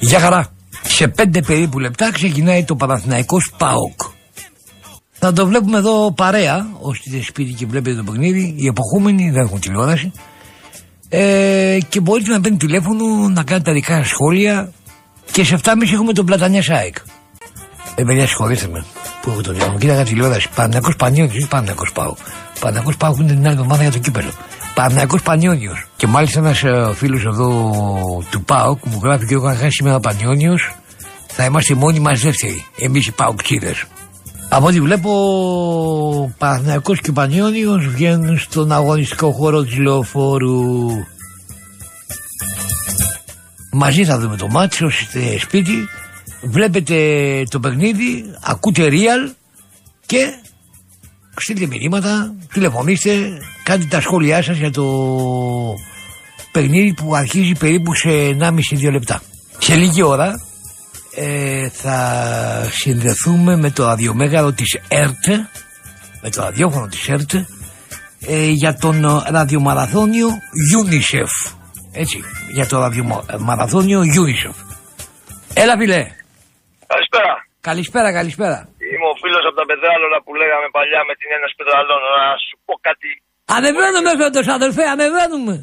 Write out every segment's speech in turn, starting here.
Γεια χαρά. Σε πέντε περίπου λεπτά ξεκινάει το Παναθηναϊκός ΠΑΟΚ. Θα το βλέπουμε εδώ παρέα, όσοι είστε σπίτι και βλέπετε το παιχνίδι, οι εποχούμενοι δεν έχουν τηλεόραση. Ε, και μπορείτε να παίρνει τηλέφωνο, να κάνετε τα δικά σας σχόλια και σε 7.30 έχουμε τον Πλατανιά ΣΑΕΚ. Ε, παιδιά, συγχωρήστε με που έχω το τηλέφωνο. Κοίταγα τηλεόραση. Παναγιακό Πανιόνιο, ή Παναγιακό Πάου. Παναγιακό Πάου είναι την άλλη εβδομάδα για το κύπελο. Παναγιακό Πανιόνιος. Και μάλιστα ένας ε, φίλος εδώ του Πάου που μου γράφει και εγώ χάσει σήμερα Πανιόνιος, θα είμαστε μόνοι μα δεύτεροι. Εμείς οι Παουκτίδε. Από ό,τι βλέπω, Παναγιακός και Πανιόνιος βγαίνουν στον αγωνιστικό χώρο της Λεωφόρου. Μαζί θα δούμε το μάτσο, είστε σπίτι, βλέπετε το παιχνίδι, ακούτε real και στείλτε μηνύματα, τηλεφωνήστε, κάντε τα σχόλιά σας για το παιχνίδι που αρχίζει περίπου σε 1,5-2 λεπτά. Σε λίγη ώρα ε, θα συνδεθούμε με το αδιομέγαρο της ΕΡΤ, με το αδιόφωνο της ΕΡΤ, ε, για τον ραδιομαραθώνιο UNICEF. Έτσι, για το ραδιομαραθώνιο UNICEF. Έλα φίλε. Καλησπέρα. Καλησπέρα, καλησπέρα. Είμαι ο φίλος από τα Πετράλωνα που λέγαμε παλιά με την Ένας Πετραλών. Να σου πω κάτι. Ανεβαίνουμε φέτος αδελφέ, ανεβαίνουμε.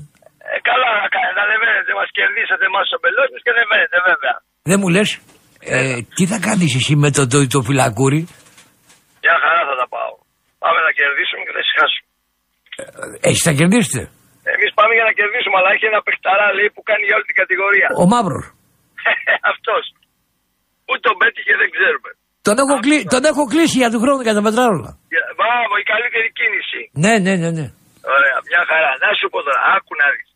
Ε, καλά να κάνετε, ανεβαίνετε. Μας κερδίσατε εμάς ο Μπελόνιος και ανεβαίνετε βέβαια. Δεν μου λες, ε, τι θα κάνεις εσύ με το, το, το φυλακούρι; Μια χαρά θα τα πάω. Πάμε να κερδίσουμε και θα ησυχάσουμε. Ε, εσείς θα κερδίσετε. Εμείς πάμε για να κερδίσουμε, αλλά έχει ένα παιχταρά λέει που κάνει για όλη την κατηγορία. Ο μαύρος. Αυτός. Πού τον πέτυχε δεν ξέρουμε. Τον έχω, κλει... τον έχω κλείσει για του χρόνου για τα πετράλωνα. Για- Μπράβο, η καλύτερη κίνηση. Ναι, ναι, ναι, ναι. Ωραία, μια χαρά. Να σου πω τώρα, άκου να δεις.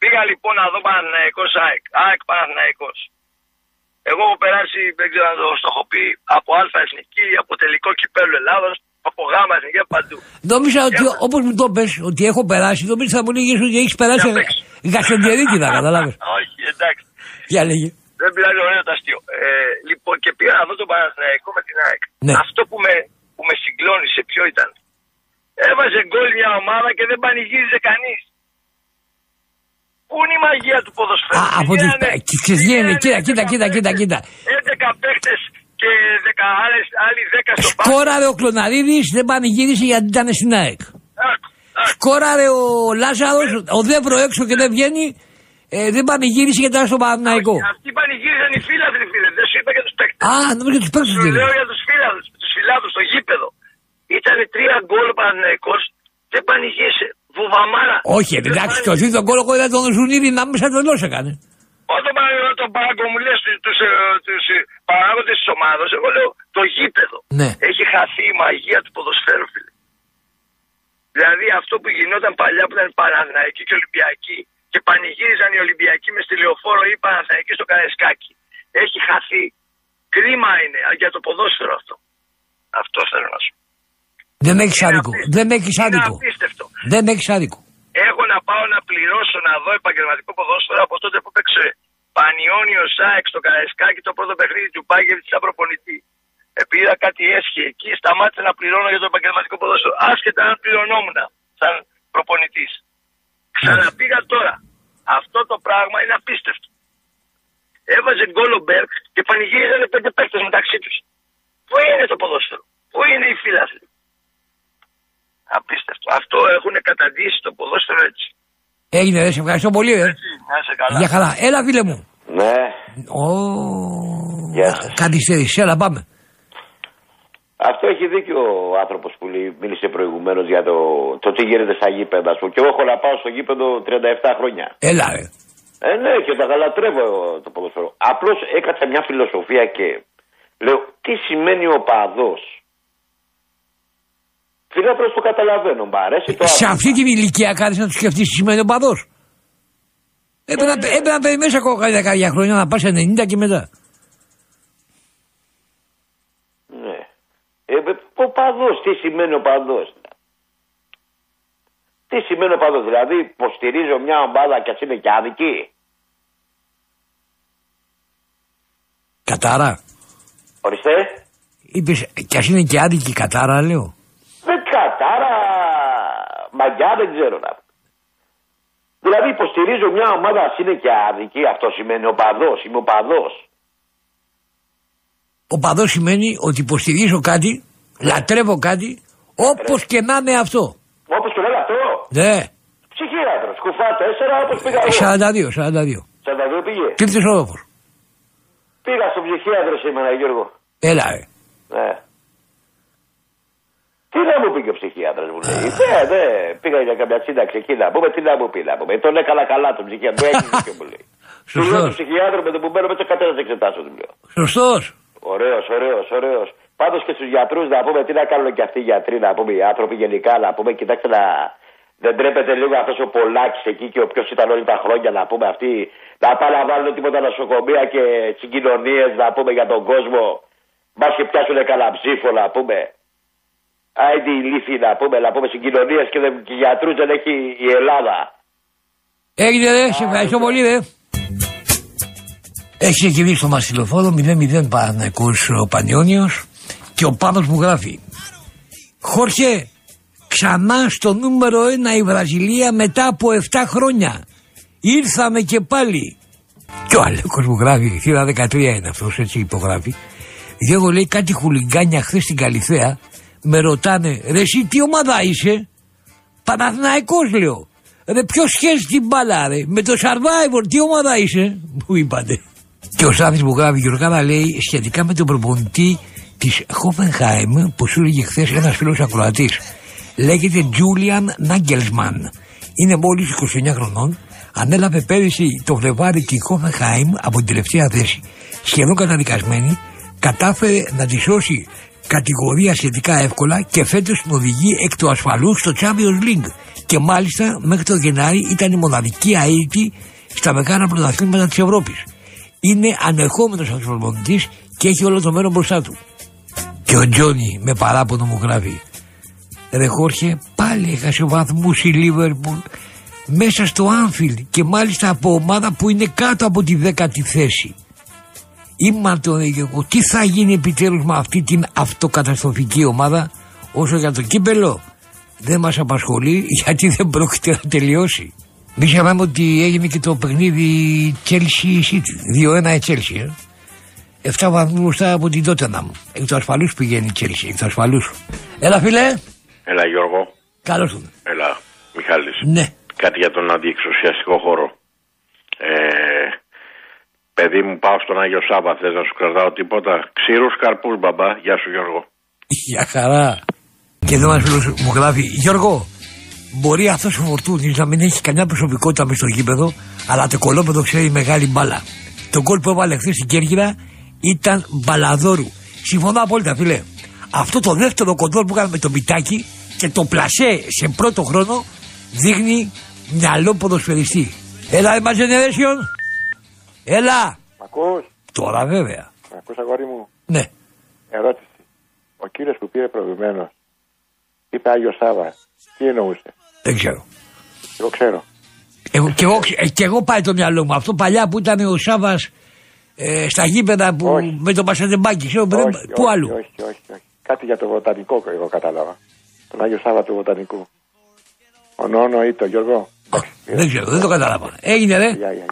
Πήγα λοιπόν να δω Παναθηναϊκός ΑΕΚ. ΑΕΚ Παναθηναϊκός. Εγώ έχω περάσει, δεν ξέρω αν το στο έχω πει, από Α Εθνική, από τελικό κυπέλο Ελλάδος, από Γ Εθνική, από παντού. Νόμιζα ότι Για- όπως μου το πες ότι έχω περάσει, νόμιζα θα μου λέγε ότι έχεις περάσει Για παίξε. γασεντιερίκιδα, καταλάβες. Όχι, εντάξει. Για λέγε. Δεν πειράζει, ωραίο το αστείο. Ε, λοιπόν, και πήγα να δω τον Παναθηναϊκό με την ΑΕΚ. Ναι. Αυτό που με, που με συγκλώνησε ποιο ήταν. Έβαζε γκολ μια ομάδα και δεν πανηγύριζε κανείς. Πού είναι η μαγεία του ποδοσφαίρου; Α, από τις... Πηγαίνανε- Ξέρεις τι γίνεται, πηγαίνανε κοίτα, κοίτα, 11 κοίτα, κοίτα, κοίτα. 11 παίχτες και 10 άλλες, άλλοι 10 στο πάτο. Σκόραρε ο Κλωναρίδης, δεν πανηγύρισε γιατί ήταν στην ΑΕΚ. Άκου, άκου. Σκόραρε ο Λάζαρος, ο Δεύρο έξω και δεν βγαίνει, ε, δεν πανηγύρισε γιατί ήταν στον Παναθηναϊκό. Αυτοί πανηγύριζαν οι φίλαθλοι, φίλε. Δεν σου είπα για τους παίκτες. Α, νομίζω τους παίξεις Σου δεν λέω για τους φίλαθλους, τους φιλάθλους στο γήπεδο. Ήτανε τρία γκολ ο Παναθηναϊκός, δεν πανηγύρισε. Βουβαμάρα. Όχι, Δεν εντάξει, το πανηγύρισε. τρίτο γκολ εγώ είδα τον Ζουνίδη να μέσα τρελός έκανε. Όταν παραγωγό τον πάγκο μου λες τους, τους, ε, τους ε, παράγοντες της ομάδας, εγώ λέω το γήπεδο. Ναι. Έχει χαθεί η μαγεία του ποδοσφαίρου, φίλε. Δηλαδή αυτό που γινόταν παλιά που ήταν Παναθηναϊκοί και Ολυμπιακοί και πανηγύριζαν οι Ολυμπιακοί μες στη λεωφόρο ή Παναθηναϊκοί στο Καρεσκάκι. Έχει χαθεί. Κρίμα είναι α, για το ποδόσφαιρο αυτό. Αυτό θέλω να σου πω. Δεν έχεις Είναι άδικο, απίστευτο. δεν έχεις Είναι άδικο. απίστευτο. Δεν έχεις άδικο. Έχω να πάω να πληρώσω να δω επαγγελματικό ποδόσφαιρο από τότε που παίξε Πανιόνιο Σάεξ στο Καραϊσκάκι το πρώτο παιχνίδι του Μπάγκεβιτ σαν προπονητή. Επειδή είδα κάτι έσχε εκεί, σταμάτησα να πληρώνω για το επαγγελματικό ποδόσφαιρο. Άσχετα αν πληρωνόμουν σαν προπονητής. Ξαναπήγα τώρα. Αυτό το πράγμα είναι απίστευτο. Έβαζε γκολ ο Μπέρκ και πανηγύριζαν πέντε παίκτες μεταξύ τους. Πού είναι το ποδόσφαιρο, Πού είναι οι φίλαθλοι. Απίστευτο. Αυτό έχουν καταντήσει το ποδόσφαιρο έτσι. Έγινε, ρε, σε ευχαριστώ πολύ, ε. Έτσι, να είσαι καλά. Για χαρά. Έλα, φίλε μου. Ναι, Ω, Γεια σας. καθυστέρησε. Έλα, πάμε. Αυτό έχει δίκιο ο άνθρωπος που λέ- μίλησε προηγουμένως για το, το τι γίνεται στα γήπεδα. Ας πούμε. Και εγώ έχω να πάω στο γήπεδο 37 χρόνια. Έλα, ρε. Ε, ναι, και τα γαλατρεύω το ποδοσφαίρο. Απλώς έκατσα μια φιλοσοφία και λέω τι σημαίνει ο παδός; Φίλε, απλώ το καταλαβαίνω. Μ' αρέσει το Σε άθλημα. αυτή την ηλικία κάνεις να του σκεφτείς τι σημαίνει ο παδός. Έπρεπε, να- έπρεπε να περιμένεις ακόμα κάποια δεκαετία χρόνια να πας 90 και μετά. Ναι. Ε, ε, ο παδός, τι σημαίνει ο παδός; Τι σημαίνει ο παδός, δηλαδή υποστηρίζω μια ομάδα και ας είναι και άδικη; Κατάρα. Ορίστε. Είπες κι ας είναι και άδικη η κατάρα, λέω. Δεν κατάρα. Μαγιά δεν ξέρω να πω. Δηλαδή υποστηρίζω μια ομάδα ας είναι και άδικη, αυτό σημαίνει οπαδό, είμαι οπαδό. Οπαδό σημαίνει ότι υποστηρίζω κάτι, λατρεύω κάτι, όπως και να είναι αυτό. Όπως και να είναι αυτό. Ναι. Ψυχίατρο, κουφά 4 όπως πήγα εγώ. 42, 42. 42 πήγε. Τρίτο όροφος. Πήγα στο ψυχίατρο σήμερα, Γιώργο. Έλα, ε. Ναι. Τι να μου πει και ο ψυχίατρο μου λέει. Ναι, ναι, πήγα για καμιά σύνταξη εκεί να πούμε, τι να μου πει να πούμε. Τον έκανα καλά τον ψυχίατρο, έχει δίκιο μου λέει. Του λέω Σωστός. τον ψυχίατρο με το που μπαίνω με το κατέρα εξετάσεων του λέω. Σωστός. Ωραίος, ωραίος, ωραίος. Πάντως και στους γιατρούς να πούμε τι να κάνουν και αυτοί οι γιατροί να πούμε, οι άνθρωποι γενικά να πούμε, κοιτάξτε να. Δεν τρέπεται λίγο αυτός ο Πολάκης εκεί και ο ποιο ήταν όλοι τα χρόνια να πούμε αυτοί να πάνε να βάλουν τίποτα νοσοκομεία και συγκοινωνίες να πούμε για τον κόσμο. Μπα και πιάσουν κανένα ψήφο να πούμε. Άιντι η λύθη να πούμε, να πούμε συγκοινωνίες και, δεν- και γιατρούς δεν έχει η Ελλάδα. Έγινε ρε, σε ευχαριστώ πολύ ρε. Έχει ξεκινήσει το μαστιλοφόρο 0-0 Παναθηναϊκός ο Πανιόνιος και ο Πάνος μου γράφει Χόρχε, ξανά στο νούμερο 1 η Βραζιλία μετά από 7 χρόνια. Ήρθαμε και πάλι. Και ο Αλέκος μου γράφει, θύρα 13 είναι αυτός, έτσι υπογράφει. Διότι λέει κάτι χουλιγκάνια χθες στην Καλυθέα, με ρωτάνε, ρε εσύ τι ομάδα είσαι, Παναθηναϊκός λέω. Ρε ποιο σχέση την μπάλα ρε, με το Survivor, τι ομάδα είσαι, μου είπατε. Και ο Σάβης μου γράφει, Γιωργάρα λέει, σχετικά με τον προπονητή της Hoffenheim που σου έλεγε χθες ένας φίλος ακροατής. Λέγεται Julian Nagelsmann. Είναι μόλις 29 χρονών. Ανέλαβε πέρυσι το Φλεβάρι τη Hoffenheim από την τελευταία θέση. Σχεδόν καταδικασμένη. Κατάφερε να τη σώσει κατηγορία σχετικά εύκολα και φέτος την οδηγεί εκ του ασφαλούς στο Champions League. Και μάλιστα μέχρι το Γενάρη ήταν η μοναδική αίτητη στα μεγάλα πρωταθλήματα της Ευρώπης. Είναι ανερχόμενος αυτός ο προπονητής και έχει όλο το μέλλον μπροστά του. Και ο Τζόνι με παράπονο μου γράφει Ρε Χόρχε πάλι έχασε βαθμούς η Λίβερπουλ μέσα στο Άνφιλ και μάλιστα από ομάδα που είναι κάτω από τη δέκατη θέση. Είμαι το εγώ. Τι θα γίνει επιτέλους με αυτή την αυτοκαταστροφική ομάδα όσο για το κύπελο; Δεν μας απασχολεί γιατί δεν πρόκειται να τελειώσει. Μην ξεχνάμε ότι έγινε και το παιχνίδι Chelsea City. 2-1 η Chelsea. Ε. 7 βαθμούς μπροστά από την Tottenham. Εκ του ασφαλούς πηγαίνει η Chelsea. Εκ του ασφαλούς. Έλα φίλε. Έλα Γιώργο, Καλώς τον. έλα Μιχάλης. Ναι. Κάτι για τον αντιεξουσιαστικό χώρο. Ε, παιδί μου πάω στον Άγιο Σάβα, θες να σου κρατάω τίποτα; Ξύρους καρπούς μπαμπά, γεια σου Γιώργο. Για χαρά. Και εδώ ένας φίλος μου γράφει Γιώργο, μπορεί αυτός ο Φορτούνης να μην έχει καμιά προσωπικότητα μες στο γήπεδο, αλλά το κολόπεδο ξέρει μεγάλη μπάλα. Το γκολ που έβαλε χθες στην Κέρκυρα ήταν μπαλαδόρου. Συμφωνώ απόλυτα, φίλε. Αυτό το δεύτερο κοντρόλ που έκανε με το πιτάκι και το πλασέ σε πρώτο χρόνο δείχνει μυαλό ποδοσφαιριστή. Έλα, Emma Generation. Έλα. Μ' ακούς, Τώρα βέβαια. μ' ακούς αγόρι μου; Ναι. Ερώτηση. Ο κύριος που πήρε προηγουμένως είπε Άγιος Σάβα. Τι εννοούσε; Δεν ξέρω. Εγώ ξέρω. Εγώ, και, εγώ, ε, και εγώ πάει το μυαλό μου. Αυτό παλιά που ήταν ο Σάβας ε, στα γήπεδα που, Όχι. με τον Πασαντεμπάκη. Ξέρω, δεν- όχι, πού όχι, αλλού. Όχι, όχι, όχι. Κάτι για το βοτανικό εγώ κατάλαβα. Τον Άγιο Σάβα του βοτανικού. Ο Νόνο ή το Γιώργο. Α, δεν ξέρω, δεν το κατάλαβα. Έγινε ρε. Γεια, γεια, γεια.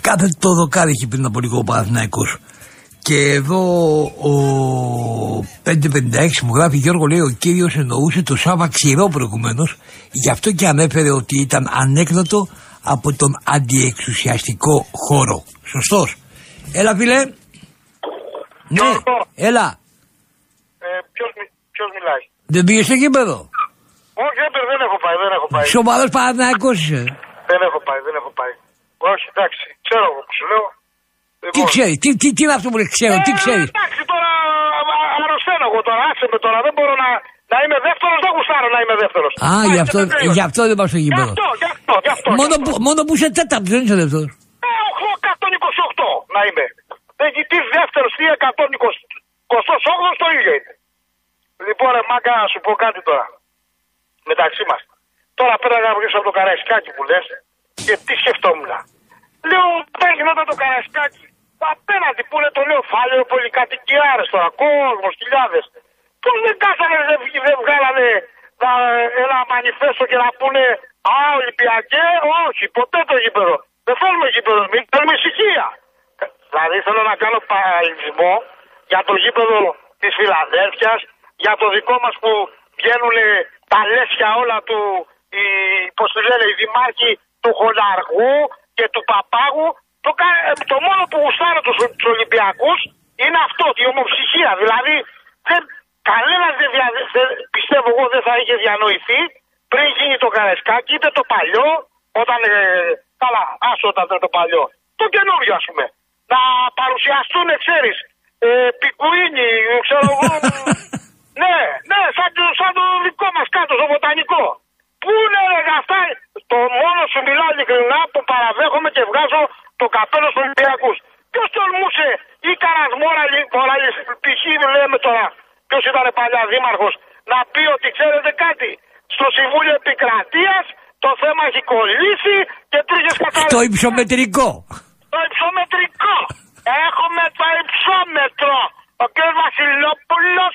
Κάθε το δοκάρι έχει πριν από λίγο ο Παναθηναϊκός. Και εδώ ο 556 μου γράφει Γιώργο λέει ο κύριος εννοούσε το Σάβα ξηρό προηγουμένως. Γι' αυτό και ανέφερε ότι ήταν ανέκδοτο από τον αντιεξουσιαστικό χώρο. Σωστός. Έλα φίλε. Ναι, Γιώργο. έλα. Ε, ποιος, μι- ποιος μιλάει; Δεν πήγες στο γήπεδο; Όχι, έπαιρ, δεν έχω πάει, δεν έχω πάει. Σοβαρός Παναθηναϊκός είσαι. Δεν έχω πάει, δεν έχω πάει. Όχι, εντάξει, ξέρω εγώ που σου λέω. Τι Λοιπόν, ξέρεις, τι, τι, τι είναι αυτό που λέει ξέρω, τι ε, ξέρεις; Εντάξει, τώρα α- α- αρρωσταίνω εγώ τώρα, άσε με τώρα, δεν μπορώ να, να είμαι δεύτερος, δεν γουστάρω να είμαι δεύτερος. Α, Άσε, γι' αυτό, δεν τελείωσε. γι' αυτό δεν πάω στο Γι' γήπεδο. αυτό, γι' αυτό, γι' αυτό. Μόνο γι' που, αυτό. μόνο που είσαι τέταρτος, δεν είσαι δεύτερος. Ε, 128 να είμαι. Δεν τι δεύτερος, τι 128 το ίδιο είναι. Λοιπόν, ρε μάγκα, να σου πω κάτι τώρα. Μεταξύ μας. Τώρα πέρα να βγεις από το καραϊσκάκι που λες και τι σκεφτόμουν. Λέω, δεν γινόταν το καραϊσκάκι. Απέναντι που είναι το λέω φάλαιο πολυκατοικιάρες τώρα, κόσμος, χιλιάδες. Πώς δεν κάθανε, δεν, βγ- δεν βγάλανε, να, ένα μανιφέστο και να πούνε Α, Ολυμπιακέ, όχι, ποτέ το γήπεδο. Δεν θέλουμε γήπεδο, μην θέλουμε ησυχία. Δηλαδή θέλω να κάνω παραλληλισμό για το γήπεδο της Φιλαδέλφιας, για το δικό μας που βγαίνουν τα λέσια όλα του, οι, πώς τους λένε, οι δημάρχοι του Χολαργού και του Παπάγου. Το, κα- ε, το μόνο που γουστάρω τους, τους Ολυμπιακούς είναι αυτό, η ομοψυχία. Δηλαδή, δεν, κανένας δεν, δια, δεν, πιστεύω εγώ δεν θα είχε διανοηθεί πριν γίνει το Καρεσκάκι, είτε το παλιό, όταν, ε, καλά, άσο όταν ήταν το παλιό, το καινούριο ας πούμε. Να παρουσιαστούν, ξέρεις, ε, πικουίνι, ξέρω εγώ, ναι, ναι, σαν, το- σαν το δικό μας κάτω, στο βοτανικό. Πού είναι ρε, αυτά, το μόνο σου μιλάω ειλικρινά που παραδέχομαι και βγάζω το καπέλο στους Ολυμπιακούς. Ποιος τολμούσε ή κανένας μόραλη, μόραλη, π.χ. λέμε τώρα, ποιος ήταν παλιά δήμαρχος, να πει ότι ξέρετε κάτι, στο Συμβούλιο Επικρατείας το θέμα έχει κολλήσει και τρίχες καθαρές. Το υψομετρικό. Το υψομετρικό. Έχουμε το υψόμετρο. Ο κ. Βασιλόπουλος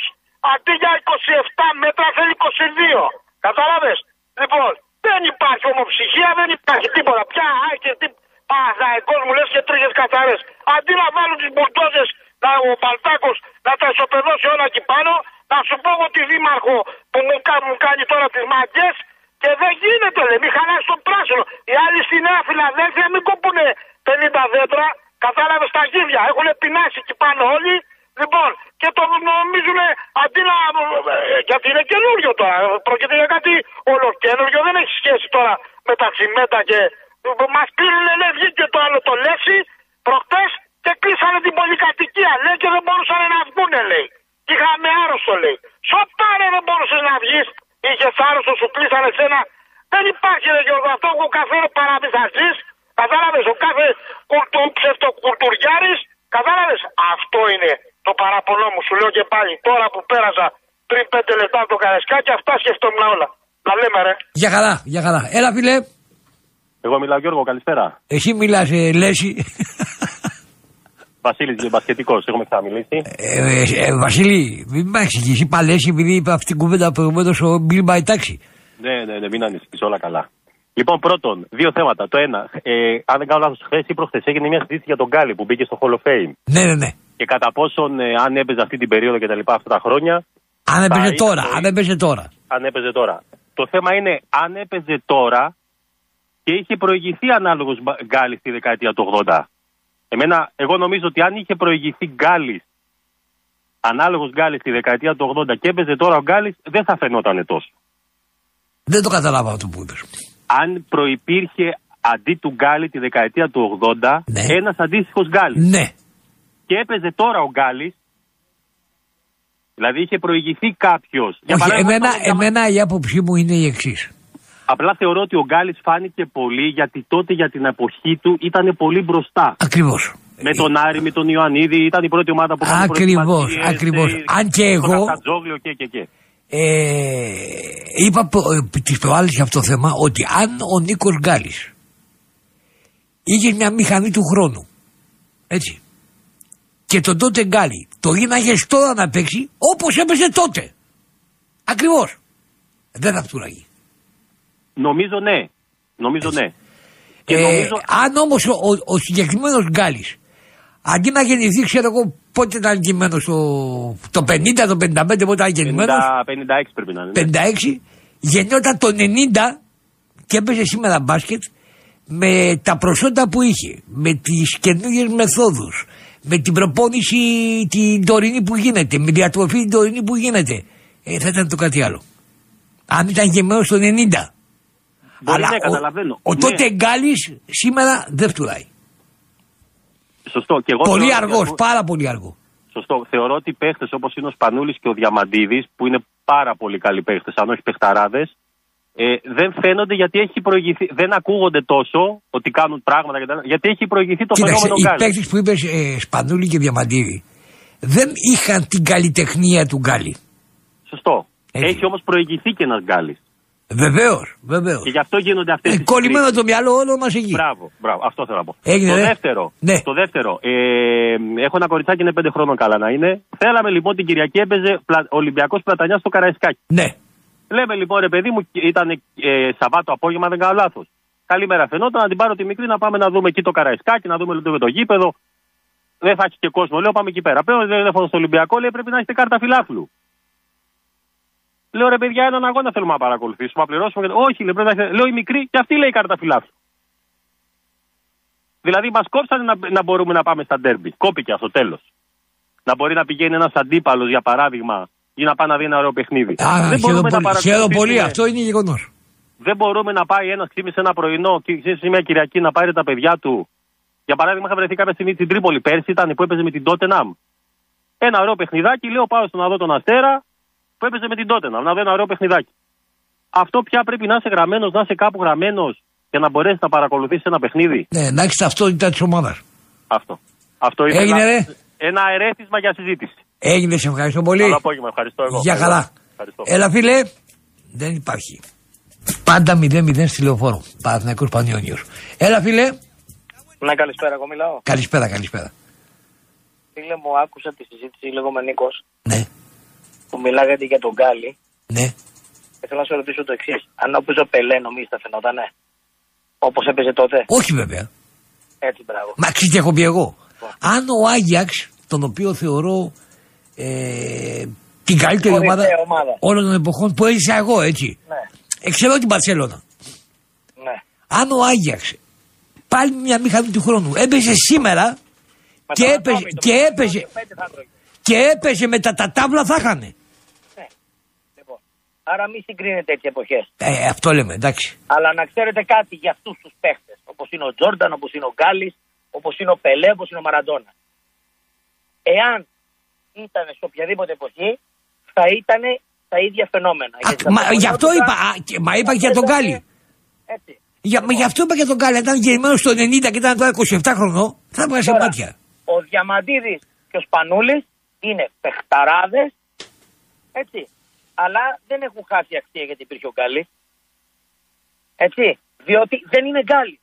αντί για 27 μέτρα θέλει 22. Κατάλαβες. Λοιπόν, δεν υπάρχει ομοψυχία, δεν υπάρχει τίποτα. Πια άκη τι Παναθαϊκός μου λες και τρίχες καθαρές. Αντί να βάλουν τις μπουρτόζες, να, ο Παλτάκος να τα ισοπεδώσει όλα εκεί πάνω, να σου πω εγώ τη δήμαρχο που μου, κα- μου κάνει τώρα τις μαγκές και δεν γίνεται, λέει, μη χαλάσει τον πράσινο. Οι άλλοι στη Νέα Φιλαδέλφια μην κόπουνε 50 δέντρα, κατάλαβες στα γύρια. Έχουν πεινάσει εκεί πάνω όλοι. Λοιπόν, και το νομίζουν αντί να. ε, Γιατί είναι καινούριο τώρα. Πρόκειται για κάτι ολοκένουργιο. Δεν έχει σχέση τώρα με τα τσιμέντα και. Μας πήρουν, λέει, βγήκε το άλλο το λέξη προχτές και κλείσανε την πολυκατοικία. Λέει και δεν μπορούσαν να βγουν, λέει. Και είχαμε άρρωστο, λέει. Σοπάρε δεν μπορούσες να βγεις. Είχες άρρωστο, σου κλείσανε σένα. Δεν υπάρχει, ρε Γιώργο, αυτό που ο κάθε παραμυθαστή. Κατάλαβες, ο κάθε κουρτου, ψευτοκουλτουριάρη. Κατάλαβες, αυτό είναι το παραπονό μου. Σου λέω και πάλι τώρα που πέρασα πριν πέντε λεπτά από το καρεσκάκι, αυτά σκεφτόμουν όλα. Να λέμε, ρε. Για καλά, για καλά. Έλα, φίλε. Εγώ μιλάω Γιώργο, καλησπέρα. Εσύ μιλάς, ε, Λέση. Βασίλης Μπασχετικό, έχουμε ξαναμιλήσει. Ε, ε, ε, Βασίλη, μην με εξηγήσει. Είπα Λέση επειδή είπα αυτή την κουβέντα προηγουμένως ο Μπιλ Μπαϊτάξη. Ναι, ναι, ναι, μην ανησυχείς, όλα καλά. Λοιπόν, πρώτον, δύο θέματα. Το ένα, ε, αν δεν κάνω λάθος, χθες ή προχθές έγινε μια συζήτηση για τον Γκάλι που μπήκε στο Hall of Fame. Ναι, ναι, ναι. Και κατά πόσον, ε, αν έπαιζε αυτή την περίοδο και τα λοιπά αυτά τα χρόνια, Αν έπαιζε είναι τώρα, το- αν έπαιζε τώρα. αν έπαιζε τώρα. Το θέμα είναι αν έπαιζε τώρα και είχε προηγηθεί ανάλογος Γκάλι στη δεκαετία του 80. Εμένα, εγώ νομίζω ότι αν είχε προηγηθεί Γκάλι, ανάλογος Γκάλι στη δεκαετία του 80 και έπαιζε τώρα ο Γκάλι, δεν θα φαινόταν τόσο. Δεν το καταλάβα αυτό που είπες. αν προϋπήρχε αντί του Γκάλι τη δεκαετία του 80 Ναι. ένας αντίστοιχος Γκάλης Ναι. και έπαιζε τώρα ο Γκάλης δηλαδή είχε προηγηθεί κάποιος Για Όχι, παράδειγμα, εμένα, για- εμένα η άποψή μου είναι η εξής. Απλά θεωρώ ότι ο Γκάλης φάνηκε πολύ γιατί τότε για την εποχή του ήταν πολύ μπροστά. Ακριβώς. με τον Άρη, με τον Ιωαννίδη ήταν η πρώτη ομάδα που έκανε Ακριβώς, προετοιμασίες, ακριβώς. ε, Αν και το εγώ- Καστατζόγλιο και και και. Ε, είπα τη προάλλη για αυτό το θέμα ότι αν ο Νίκος Γκάλης είχε μια μηχανή του χρόνου έτσι και τον τότε Γκάλη το γίναγε τώρα να παίξει όπως έπαιζε τότε. Ακριβώς. Δεν θα φτούραγε νομίζω ναι νομίζω ναι και ε, νομίζω αν όμως ο, ο, ο συγκεκριμένος Γκάλης αντί να γεννηθεί ξέρω εγώ πότε ήταν γεννημένος το, το 50, το 55 πότε ήταν 50, γεννημένος 56 πρέπει να είναι ναι. 56 γεννιόταν το 90 και έπαιζε σήμερα μπάσκετ με τα προσόντα που είχε, με τις καινούριε μεθόδους, με την προπόνηση την τωρινή που γίνεται, με τη διατροφή την τωρινή που γίνεται. Ε, θα ήταν το κάτι άλλο. Αν ήταν γεννημένο το 90. Μπορεί, ναι, ο, καταλαβαίνω. ο Ναι. τότε Γκάλης σήμερα δεν φτουράει. Σωστό. Και εγώ Πολύ θεωρώ ότι αργός, αυτό- πάρα πολύ αργό. Σωστό. Θεωρώ ότι παίχτες όπως είναι ο Σπανούλης και ο Διαμαντίδης, που είναι πάρα πολύ καλοί παίχτες, αν όχι παιχταράδες, ε, δεν φαίνονται γιατί έχει προηγηθεί. Δεν ακούγονται τόσο ότι κάνουν πράγματα, και τα- γιατί έχει προηγηθεί το Κοίταξε, φαινόμενο οι Γκάλι. παίκτες που είπες ε, Σπανούλη και Διαμαντίδη δεν είχαν την καλλιτεχνία του Γκάλη. Σωστό. Έτσι. Έχει όμως προηγηθεί και ένας Γκάλι. Βεβαίως, βεβαίως. Και γι' αυτό γίνονται αυτές Ε, τις. κολλημένο το μυαλό όλο μας εκεί. Μπράβο, μπράβο, αυτό θέλω να πω. Έγινε, το ρε. δεύτερο, Ναι. το δεύτερο ε, έχω ένα κοριτσάκι είναι πέντε χρόνων καλά να είναι. Θέλαμε λοιπόν την Κυριακή έπαιζε πλα, Ολυμπιακός Πλατανιάς στο Καραϊσκάκι. Ναι. Λέμε λοιπόν, ρε παιδί μου, ήταν ε, Σαββάτο απόγευμα, δεν κάνω λάθος. Καλημέρα, φαινόταν να την πάρω τη μικρή να πάμε να δούμε εκεί το Καραϊσκάκι, να δούμε λίγο το γήπεδο. Δεν θα έχει και κόσμο. Λέω πάμε εκεί πέρα. Παίρνω τηλέφωνο στο Ολυμπιακό, λέει πρέπει να έχετε κάρτα φιλάθλου. Λέω ρε παιδιά, έναν αγώνα θέλουμε να παρακολουθήσουμε, να πληρώσουμε. Όχι, λέει, πρέπει να έχετε... Λέω η μικρή και αυτή λέει κάρτα φιλάθλου. Δηλαδή μας κόψανε να, να μπορούμε να πάμε στα ντέρμπι. Κόπηκε αυτό τέλος. Να μπορεί να πηγαίνει ένας αντίπαλος, για παράδειγμα, ή να πάει να δει ένα ωραίο παιχνίδι. Άρα, δεν χαίρομαι μπορούμε να πολύ, χαίρομαι πολύ. παρακολουθήσουμε- αυτό είναι γεγονός. δεν μπορούμε να πάει ένας ξύπνησε ένα πρωινό και ξέρεις μια Κυριακή να πάρει τα παιδιά του. Για παράδειγμα, είχα βρεθεί κάποια στιγμή στην Τρίπολη πέρσι, ήταν που έπαιζε με την Τότεναμ. Ένα ωραίο παιχνιδάκι, λέω πάω στο να δω τον Αστέρα που έπαιζε με την Τότεναμ, να δω ένα ωραίο παιχνιδάκι. Αυτό πια πρέπει να είσαι γραμμένος, να είσαι κάπου γραμμένος για να μπορέσεις να παρακολουθήσεις ένα παιχνίδι; Ναι, να έχεις ταυτότητα της ομάδας. Αυτό. Αυτό είναι Έγινε, ένα, ρε. ένα ερέθισμα για συζήτηση. Έγινε, σε ευχαριστώ πολύ. Καλό απόγευμα, ευχαριστώ εγώ. Για καλά. Ευχαριστώ. Έλα, φίλε. Δεν υπάρχει. Πάντα 0-0 στη λεωφόρο. Παναθηναϊκός Πανιόνιος. Έλα, φίλε. Ναι, καλησπέρα, εγώ μιλάω. Καλησπέρα, καλησπέρα. Φίλε μου, άκουσα τη συζήτηση λίγο με Νίκος Ναι, που μιλάγατε για τον Γκάλι. ναι. Και θέλω να σε ρωτήσω το εξής. Αν έπαιζε ο Πελέ, νομίζει θα φαινότανε. Όπως έπαιζε τότε; Όχι βέβαια. Έτσι, μπράβο. Μα ξέρεις τι έχω πει εγώ; Αν ο Άγιαξ, τον οποίο θεωρώ ε, την καλύτερη Κορυφαία ομάδα, ομάδα. όλων των εποχών που έζησα εγώ, έτσι. Ναι, Εξαιρώ την Παρσελώνα. ναι. Αν ο Άγιαξ πάλι μια μηχανή του χρόνου έπαιζε σήμερα Με και τον έπαιζε, Ατόμι, το και πέντε, έπαιζε, το πέντε θα έτρωγε. και έπαιζε με τα, τα τάβλα θα είχανε. Λοιπόν, άρα μη συγκρίνετε έτσι εποχές. Ε, αυτό λέμε, εντάξει. Αλλά να ξέρετε κάτι για αυτούς τους παίχτες. Όπως είναι ο Τζόρνταν, όπως είναι ο Γκάλι, όπως είναι ο Πελέ, όπως είναι ο Μαραντόνα. Εάν ήταν σε οποιαδήποτε εποχή, θα ήταν τα ίδια φαινόμενα. Α, Γιατί τα μα, γι' αυτό φαινόμενα είπα, α, και- μα είπα και για τον Γκάλι. Έτσι. Για, μα γι' αυτό είπα για τον Γκάλι. Αν ήταν γεννημένο στο 90 και ήταν τώρα 27 χρονών, θα έβγαζε Τώρα, μάτια. Ο Διαμαντίδης και ο Σπανούλης είναι παιχταράδες, έτσι. Αλλά δεν έχουν χάσει αξία γιατί υπήρχε ο Γκάλι. Έτσι. Διότι δεν είναι Γκάλι.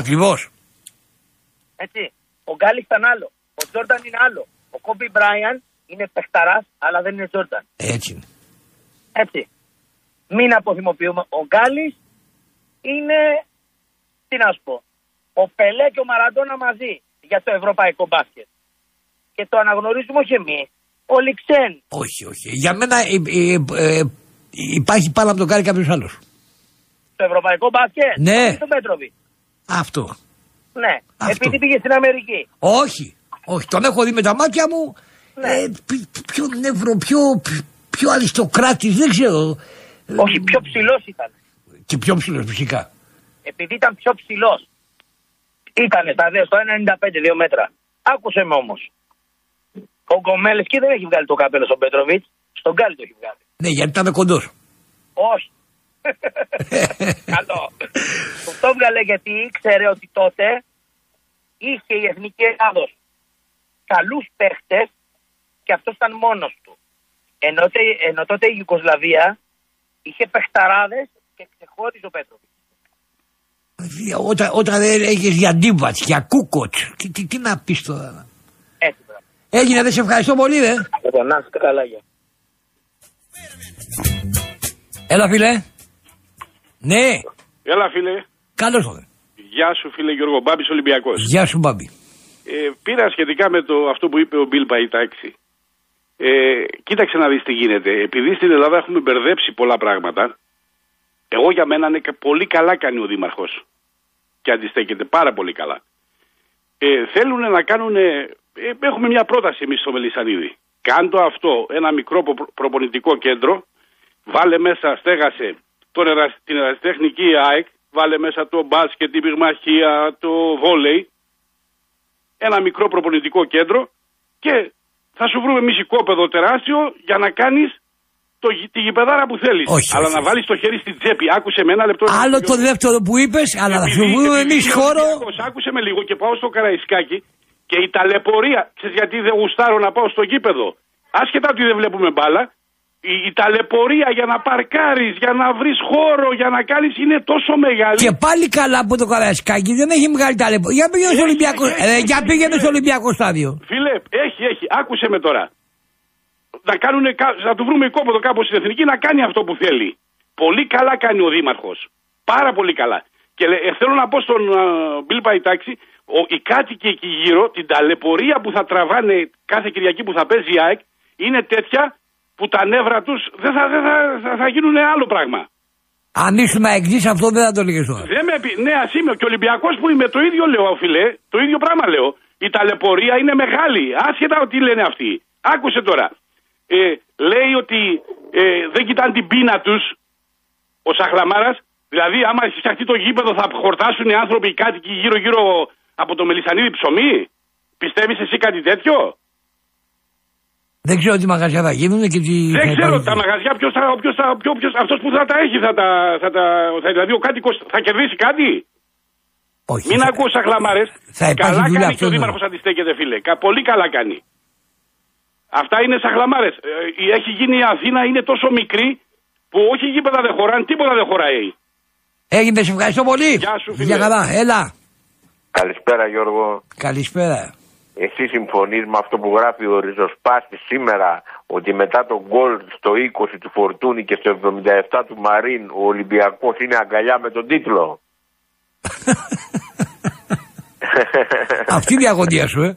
Ακριβώς. Έτσι. Ο Γκάλι ήταν άλλο. Ο Τζόρνταν είναι άλλο. Ο Κόμπι Μπράιαν είναι παιχταράς, αλλά δεν είναι Τζόρνταν. Έτσι είναι. Έτσι. Μην αποθυμοποιούμε. Ο Γκάλης είναι, τι να σου πω, ο Πελέ και ο Μαραντόνα μαζί για το ευρωπαϊκό μπάσκετ. Και το αναγνωρίζουμε όχι εμείς, όλοι ξένοι. Όχι, όχι. Για μένα ε, ε, ε, υπάρχει πάνω από τον Γκάλι κάποιος άλλος. Το ευρωπαϊκό μπάσκετ, Ναι. όχι τον Πέτροβι. Αυτό. Ναι, Αυτό. επειδή πήγε στην Αμερική. Όχι. Όχι. Τον έχω δει με τα μάτια μου. Ναι. Ε, πι- πιο νευρο, πιο, πιο αριστοκράτης, δεν ξέρω. Ε, Όχι, πιο ψηλός ήταν. Και πιο ψηλός φυσικά. Επειδή ήταν πιο ψηλός. Ήταν στα δύο, στο 1,95 δύο μέτρα. Άκουσε με όμως. Ο Γκομέλε και δεν έχει βγάλει το κάπελο στον Πέτροβιτς. Στον Γκάλι το έχει βγάλει. Ναι, γιατί ήταν κοντό. Όχι. Καλό. Το το έβγαλε γιατί ήξερε ότι τότε είχε η Εθνική Ελλάδος καλούς παίχτες και αυτός ήταν μόνος του. Ενώ, τε- ενώ τότε η Ιουκοσλαβία είχε παιχταράδες και ξεχώριζε ο Πέτροβιτς. Όταν, όταν έλεγε για Ντίβατ, για Κούκοτ, τι, τι, τι να πεις τώρα. Έτσι πράγμα. Έγινε, δεν σε ευχαριστώ πολύ, ρε. Λοιπόν, να είστε καλά, γεια. Έλα, φίλε. Ναι, Έλα φίλε. καλώς ήρθατε. Γεια σου φίλε Γιώργο Μπάμπης Ολυμπιακός. Γεια σου, Μπάμπη. Ε, πήρα σχετικά με το, αυτό που είπε ο Μπιλ Παϊτάξη. Ε, κοίταξε να δεις τι γίνεται. Επειδή στην Ελλάδα έχουμε μπερδέψει πολλά πράγματα, εγώ για μένα είναι κα- πολύ καλά κάνει ο Δήμαρχος και αντιστέκεται πάρα πολύ καλά. Ε, θέλουν να κάνουν, ε, έχουμε μια πρόταση εμείς στο Μελισανίδη. Κάντο αυτό, ένα μικρό προ- προπονητικό κέντρο, βάλε μέσα, στέγασε τον ερασ- την ερασιτεχνική ΑΕΚ, βάλε μέσα το μπάσκετ, την πυγμαχία, το βόλεϊ, ένα μικρό προπονητικό κέντρο και θα σου βρούμε εμείς οικόπεδο τεράστιο για να κάνεις το, γη- τη γηπεδάρα που θέλεις. Όχι, Αλλά όχι, να όχι. βάλεις το χέρι στην τσέπη. Άκουσε με ένα λεπτό. Άλλο το δεύτερο που είπες, αλλά θα σου βρούμε εμείς είμαι χώρο. Ολυμπιακός, άκουσε με λίγο και πάω στο Καραϊσκάκι και η ταλαιπωρία. Ξέρεις γιατί δεν γουστάρω να πάω στο γήπεδο; Άσχετα ότι δεν βλέπουμε μπάλα. Η, η ταλαιπωρία για να παρκάρεις, για να βρεις χώρο, για να κάνεις είναι τόσο μεγάλη. Και πάλι καλά που το καρασκάκι δεν έχει μεγάλη ταλαιπωρία. Για πήγαινε στο Έχει, Ολυμπιακό, έχει, ε, έχει, για έχει, πήγαινε έχει. στο Ολυμπιακό στάδιο. Φίλε, έχει, έχει. Άκουσε με τώρα. να, κάνουν, να του βρούμε οικόπεδο κάπου στην εθνική να κάνει αυτό που θέλει. Πολύ καλά κάνει ο Δήμαρχος. Πάρα πολύ καλά. Και λέ- ε, θέλω να πω στον Μπιλ Παϊτάξη, ο, οι κάτοικοι εκεί γύρω, την ταλαιπωρία που θα τραβάνε κάθε Κυριακή που θα παίζει η ΑΕΚ, είναι τέτοια που τα νεύρα τους δεν θα, δεν θα, θα, θα γίνουν άλλο πράγμα. Αν ήσουν αεκτή, αυτό δεν θα το έλεγε τώρα. Δεν με πει, ναι, ας είμαι και Ολυμπιακός που είμαι, το ίδιο λέω, φίλε, το ίδιο πράγμα λέω. Η ταλαιπωρία είναι μεγάλη, άσχετα τι λένε αυτοί. Άκουσε τώρα. Ε, λέει ότι ε, δεν κοιτάνε την πείνα τους ο Σαχλαμάρας. Δηλαδή, άμα έχει φτιαχτεί το γήπεδο, θα χορτάσουν οι άνθρωποι, οι κάτοικοι γύρω-γύρω από το μελισανίδι ψωμί. Πιστεύεις εσύ κάτι τέτοιο; Δεν ξέρω τι μαγαζιά θα γίνουν και τι. Δεν θα ξέρω υπάρχει. τα μαγαζιά ποιος θα, ποιος θα, ποιο, ποιος, αυτός που θα τα έχει θα τα, θα τα θα, δηλαδή ο κάτοικος θα κερδίσει κάτι; Όχι. Μην θα- ακούω σαχλαμάρες. Θα υπάρχει καλά δουλειά κάνει και ο αυτό, ναι. Δήμαρχος αντιστέκεται φίλε. Κα- Πολύ καλά κάνει. Αυτά είναι σαχλαμάρες. Ε, έχει γίνει η Αθήνα είναι τόσο μικρή που όχι γήπεδα δεν χωράνε, τίποτα δεν χωράει. Έγινε, σε ευχαριστώ πολύ. Γεια σου, φίλε. Για καλά, έλα. Καλησπέρα Γιώργο. Καλησπέρα. Εσύ συμφωνείς με αυτό που γράφει ο Ριζοσπάστης σήμερα ότι μετά τον γκολ στο 20 του Φορτούνη και στο 77 του Μαρίν ο Ολυμπιακός είναι αγκαλιά με τον τίτλο; Αυτή είναι η αγωνία σου, ε.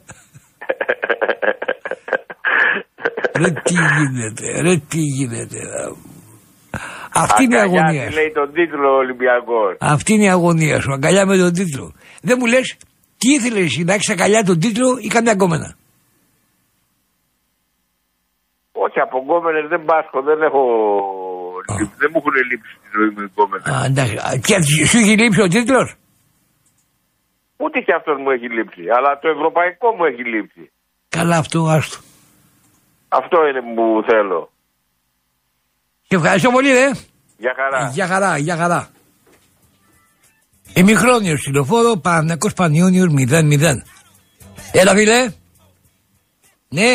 ρε τι γίνεται, ρε τι γίνεται. Ρε. Αυτή είναι η Αγκαλιά αγωνία τι σου. λέει τον τίτλο ο Ολυμπιακός. Αυτή είναι η αγωνία σου. Αγκαλιά με τον τίτλο. Δεν μου λες, τι ήθελε εσύ να έχεις αγκαλιά τον τίτλο ή καμιά γκόμενα; Όχι, από γκόμενες δεν πάσχω, δεν έχω... Δεν μου έχουν λείψει τη ζωή μου οι γκόμενες. Α, εντάξει. Α, Και σου έχει λείψει ο τίτλος; Ούτε και αυτός μου έχει λείψει, αλλά το ευρωπαϊκό μου έχει λείψει. Καλά, αυτό άστο. Αυτό είναι που θέλω. Σε ευχαριστώ πολύ, ρε. Για χαρά. Για χαρά, για χαρά. Ημιχρόνιο τηλεφόρο, Παναγιακός Πανιόνιος 0-0. Έλα, φίλε. Ναι,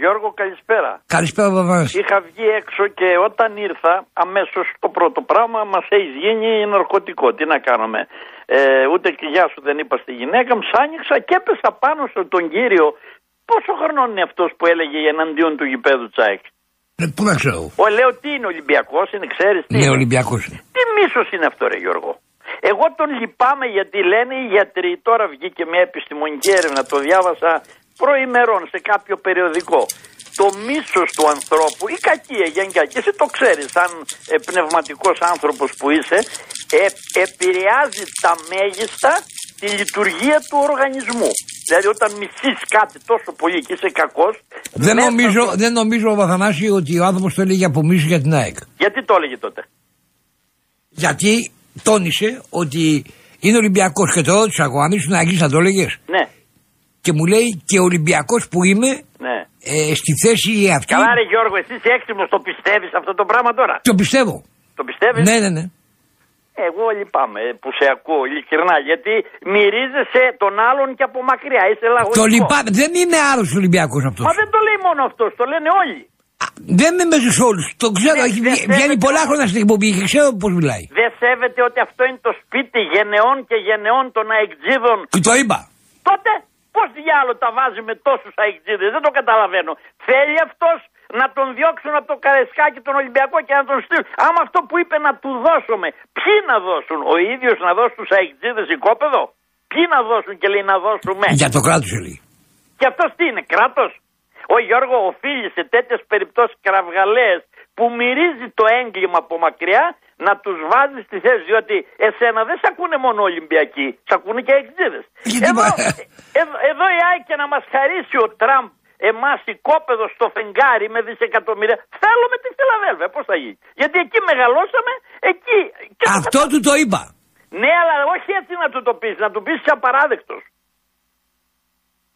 Γιώργο, καλησπέρα. καλησπέρα, Παπανάση. Είχα βγει έξω και όταν ήρθα, αμέσως το πρώτο πράγμα μας έχεις γίνει ναρκωτικό. Τι να κάνουμε. Ε, ούτε και γεια σου δεν είπα στη γυναίκα μου. Σ' άνοιξα και έπεσα πάνω στον κύριο. Πόσο χρονών είναι αυτός που έλεγε εναντίον του γηπέδου Τσάικ. Ε, Πού να ξέρω. Ο λέω τι είναι Ολυμπιακός, είναι ξέρεις τι. Ναι, είναι; Ολυμπιακός είναι. Τι μίσος είναι αυτό, ρε Γιώργο; Εγώ τον λυπάμαι γιατί λένε οι γιατροί. Τώρα βγήκε μια επιστημονική έρευνα, το διάβασα προημερών σε κάποιο περιοδικό. Το μίσος του ανθρώπου, η κακία γενικά, και εσύ το ξέρεις σαν ε, πνευματικός άνθρωπος που είσαι, ε, επηρεάζει τα μέγιστα τη λειτουργία του οργανισμού. Δηλαδή όταν μισείς κάτι τόσο πολύ και είσαι κακός... Δεν μέσα νομίζω, στο- δεν νομίζω ο Βαθανάση ότι ο άνθρωπος το έλεγε από μίσο για την ΑΕΚ. Γιατί το έλεγε τότε; Γιατί τόνισε ότι είναι Ολυμπιακός και το ρώτησα εγώ, αν ήσουν Αγγλί θα το έλεγες. Ναι, Και μου λέει και Ολυμπιακός που είμαι ναι. ε, στη θέση αυτή. Καλά ρε Γιώργο, εσύ είσαι έξυπνος, το πιστεύεις αυτό το πράγμα τώρα; Το πιστεύω. Το πιστεύεις; Ναι, ναι, ναι. Εγώ λυπάμαι που σε ακούω ειλικρινά γιατί μυρίζεσαι τον άλλον και από μακριά. Είσαι λαγωνικός. Το λυπάμαι. Δεν είναι άλλος Ολυμπιακός αυτό. Μα δεν το λέει μόνο αυτός, το λένε όλοι. Δεν είμαι με τους όλους. Το ξέρω. Ναι, έχει δεν βγει- βγαίνει σέβεται πολλά όμως. χρόνια στην εκπομπή και ξέρω πώς μιλάει. Δεν σέβεται ότι αυτό είναι το σπίτι γενεών και γενεών των αεκτζίδων. Και το είπα. Τότε πώς διάλογο τα βάζει με τόσους αεκτζίδες, δεν το καταλαβαίνω. Θέλει αυτός να τον διώξουν από το καρεσκάκι τον Ολυμπιακό και να τον στείλουν. Άμα αυτό που είπε να του δώσουμε, ποιοι να δώσουν, ο ίδιος να δώσει τους αεκτζίδε οικόπεδο; Ποιοι να δώσουν και λέει να δώσουμε; Για το κράτος έλεγε. Και αυτός τι είναι, κράτος; Ο Γιώργο οφείλει σε τέτοιες περιπτώσεις κραυγαλαίες που μυρίζει το έγκλημα από μακριά να τους βάζει στη θέση. Διότι εσένα δεν σε ακούνε μόνο Ολυμπιακοί, σε ακούνε και εξήδε. Γιατί Εδώ, μα- εδώ, εδώ η ΑΕΚ και να μας χαρίσει ο Τραμπ εμάς οικόπεδο στο φεγγάρι με δισεκατομμύρια. Θέλουμε τη Φιλαδέλφια. Πώς θα γίνει; Γιατί εκεί μεγαλώσαμε, εκεί. Και το Αυτό του το είπα. ναι, αλλά όχι έτσι να του το πεις, να του πεις είσαι απαράδεκτο.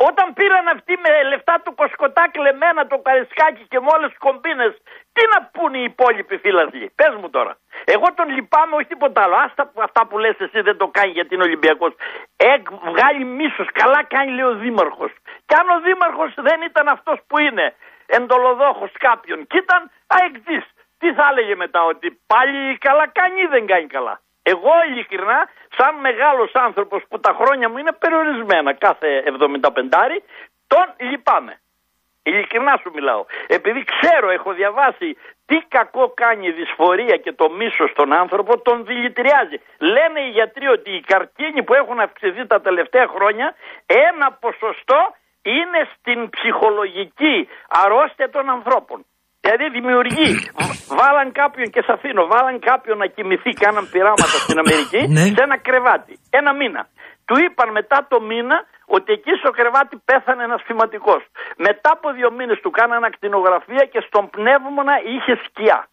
Όταν πήραν αυτοί με λεφτά του κοσκοτά κλεμμένα το καρισκάκι και με όλε τι κομπίνες, τι να πούνε οι υπόλοιποι φίλαθλοι. Πες μου τώρα. Εγώ τον λυπάμαι, όχι τίποτα άλλο. Άστα που αυτά που λες εσύ δεν το κάνει γιατί είναι Ολυμπιακός. Ε, βγάλει μίσος. Καλά κάνει, λέει ο Δήμαρχος. Και αν ο Δήμαρχος δεν ήταν αυτός που είναι, εντολοδόχος κάποιον, και ήταν αεξή, τι θα έλεγε μετά, ότι πάλι καλά κάνει ή δεν κάνει καλά; Εγώ ειλικρινά, σαν μεγάλος άνθρωπος που τα χρόνια μου είναι περιορισμένα κάθε 75 τον λυπάμαι. Ειλικρινά σου μιλάω. Επειδή ξέρω, έχω διαβάσει τι κακό κάνει η δυσφορία και το μίσος στον άνθρωπο, τον δηλητηριάζει. Λένε οι γιατροί ότι οι καρκίνοι που έχουν αυξηθεί τα τελευταία χρόνια, ένα ποσοστό είναι στην ψυχολογική αρρώστια των ανθρώπων. Δηλαδή δημιουργεί. Βάλαν κάποιον και σε αφήνω, βάλαν κάποιον να κοιμηθεί, κάναν πειράματα στην Αμερική Ναι. σε ένα κρεβάτι. Ένα μήνα. Του είπαν μετά το μήνα ότι εκεί στο κρεβάτι πέθανε ένας φηματικό. Μετά από δύο μήνες του κάναν ακτινογραφία και στον πνεύμονα είχε σκιά.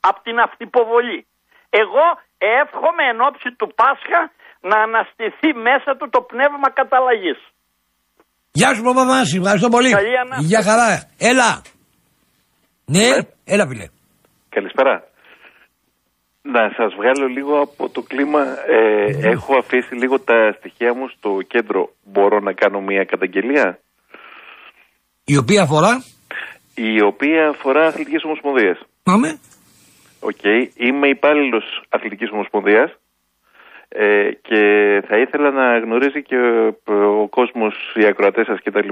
Απ' την αυτυποβολή. Εγώ εύχομαι εν ώψη του Πάσχα να αναστηθεί μέσα του το πνεύμα καταλλαγής. Γεια σου Παπαδάση, ευχαριστώ πολύ. Καλή ανάσταση. Γεια χαρά. Έλα. Ναι, έλα φίλε. Καλησπέρα. Να σας βγάλω λίγο από το κλίμα. Ε, έχω αφήσει λίγο τα στοιχεία μου στο κέντρο. Μπορώ να κάνω μια καταγγελία; Η οποία αφορά; Η οποία αφορά αθλητικές ομοσπονδίες. Πάμε. Οκ. Είμαι υπάλληλος Αθλητικής Ομοσπονδίας ε, και θα ήθελα να γνωρίζει και ο, ο κόσμος, οι ακροατές σας κτλ.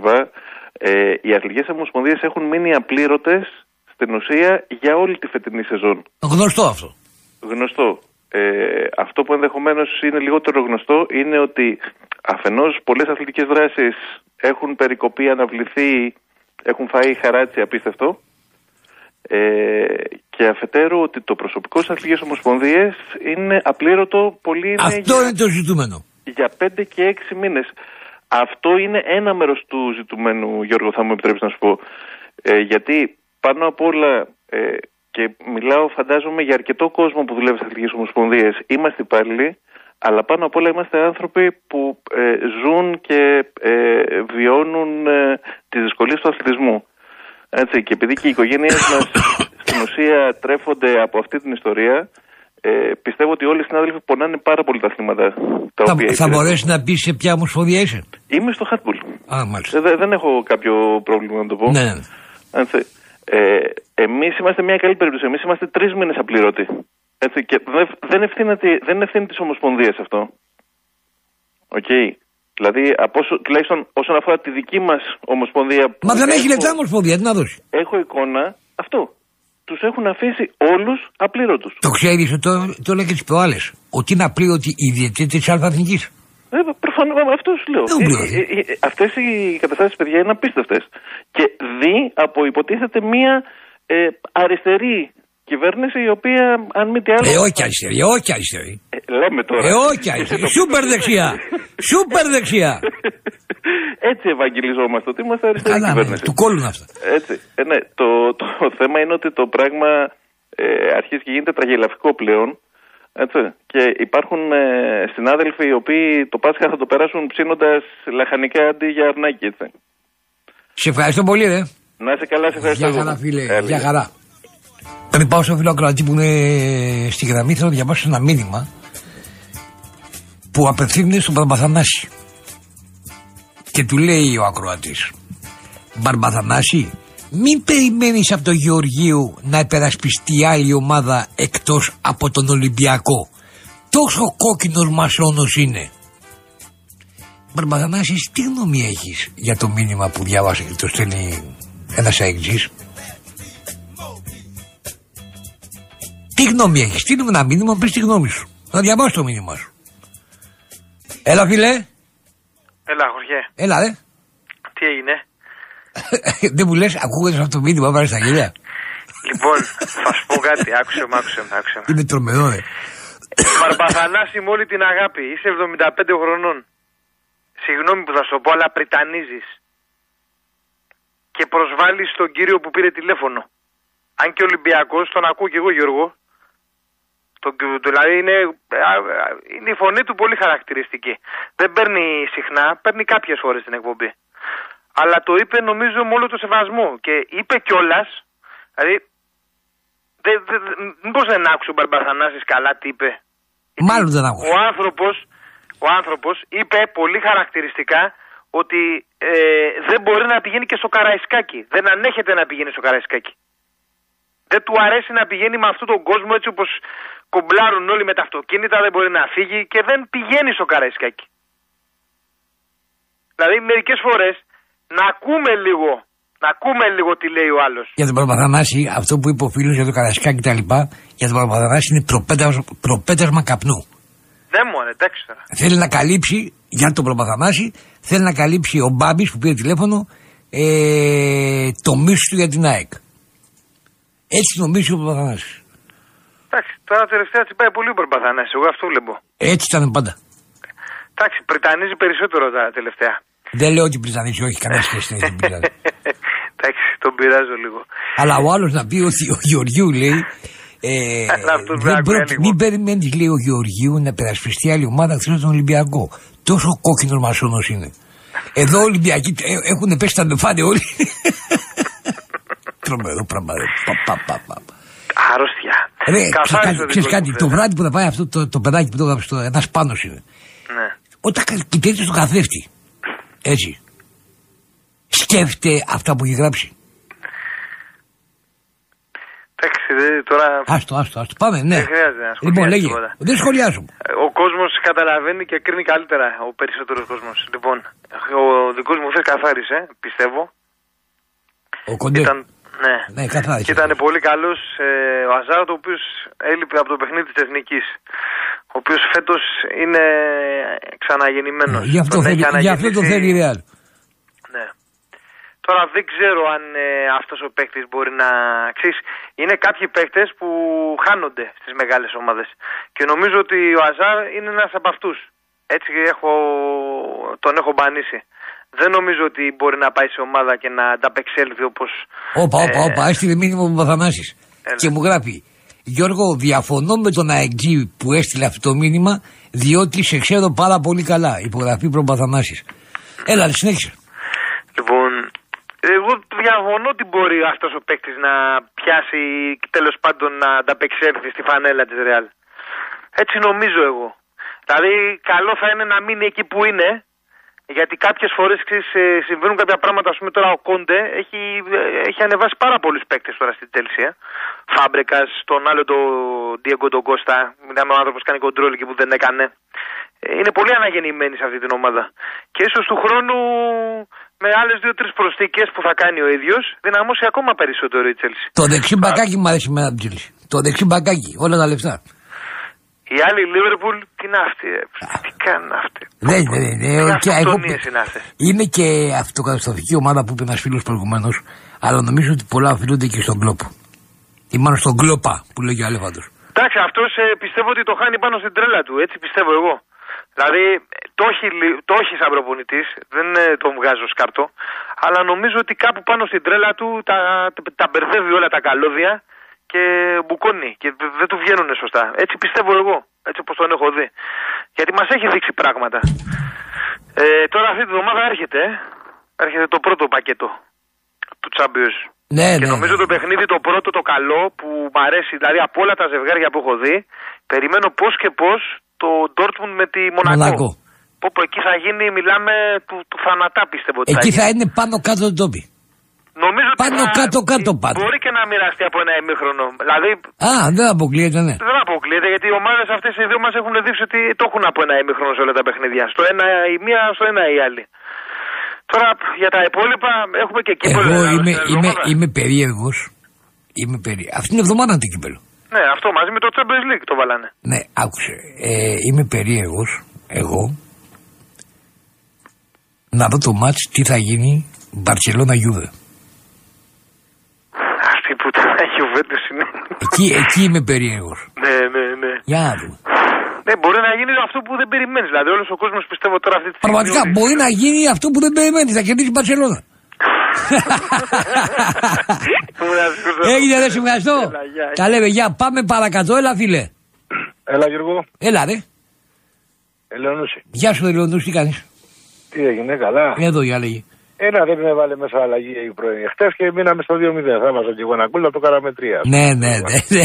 Ε, οι Αθλητικές Ομοσπονδίες έχουν μείνει απλήρωτες στην ουσία για όλη τη φετινή σεζόν. Γνωστό αυτό. Γνωστό. Ε, αυτό που ενδεχομένως είναι λιγότερο γνωστό είναι ότι αφενός πολλές αθλητικές δράσεις έχουν περικοπεί, αναβληθεί, έχουν φάει χαράτσι απίστευτο ε, και αφετέρου ότι το προσωπικό στις αθλητικές ομοσπονδίες είναι απλήρωτο, πολύ είναι Αυτό για, είναι το ζητούμενο. για 5 και 6 μήνες. Αυτό είναι ένα μέρος του ζητουμένου, Γιώργο, θα μου επιτρέψεις να σου πω. Ε, γιατί πάνω απ' όλα, ε, και μιλάω φαντάζομαι για αρκετό κόσμο που δουλεύει στις αθλητικές ομοσπονδίες, είμαστε υπάλληλοι, αλλά πάνω απ' όλα είμαστε άνθρωποι που ε, ζουν και ε, βιώνουν ε, τις δυσκολίες του αθλητισμού. Έτσι, και επειδή και οι οικογένειες μας στην ουσία τρέφονται από αυτή την ιστορία, ε, πιστεύω ότι όλοι οι συνάδελφοι πονάνε πάρα πολύ τα αθλήματα τα Θα, οποία θα υπηρετούν. μπορέσει να πει σε ποια ομοσπονδία είσαι; Είμαι στο Χάτμπουλ. Α, μάλιστα. Ε, δε- δεν έχω κάποιο πρόβλημα να το πω. Ναι, ναι. Έτσι. Ε, Εμείς είμαστε μια καλή περίπτωση. Εμείς είμαστε τρεις μήνες απλήρωτοι. Έτσι, και δεν, δεν, ευθύνεται, δεν είναι ευθύνη της Ομοσπονδίας αυτό. Οκ. Δηλαδή, από όσο, τουλάχιστον όσον αφορά τη δική μας Ομοσπονδία. που Μα δεν έχει έχει λεφτά η ομοσπονδία, τι να δώσει. Έχω εικόνα αυτό. Τους έχουν αφήσει όλους απλήρωτους. Το ξέρεις, το, το έλεγε τις προάλλες. Ότι είναι απλήρωτοι οι διαιτητές της Άλφα Εθνικής. Ε, Προφανώς αυτό σου λέω. Δεν μου Ε, Αυτές οι καταστάσεις, παιδιά, είναι απίστευτες. Και δει από υποτίθεται μία ε, αριστερή κυβέρνηση η οποία, αν μη τι άλλο. Ε, όχι αριστερή, όχι αριστερή. Ε, λέμε τώρα. Ε, όχι αριστερή. Σούπερ δεξιά. Σούπερ δεξιά. Έτσι ευαγγελιζόμαστε ότι είμαστε αριστερή Καλά, ναι, κυβέρνηση. του κόλλουν αυτά. Έτσι. Ε, ναι, το, το θέμα είναι ότι το πράγμα ε, αρχίζει και γίνεται τραγελαφικό πλέον. Έτσι. Και υπάρχουν ε, συνάδελφοι οι οποίοι το Πάσχα θα το περάσουν ψήνοντας λαχανικά αντί για αρνάκι. Έτσι. Σε ευχαριστώ πολύ, ρε. Να είσαι καλά, σε ευχαριστώ. Γεια εγώ. χαρά, φίλε. Έλα. Γεια χαρά. Πριν πάω στο φίλο ακροατή που είναι στη γραμμή, θέλω να διαβάσω ένα μήνυμα που απευθύνεται στον Μπαρμπαθανάση. Και του λέει ο ακροατής Μπαρμπαθανάση, μην περιμένεις από το Γεωργίου να υπερασπιστεί άλλη ομάδα εκτός από τον Ολυμπιακό. Τόσο κόκκινος μασόνος είναι. Μπαρμπαθανάσης, τι γνώμη έχεις για το μήνυμα που διάβασε και το στέλνει ένας αεξής. Τι γνώμη έχεις, στείλουμε ένα μήνυμα, πες τη γνώμη σου; Να διαβάσω το μήνυμα σου. Έλα φίλε, Έλα, Χωριέ, έλα ρε. τι έγινε; Δεν μου λες, ακούγοντας αυτό το μήνυμα, πάρε στα γέλια. Λοιπόν, θα σου πω κάτι, άκουσε με, άκουσε με, άκουσε με. Είναι τρομερό ρε. Μπαρμπαθανάση με όλη την αγάπη, είσαι 75 χρονών. Συγγνώμη που θα σου το πω, αλλά πριτανίζεις. Και προσβάλλεις τον κύριο που πήρε τηλέφωνο. Αν και ο Ολυμπιακός, τον ακούω και εγώ Γιώργο. Τον, δηλαδή είναι, α, α, είναι η φωνή του πολύ χαρακτηριστική. Δεν παίρνει συχνά, παίρνει κάποιες φορές την εκπομπή. Αλλά το είπε νομίζω με όλο το σεβασμό. Και είπε κιόλας, δηλαδή Δε, δε, δε, μήπως δεν άκουσε ο Μπαρμπαθανάσης καλά τι είπε. Μάλλον δεν άκουσα. Ο άνθρωπος, ο άνθρωπος είπε πολύ χαρακτηριστικά ότι ε, δεν μπορεί να πηγαίνει και στο Καραϊσκάκι. Δεν ανέχεται να πηγαίνει στο Καραϊσκάκι. Δεν του αρέσει να πηγαίνει με αυτόν τον κόσμο έτσι όπως κομπλάρουν όλοι με τα αυτοκίνητα, δεν μπορεί να φύγει και δεν πηγαίνει στο Καραϊσκάκι. Δηλαδή μερικές φορές να ακούμε λίγο. Να ακούμε λίγο τι λέει ο άλλος. Για τον Παπαθανάση, αυτό που είπε ο φίλος για το Καρασκάκι και τα λοιπά, για τον Παπαθανάση είναι προπέτασμα, προπέτασμα καπνού. Δεν μου εντάξει τώρα. Θέλει να καλύψει, για τον Παπαθανάση, θέλει να καλύψει ο Μπάμπης που πήρε τηλέφωνο ε, το μίσο του για την ΑΕΚ. Έτσι νομίζει ο Παπαθανάση. Εντάξει, τώρα τελευταία έτσι πάει πολύ ο Παπαθανάση. Εγώ αυτό βλέπω. Έτσι ήταν πάντα. Εντάξει, πριτανίζει περισσότερο τα τελευταία. Δεν λέω ότι Πριτανίζει, όχι, κανένα σχέση δεν έχει Πριτανίζει. Εντάξει, τον πειράζω λίγο. Αλλά ο άλλος να πει ότι ο Γεωργίου λέει. Ε, Αλλά αυτός δεν δεν προ- ακούει λίγο. μην περιμένεις, λέει ο Γεωργίου, να περασπιστεί άλλη ομάδα χθε τον Ολυμπιακό. Τόσο κόκκινος μασόνος είναι. Εδώ οι Ολυμπιακοί ε, έχουν πέσει τα νεφάνε όλοι. Τρομερό πράγμα. ρε. Πα, πα, πα, πα. Αρρώστια. Ρε, Καθάρισε ξέρεις κάτι, το ξέρεις δικό κάτι, του το θέμα. βράδυ που θα πάει αυτό το, το παιδάκι που το έγραψε, το, ένας πάνος είναι. Ναι. Όταν κα- κοιτάζει στον καθρέφτη, έτσι, σκέφτε αυτά που έχει γράψει. Εντάξει, δε, τώρα Άστο, άστο, άστο, πάμε, ναι. δεν χρειάζεται να Λοιπόν, σχολιάσεις λέγε, τίποτα. δεν σχολιάζουμε. Ο κόσμος καταλαβαίνει και κρίνει καλύτερα ο περισσότερος κόσμος. Λοιπόν, ο δικός μου θε καθάρισε, πιστεύω. Ο Κοντέ. Ήταν, ναι. Ναι, καθάρισε. Και ήταν πολύ καλός ε, ο Αζάρτ, ο οποίος έλειπε από το παιχνίδι της Εθνικής. Ο οποίος φέτος είναι ξαναγεννημένος. Γι' αυτό, θέλει, γι' αυτό το θέλει η Ρεάλ. Ναι. Τώρα δεν ξέρω αν ε, αυτός ο παίκτης μπορεί να... Ξέρεις, είναι κάποιοι παίκτες που χάνονται στις μεγάλες ομάδες. Και νομίζω ότι ο Αζάρ είναι ένας από αυτούς. Έτσι έχω, τον έχω μπανίσει. Δεν νομίζω ότι μπορεί να πάει σε ομάδα και να ανταπεξέλθει όπως... Όπα, όπα, ε, όπα, έστειλε μήνυμα που Παθανάσης. Έλα. Και μου γράφει, Γιώργο, διαφωνώ με τον ΑΕΚΤΖΙ που έστειλε αυτό το μήνυμα, διότι σε ξέρω πάρα πολύ καλά. Υπογραφή Παθανάσης. Έλα, συνέχισε. Λοιπόν, εγώ διαφωνώ ότι μπορεί αυτός ο παίκτης να πιάσει τέλος πάντων να ανταπεξέλθει στη φανέλα της Ρεάλ. Έτσι νομίζω εγώ. Δηλαδή, καλό θα είναι να μείνει εκεί που είναι, γιατί κάποιες φορές ξέρεις, ε, συμβαίνουν κάποια πράγματα. Α πούμε τώρα ο Κόντε έχει, ε, έχει ανεβάσει πάρα πολλούς παίκτες τώρα στην Τέλσια. Φάμπρεκα, τον άλλο τον Ντίεγκο τον Κώστα. Μιλάμε ο άνθρωπος κάνει κοντρόλ εκεί που δεν έκανε. Ε, Είναι πολύ αναγεννημένοι σε αυτή την ομάδα. Και ίσως του χρόνου με άλλες δύο-τρεις προσθήκες που θα κάνει ο ίδιος δυναμώσει ακόμα περισσότερο η Τσέλση. Το δεξί μπακάκι μου αρέσει εμένα από την Chelsea. Το δεξί μπακάκι, όλα τα λεφτά. Η άλλη Λίβερπουλ, τι είναι αυτή, ρε. τι κάνουν αυτοί. Δεν είναι, δεν είναι. Τι Και εγώ- αυτοκτονίες είναι αυτές. Είναι και αυτοκαταστροφική ομάδα που είπε ένας φίλος προηγουμένως, αλλά νομίζω ότι πολλά οφείλονται και στον κλόπο. Ή μάλλον στον κλόπα που λέγει ο Αλέφαντος. Εντάξει, αυτός πιστεύω ότι το χάνει πάνω στην τρέλα του. Έτσι πιστεύω εγώ. Δηλαδή, το έχει, λι- το έχει σαν προπονητής, δεν ε, τον βγάζω σκάρτο. Αλλά νομίζω ότι κάπου πάνω στην τρέλα του τα, τα μπερδεύει όλα τα καλώδια και μπουκώνει. Και δε- δεν του βγαίνουν σωστά. Έτσι πιστεύω εγώ. Έτσι όπως τον έχω δει. Γιατί μας έχει δείξει πράγματα. Ε, τώρα αυτή τη βδομάδα έρχεται. ε. Έρχεται το πρώτο πακέτο του Champions. Ναι, Και ναι. νομίζω το παιχνίδι το πρώτο το καλό που μου αρέσει, δηλαδή από όλα τα ζευγάρια που έχω δει, περιμένω πώς και πώς το Dortmund με τη Μονακό. Μονακό. Πω, πω, εκεί θα γίνει, μιλάμε του, του θανατά πιστεύω ότι Εκεί θα θα γίνει. είναι πάνω κάτω το τόπι. Νομίζω ότι Πάνω θα- κάτω κάτω πάνω. Μπορεί και να μοιραστεί από ένα ημίχρονο. Δηλαδή Α, δεν αποκλείεται, ναι. δεν αποκλείεται γιατί οι ομάδες αυτές οι δύο μας έχουν δείξει ότι το έχουν από ένα ημίχρονο σε όλα τα παιχνίδια. Στο ένα η μία, στο ένα η άλλη. Τώρα για τα υπόλοιπα έχουμε και κύπελο. Εγώ ε, είμαι, στην είμαι, εβδομάδα. είμαι περίεργος. Είμαι περί... Αυτή την εβδομάδα είναι το κύπελο. Ναι, αυτό μαζί με το Champions League το βάλανε. Ναι, άκουσε. Ε, είμαι περίεργος, εγώ, να δω το μάτς τι θα γίνει Μπαρσελόνα Γιούβε. Αυτή που ήταν η Juventus είναι. Εκεί, εκεί είμαι περίεργος. ναι, ναι, ναι. Για να δούμε. Ναι, μπορεί να γίνει αυτό που δεν περιμένεις. Δηλαδή, όλος ο κόσμος πιστεύω τώρα αυτή τη στιγμή. Πραγματικά ότι- μπορεί να γίνει αυτό που δεν περιμένεις. Θα κερδίσει η Μπαρσελόνα. Ήμουν σίγουρος. Έγινε, δεν σε ευχαριστώ. Έλα, γεια. Τα λέμε, γεια. Πάμε παρακάτω. Έλα, φίλε. Έλα Γιώργο, Έλα, ρε. Ελεονούση. Γεια σου, Ελαιονούς, τι κάνεις; Τι έγινε, καλά; Εδώ, για λέγε. Ένα δεν με βάλε μέσα αλλαγή η πρωί. Χτες και μείναμε στο 2-0. Θα ήμασταν και εγώ ένα κούλα, το κάναμε τρία. Ναι, ναι, ναι. ναι.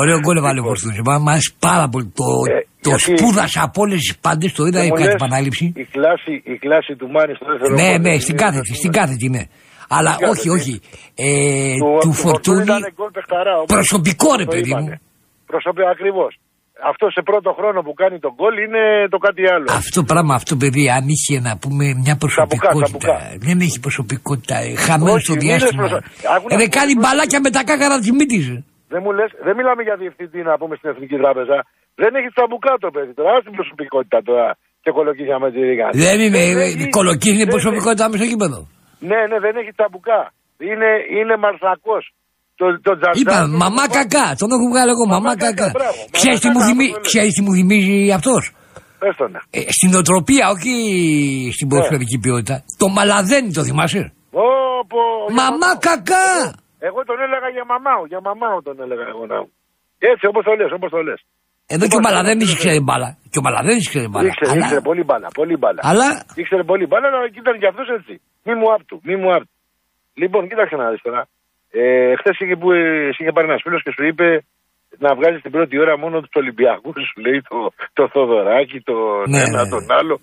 Ωραίο γκολ έβαλε ο Φορτούνης. Μα μ' άρεσε πάρα πολύ. Το, Ε, το γιατί- σπούδασα από όλες τις πάντες, το είδα Και μου κατά λες, επανάληψη. Η κλάση, η κλάση του Μάνη στο δεύτερο Ναι, γκολ, ναι, είναι- στην κάθετη, στην κάθετη, ναι. Αλλά Στην όχι, κάθετη. όχι. Ε, Του, του του Φορτούνη Φορτούνη ήταν γκολ παιχταρά, όπως προσωπικό, ρε το παιδί είπανε. μου. Προσωπικό ακριβώς. Αυτό σε πρώτο χρόνο που κάνει τον γκολ είναι το κάτι άλλο. Αυτό πράγμα, αυτό παιδί, αν είχε να πούμε μια προσωπικότητα. Δεν έχει προσωπικότητα. ε, Χαμένο Όχι, στο μην διάστημα. λες προσω- Άκου να Ε, ρε, σου- κάνει μπαλάκια με τα κάκαρα της μύτης. Δεν μου λες, δεν μιλάμε για διευθυντή να πούμε στην Εθνική Τράπεζα. Δεν έχει τσαμπουκά το παιδί τώρα. Άσε την προσωπικότητα τώρα και κολοκύθια με τη ρίγα. Δεν είναι. Δεν ε, έχει- Κολοκύθι είναι δεν- προσωπικότητα μέσα στο γήπεδο. Ναι, ναι, δεν έχει τσαμπουκά. Είναι, είναι μαρσακός. Το, το τζατζάκι- Είπα μαμά κακά. Τον έχω βγάλει εγώ, μαμά κακά. μπράβο, Ξέρεις τι, μαμά μου κακά, θυμί- αυτό το ξέρεις τι μου θυμίζει αυτός; Πες το ναι. στην οτροπία, όχι στην ποδοσφαιρική ποιότητα. Το μαλαδένι το θυμάσαι; Ω, πω, για Μαμά κακά. Εγώ τον έλεγα για μαμάου, για μαμάου τον έλεγα εγώ να. Έτσι, όπως το λες, όπως το λες. Εδώ και ο Μαλαδένη ξέρει μπάλα. Και ο Μαλαδένη ξέρει μπάλα. Ήξερε, Αλλά- ήξερε πολύ μπάλα, πολύ μπάλα. Αλλά Ήξερε πολύ μπάλα, αλλά και ήταν κι αυτός έτσι. Μη μου άπτου, μη μου άπτου. Λοιπόν, κοίταξε να δεις τώρα. Ε, Χθες είχε, που, ε, σε είχε πάρει ένας φίλος και σου είπε να βγάλεις την πρώτη ώρα μόνο τους Ολυμπιακούς. Σου λέει το, το Θοδωράκι, τον Ναι, ένα, ναι. τον άλλο.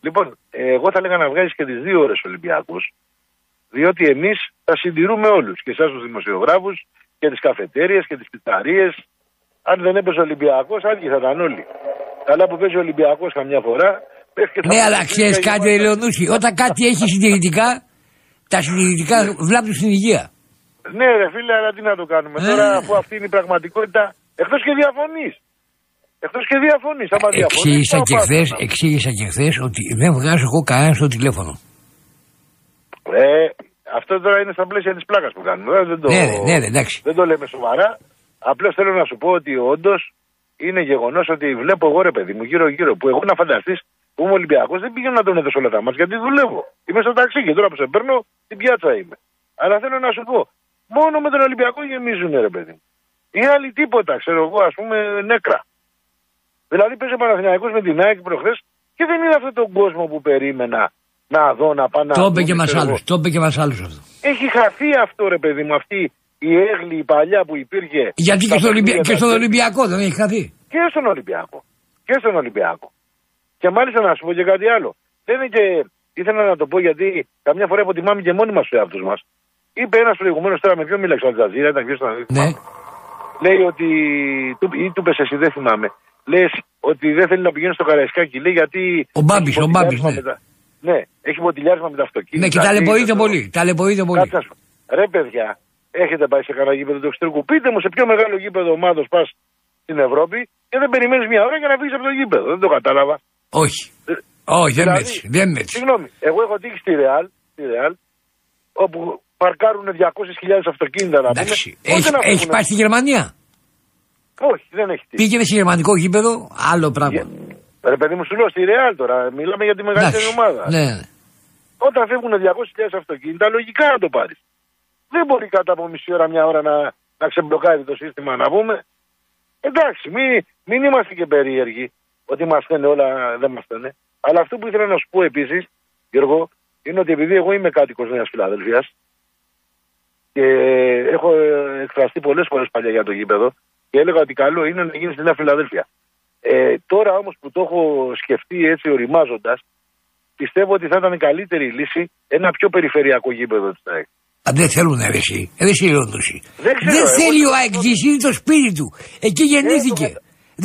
Λοιπόν, ε, εγώ θα έλεγα να βγάλεις και τις δύο ώρες Ολυμπιακούς. Διότι εμείς θα συντηρούμε όλους. Και εσάς τους δημοσιογράφους και τις καφετέρειε και τις πιτσαρίες. Αν δεν έπαιζε Ολυμπιακός, άδειοι θα ήταν όλοι. Καλά που παίζει Ολυμπιακός καμιά φορά. πες και θα ναι, μας αλλά πει ξέρεις για κάτι, γεμάτα. Ελεονούση. Όταν κάτι έχει συντηρητικά, τα συντηρητικά βλάπτουν στην υγεία. Ναι, ρε φίλε, αλλά τι να το κάνουμε. Ε. Τώρα, αφού αυτή είναι η πραγματικότητα, εκτός και διαφωνείς. Εκτός και διαφωνείς. Άμα διαφωνείς. Εξήγησα και χθε εξήγησα και χθες ότι δεν βγάζω εγώ κανένα στο τηλέφωνο. Ε, αυτό τώρα είναι στα πλαίσια της πλάκας που κάνουμε. ε, Δεν το, Ναι, ναι, ναι, ναι, εντάξει. δεν το λέμε σοβαρά. Απλώς θέλω να σου πω ότι όντως είναι γεγονός ότι βλέπω εγώ ρε παιδί μου γύρω-γύρω που εγώ να φανταστείς που είμαι Ολυμπιακός δεν πηγαίνω να τον έδωσω όλα τα μάτια γιατί δουλεύω. Είμαι στο ταξί και τώρα που σε παίρνω την πιάτσα είμαι. Αλλά θέλω να σου πω, μόνο με τον Ολυμπιακό γεμίζουν ρε παιδί μου. Οι άλλοι τίποτα, ξέρω εγώ, ας πούμε νέκρα. Δηλαδή παίζει ο Παναθηναϊκός με την ΑΕΚ προχθές και δεν είναι αυτόν τον κόσμο που περίμενα να δω να πάνε Το να είπε δουν, και μας ξέρω άλλους. εγώ. Το είπε και μας άλλους αυτό. Έχει χαθεί αυτό ρε παιδί μου, αυτή η έγλη, η παλιά που υπήρχε. Γιατί στα και, στο Ολυμπια... παιχνίδια και τα στον τέτοια. Ολυμπιακό δεν έχει χαθεί. Και στον Ολυμπιακό. Και στον Ολυμπιακό. Και μάλιστα να σου πω και κάτι άλλο. Δεν είναι και. Ήθελα να το πω γιατί καμιά φορά υποτιμάμε και μόνοι μας τους εαυτούς μας. Είπε ένας προηγουμένως τώρα με ποιον μίλαξε ο Αλτζαζίρα, ήταν ποιος ήταν. Ναι. Λέει ότι. του- ή του πες εσύ, δεν θυμάμαι. Λες ότι δεν θέλει να πηγαίνει στο Καραϊσκάκι. Λέει γιατί. Ο Μπάμπης, έχει ο Μπάμπης, ποτηλιάρισμα ναι. με τα- Ναι, έχει ποτηλιάρισμα με τα αυτοκίνητα. Ναι, και ταλαιπωρείται Τι, πολύ. Ταλαιπωρείται πολύ. Κάτσε να σου- Ρε παιδιά, έχετε πάει σε κανένα γήπεδο του εξωτερικού; Πείτε μου σε ποιο μεγάλο γήπεδο ομάδος πας στην Ευρώπη και δεν περιμένεις μια ώρα για να φύγεις από το γήπεδο. Δεν το κατάλαβα. Όχι. Όχι, δεν είναι Δηλαδή, έτσι. Δεν είναι έτσι. Συγγνώμη, εγώ έχω τύχει στη Ρεάλ, στη Ρεάλ όπου παρκάρουν 200.000 αυτοκίνητα να πούμε. Εντάξει. Πότε Έχει, να έχει φύγουνε; πάει στη Γερμανία; Όχι, δεν έχει τύχει. Πήγαινε σε γερμανικό γήπεδο, άλλο πράγμα. Ρε παιδί μου, σου λέω στη Ρεάλ τώρα. Μιλάμε για τη μεγαλύτερη Εντάξει. ομάδα. Ναι, ναι. Όταν φεύγουν 200.000 αυτοκίνητα, λογικά να το πάρεις. Δεν μπορεί κάτω από μισή ώρα, μια ώρα να, να ξεμπλοκάρει το σύστημα να πούμε. Εντάξει, μην, μην είμαστε και περίεργοι ότι μας φταίνε όλα, δεν μας φταίνε. Αλλά αυτό που ήθελα να σου πω επίσης, Γιώργο, είναι ότι επειδή εγώ είμαι κάτοικος Νέας Φιλαδέλφιας και έχω ε, εκφραστεί πολλές φορές παλιά για το γήπεδο και έλεγα ότι καλό είναι να γίνεις στη Νέα Φιλαδέλφια. Ε, τώρα όμως που το έχω σκεφτεί έτσι οριμάζοντας, πιστεύω ότι θα ήταν η καλύτερη λύση ένα πιο περιφερειακό γήπεδο της ΑΕΚ. Α, Δεν θέλουν ρε εσύ. Ε, Δεν σιλώνουση. Δεν ξέρω, Δεν εγώ θέλει ο το- Αεκτζής, είναι το σπίτι του. Εκεί γεννήθηκε.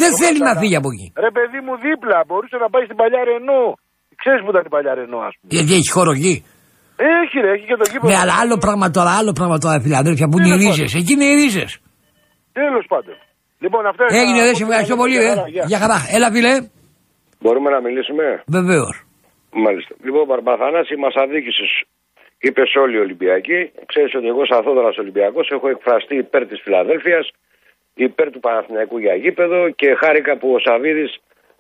Δεν το θέλει να κατάλαβα. φύγει από εκεί. Ρε παιδί μου δίπλα, μπορούσε να πάει στην παλιά Ρενό. Ξέρεις που ήταν η παλιά Ρενό, ας πούμε. Γιατί έχει χώρο εκεί. Έχει ρε, έχει και το γήπεδο. Ναι, αλλά άλλο πράγμα τώρα, άλλο πράγμα τώρα, φιλαδέλφια, που είναι οι Τέλος ρίζες. Εκεί είναι οι ρίζες. Τέλος πάντων. Λοιπόν, αυτά Έγινε, δεν σε ευχαριστώ πολύ, ρε. Για χαρά. Έλα, φίλε. Μπορούμε να μιλήσουμε; Βεβαίως. Μάλιστα. Λοιπόν, Μπαρμπαθανάση, μα αδίκησε. Είπε όλοι οι Ολυμπιακοί. Ξέρεις ότι εγώ, σαν Θόδωρα Ολυμπιακός, έχω εκφραστεί υπέρ της Φιλαδέλφιας, υπέρ του Παναθηναϊκού για γήπεδο και χάρηκα που ο Σαββίδης,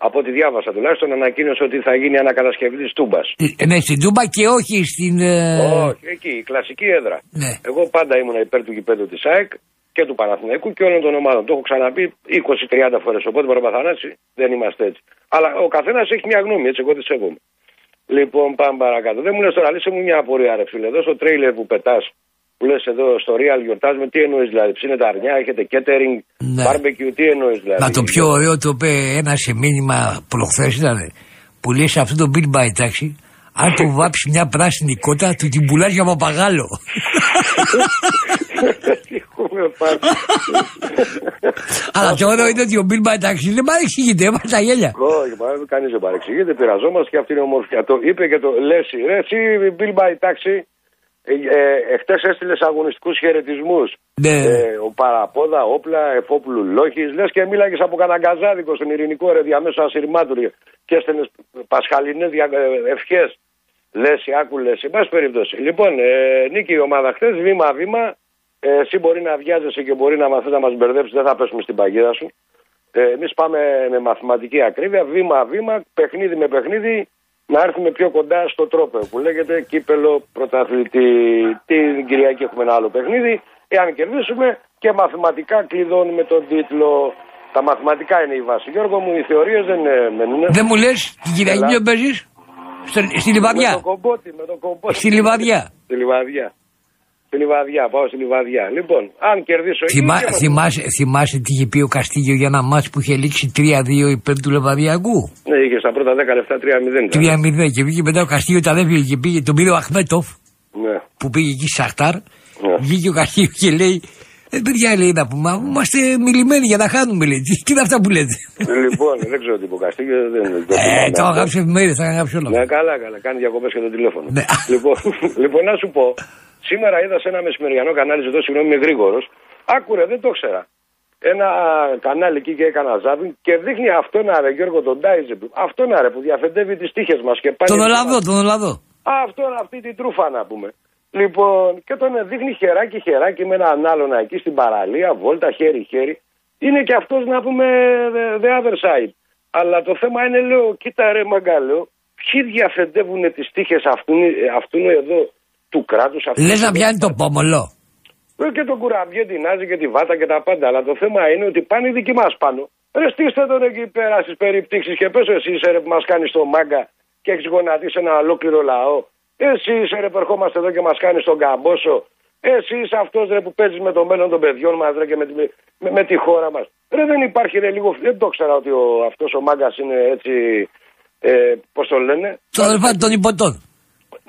από ό,τι διάβασα τουλάχιστον, ανακοίνωσε ότι θα γίνει ανακατασκευή της Τούμπας. Ε, Ναι, στην Τούμπα και όχι στην. ε, Όχι, εκεί, η κλασική έδρα. Ναι. Εγώ πάντα ήμουν υπέρ του γηπέδου της ΑΕΚ και του Παναθηναϊκού και όλων των ομάδων. Το έχω ξαναπεί 20-30 φορές. Οπότε, Μπαρμπαθανάση, δεν είμαστε έτσι. Αλλά ο καθένας έχει μια γνώμη, έτσι, εγώ τη σέβομαι. Λοιπόν, πάμε παρακάτω. Δεν μου λες τώρα, λύσε μου μια απορία, ρε φίλε. Εδώ στο τρέιλερ που πετάς, που λες εδώ στο Real γιορτάζουμε, τι εννοείς δηλαδή. Ψήνετε αρνιά, έχετε catering, Ναι. barbecue, τι εννοείς δηλαδή; Μα το πιο ωραίο το είπε ένας σε μήνυμα προχθές ήταν που λέει σε αυτό το Bill by Taxi, αν του βάψεις μια πράσινη κότα, του την πουλάς για παπαγάλο. με πας. Αλλά το όρο είναι ότι ο Μπιλ εντάξει δεν παρεξηγείται, έβαλε τα γέλια. Όχι, κανείς δεν παρεξηγείται, πειραζόμαστε και αυτή είναι η ομορφιά. Το είπε και το λε, ρε, εσύ, Bill by Taxi, ε, ε, Εχθές έστειλες αγωνιστικούς χαιρετισμούς. Ναι. Ε, ο παραπόδα, όπλα, εφόπλου λόχη. Λες και μίλαγες από καναγκαζάδικο στον ειρηνικό ρε διαμέσου ασυρμάτουρη και έστελνε πασχαλινές ευχές. Λες, άκουλε, εν πάση περιπτώσει. Λοιπόν, ε, νίκη η ομάδα χθες, βήμα-βήμα. Ε, εσύ μπορεί να βιάζεσαι και μπορεί να μαθείς να μας μπερδέψεις, δεν θα πέσουμε στην παγίδα σου. Ε, Εμείς πάμε με μαθηματική ακρίβεια, βήμα-βήμα, παιχνίδι με παιχνίδι, να έρθουμε πιο κοντά στο τρόπο που λέγεται κύπελο πρωταθλητή. Την Κυριακή έχουμε ένα άλλο παιχνίδι. Εάν κερδίσουμε και μαθηματικά κλειδώνουμε τον τίτλο. Τα μαθηματικά είναι η βάση. Γιώργο μου, οι θεωρίες δεν ε, μένουν. Δεν μου λες την Κυριακή ποιο παίζεις; Στη Λιβαδιά. Με το κομπότι, με το κομπότι. Στη Λιβαδιά. Στη Λιβαδιά. Στη Λιβαδιά, πάω στη Λιβαδιά. Λοιπόν, αν κερδίσω Θυμά, εκεί, θυμάσαι, θυμάσαι τι είχε πει ο Καστίγιο για ένα μάτς που είχε λήξει 3-2 υπέρ του Λεβαδιακού. Ναι, είχε στα πρώτα 10 λεπτά 3-0. 3-0 και βγήκε μετά ο Καστίγιο τα δεν και πήγε, τον πήρε ο Αχμέτοφ Ναι. που πήγε εκεί στη Σαχτάρ. Ναι. Βγήκε ο Καστίγιο και λέει ε, παιδιά λέει να πούμε, είμαστε μιλημένοι για να χάνουμε λέει. Τι, τι είναι αυτά που λέτε; λοιπόν, δεν ξέρω τι υποκαστήγιο. Δεν, δεν το Ε, θυμάμαι το έχω αυτό. γράψει εφημερίδες, θα γράψει όλα. Ναι, καλά, καλά. Κάνει διακοπές και το τηλέφωνο. Ναι. Λοιπόν, λοιπόν, να σου πω, σήμερα είδα σε ένα μεσημεριανό κανάλι, ζητώ συγγνώμη, είμαι γρήγορος. Άκουρε, δεν το ήξερα. Ένα κανάλι εκεί και έκανα ζάβιν και δείχνει αυτόν ρε Γιώργο τον Ντάιζε. Αυτόν ρε που διαφεντεύει τις τύχες μας και πάει. Τον Ολλανδό, τον Ολλανδό. Αυτόν, αυτή την τρούφα να πούμε. Λοιπόν, και τον δείχνει χεράκι χεράκι με έναν άλλον εκεί στην παραλία, βόλτα χέρι-χέρι. Είναι και αυτός να πούμε the- the other side. Αλλά το θέμα είναι, λέω, κοίτα ρε μαγκά, λέω, ποιοι διαφεντεύουν τις τύχες αυτού, αυτού εδώ του κράτους. Λες να πιάνει το πόμολο. Και τον κουραμπιέ, την άζη και τη βάτα και τα πάντα. Αλλά το θέμα είναι ότι πάνε οι δικοί μας πάνω. Ρε στήστε τον εκεί πέρα στις περιπτύξεις και πες εσύ είσαι ρε που μας κάνεις το μάγκα και έχεις γονατίσει ένα ολόκληρο λαό. Εσύ είσαι ρε που ερχόμαστε εδώ και μας κάνεις τον καμπόσο. Εσύ είσαι αυτός ρε που παίζεις με το μέλλον των παιδιών μας ρε και με, τη- με, με τη χώρα μας. Ρε δεν υπάρχει ρε λίγο. Δεν το ήξερα ότι αυτός ο μάγκας είναι έτσι. Ε, Πώς το λένε; Το αδελφάτι των υποτών.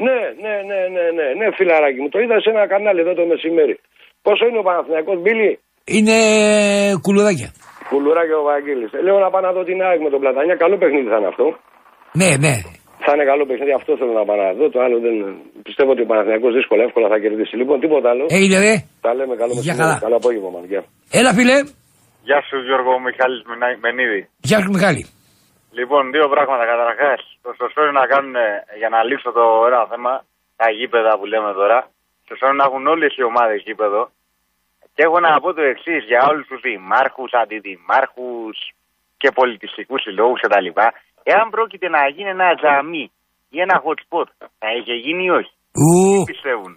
Ναι, ναι, ναι, ναι, ναι, ναι, φιλαράκι μου. Το είδα σε ένα κανάλι εδώ το μεσημέρι. Πόσο είναι ο Παναθηναϊκός Μπίλη, Είναι κουλουράκια. κουλουράκι ο Βαγγέλης. Ε, Λέω να πάω να δω την ΑΕΚ με τον Πλατανιά. Καλό παιχνίδι θα είναι αυτό. Ναι, ναι. Θα είναι καλό παιχνίδι, αυτό θέλω να πάω να δω. Το άλλο δεν. Πιστεύω ότι ο Παναθηναϊκός δύσκολα, εύκολα θα κερδίσει. Λοιπόν, τίποτα άλλο. Έγινε ρε. Τα λέμε καλό Για μεσημέρι. καλά. Καλό απόγευμα, man. Γεια. Έλα φίλε. Γεια σου Γιώργο Μιχάλης Μενά- Μενίδη. Γεια σου Μιχάλη. Λοιπόν, δύο πράγματα. Καταρχάς, το σωστό είναι να κάνουν, ε, για να λύσω το ένα θέμα, τα γήπεδα που λέμε τώρα. Σωστό είναι να έχουν όλες οι ομάδες γήπεδο. Και έχω να πω το εξής για όλους τους δημάρχους, αντιδημάρχους και πολιτιστικούς συλλόγους κτλ. Εάν πρόκειται να γίνει ένα τζαμί ή ένα hot spot, θα είχε γίνει ή όχι; Τι πιστεύουν;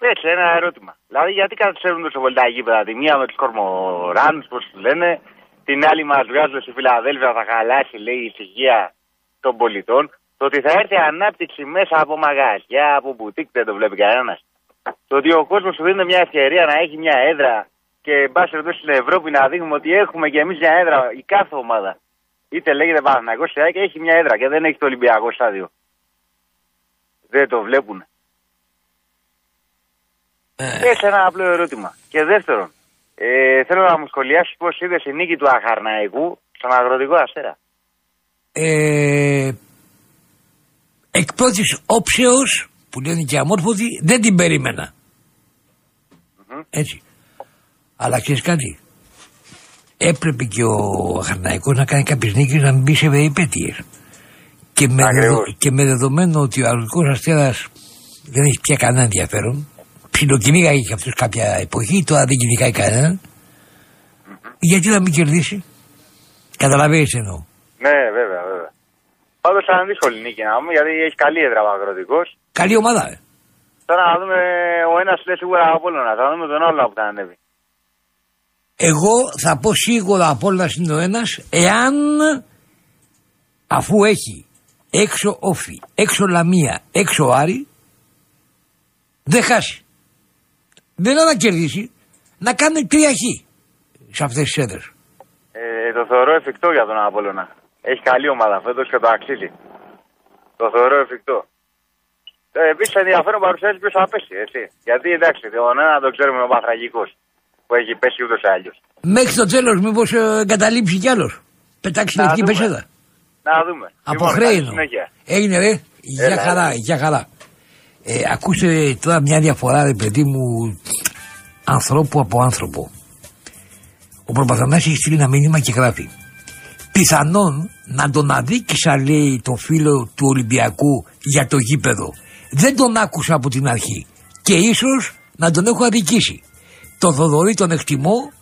Έτσι, ένα ερώτημα. Δηλαδή, γιατί καθυστερούν τόσο πολύ τα γήπεδα; Τη μία με τους κορμοράνους, πώς τους λένε, την άλλη μας βγάζουν στη Φιλαδέλφια, θα χαλάσει, λέει, η ησυχία των πολιτών. Το ότι θα έρθει ανάπτυξη μέσα από μαγαζιά, από μπουτίκ, δεν το βλέπει κανένας. Το ότι ο κόσμος σου δίνει μια ευκαιρία να έχει μια έδρα και εν πάση περιπτώσει στην Ευρώπη να δείχνουμε ότι έχουμε και εμείς μια έδρα, η κάθε ομάδα. Είτε λέγεται Παναθηναϊκός είτε και έχει μια έδρα και δεν έχει το Ολυμπιακό στάδιο. Δεν το βλέπουν. Έτσι ένα απλό ερώτημα. Και δεύτερον, ε, θέλω να μου σχολιάσεις πώς είδες η νίκη του Αχαρναϊκού στον αγροτικό αστέρα. Ε, εκ πρώτης όψεως που λένε και αμόρφωτοι δεν την περιμενα Έτσι. Αλλά ξέρεις κάτι. Έπρεπε και ο Αχαρναϊκός να κάνει κάποιες νίκες να μην μπει σε υπέτειες. Και με, δεδο- και με δεδομένο ότι ο αγροτικός αστέρας δεν έχει πια κανένα ενδιαφέρον. Ψιλοκυνήγαγε και αυτός κάποια εποχή, τώρα δεν κυνηγάει κανέναν. Γιατί να μην κερδίσει; Καταλαβαίνεις τι εννοώ. Ναι, βέβαια, βέβαια. Πάντως ήταν δύσκολη νίκη να πούμε γιατί έχει καλή έδρα ο αγροτικός. Καλή ομάδα. ε. Τώρα να δούμε ο ένας λέει σίγουρα από όλων. Θα δούμε τον άλλο που θα ανέβει. Εγώ θα πω σίγουρα από όλα είναι ο ένας εάν αφού έχει έξω όφη, έξω λαμία, έξω άρη δεν χάσει. Δεν είναι να κερδίσει, να κάνει τρία χ σε αυτές τις έδρες. Ε, το θεωρώ εφικτό για τον Απόλλωνα. Έχει καλή ομάδα φέτο και το αξίζει. Το θεωρώ εφικτό. Επίση ενδιαφέρον παρουσιάζει ποιος θα πέσει, έτσι. Γιατί εντάξει, τον ένα τον ξέρουμε ο Παθραγικό που έχει πέσει ούτως ή άλλως. Μέχρι το τέλος, μήπως ε, εγκαταλείψει κι άλλος. Πετάξει Να λευκή δούμε. πεσέδα. Να δούμε. Από Λοιπόν, χρέη καλή εννοώ. συνέχεια. Έγινε ρε. Για Έλα, χαρά, για χαρά. Ε, ακούστε τώρα μια διαφορά, ρε παιδί μου, ανθρώπου από άνθρωπο. Ο Παπαθανάσης έχει στείλει ένα μήνυμα και γράφει Πιθανόν να τον αδίκησα λέει το φίλο του Ολυμπιακού για το γήπεδο. Δεν τον άκουσα από την αρχή και ίσως να τον έχω αδικήσει. Το Θοδωρή τον εκτιμώ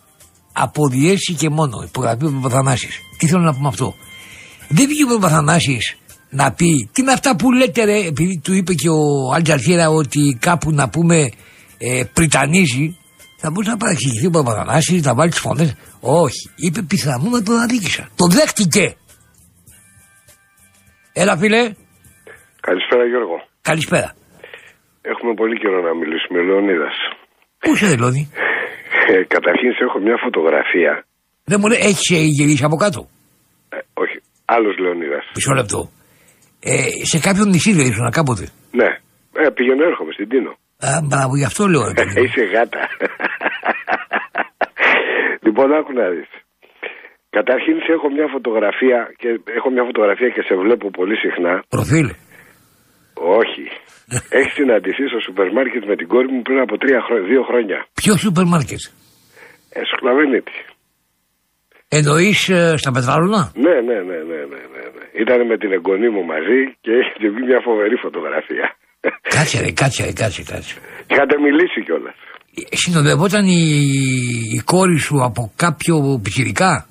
από διέση και μόνο. Υπογραφή ο Παπαθανάσης. Τι θέλω να πούμε αυτό. Δεν βγήκε ο Παπαθανάσης να πει τι είναι αυτά που λέτε ρε επειδή του είπε και ο Αλτζαρχέρα ότι κάπου να πούμε ε, πριτανίζει θα μπορούσε να παρεξηγηθεί ο Παπαθανάσης να βάλει τις φωνές όχι είπε πιθανό να τον αδίκησα το δέχτηκε έλα φίλε Καλησπέρα Γιώργο. καλησπέρα Έχουμε πολύ καιρό να μιλήσουμε. Λεωνίδας. πού είσαι Δελώδη Ε, καταρχήν σε έχω μια φωτογραφία. δεν μου λέει έχεις ε, γυρίσει από κάτω; Ε, όχι, άλλος Λεωνίδας. μισό λεπτό ε, σε κάποιο νησί δεν ήσουν κάποτε Ναι, ε, πηγαίνω έρχομαι στην Τίνο. Α, μπράβο, γι' αυτό λέω. ρε παιδί μου. Είσαι γάτα. λοιπόν, άκου να δεις. Καταρχήν σε έχω μια φωτογραφία και έχω μια φωτογραφία και σε βλέπω πολύ συχνά. Προφίλ. Όχι. Έχεις συναντηθεί στο σούπερ μάρκετ με την κόρη μου πριν από τρία χρόνια, δύο χρόνια. Ποιος σούπερ μάρκετ. Ε, στο Κλαβενίτη. Εννοεί στα πετράλωνα; Ναι, ναι, ναι, ναι, ναι, ναι, ναι. Ήταν με την εγγονή μου μαζί και έχει βγει μια φοβερή φωτογραφία. Κάτσε ρε, κάτσε ρε, κάτσε, κάτσε. Είχατε μιλήσει κιόλας. Συνοδευόταν η, η κόρη σου από κάποιο πιτσιρικά;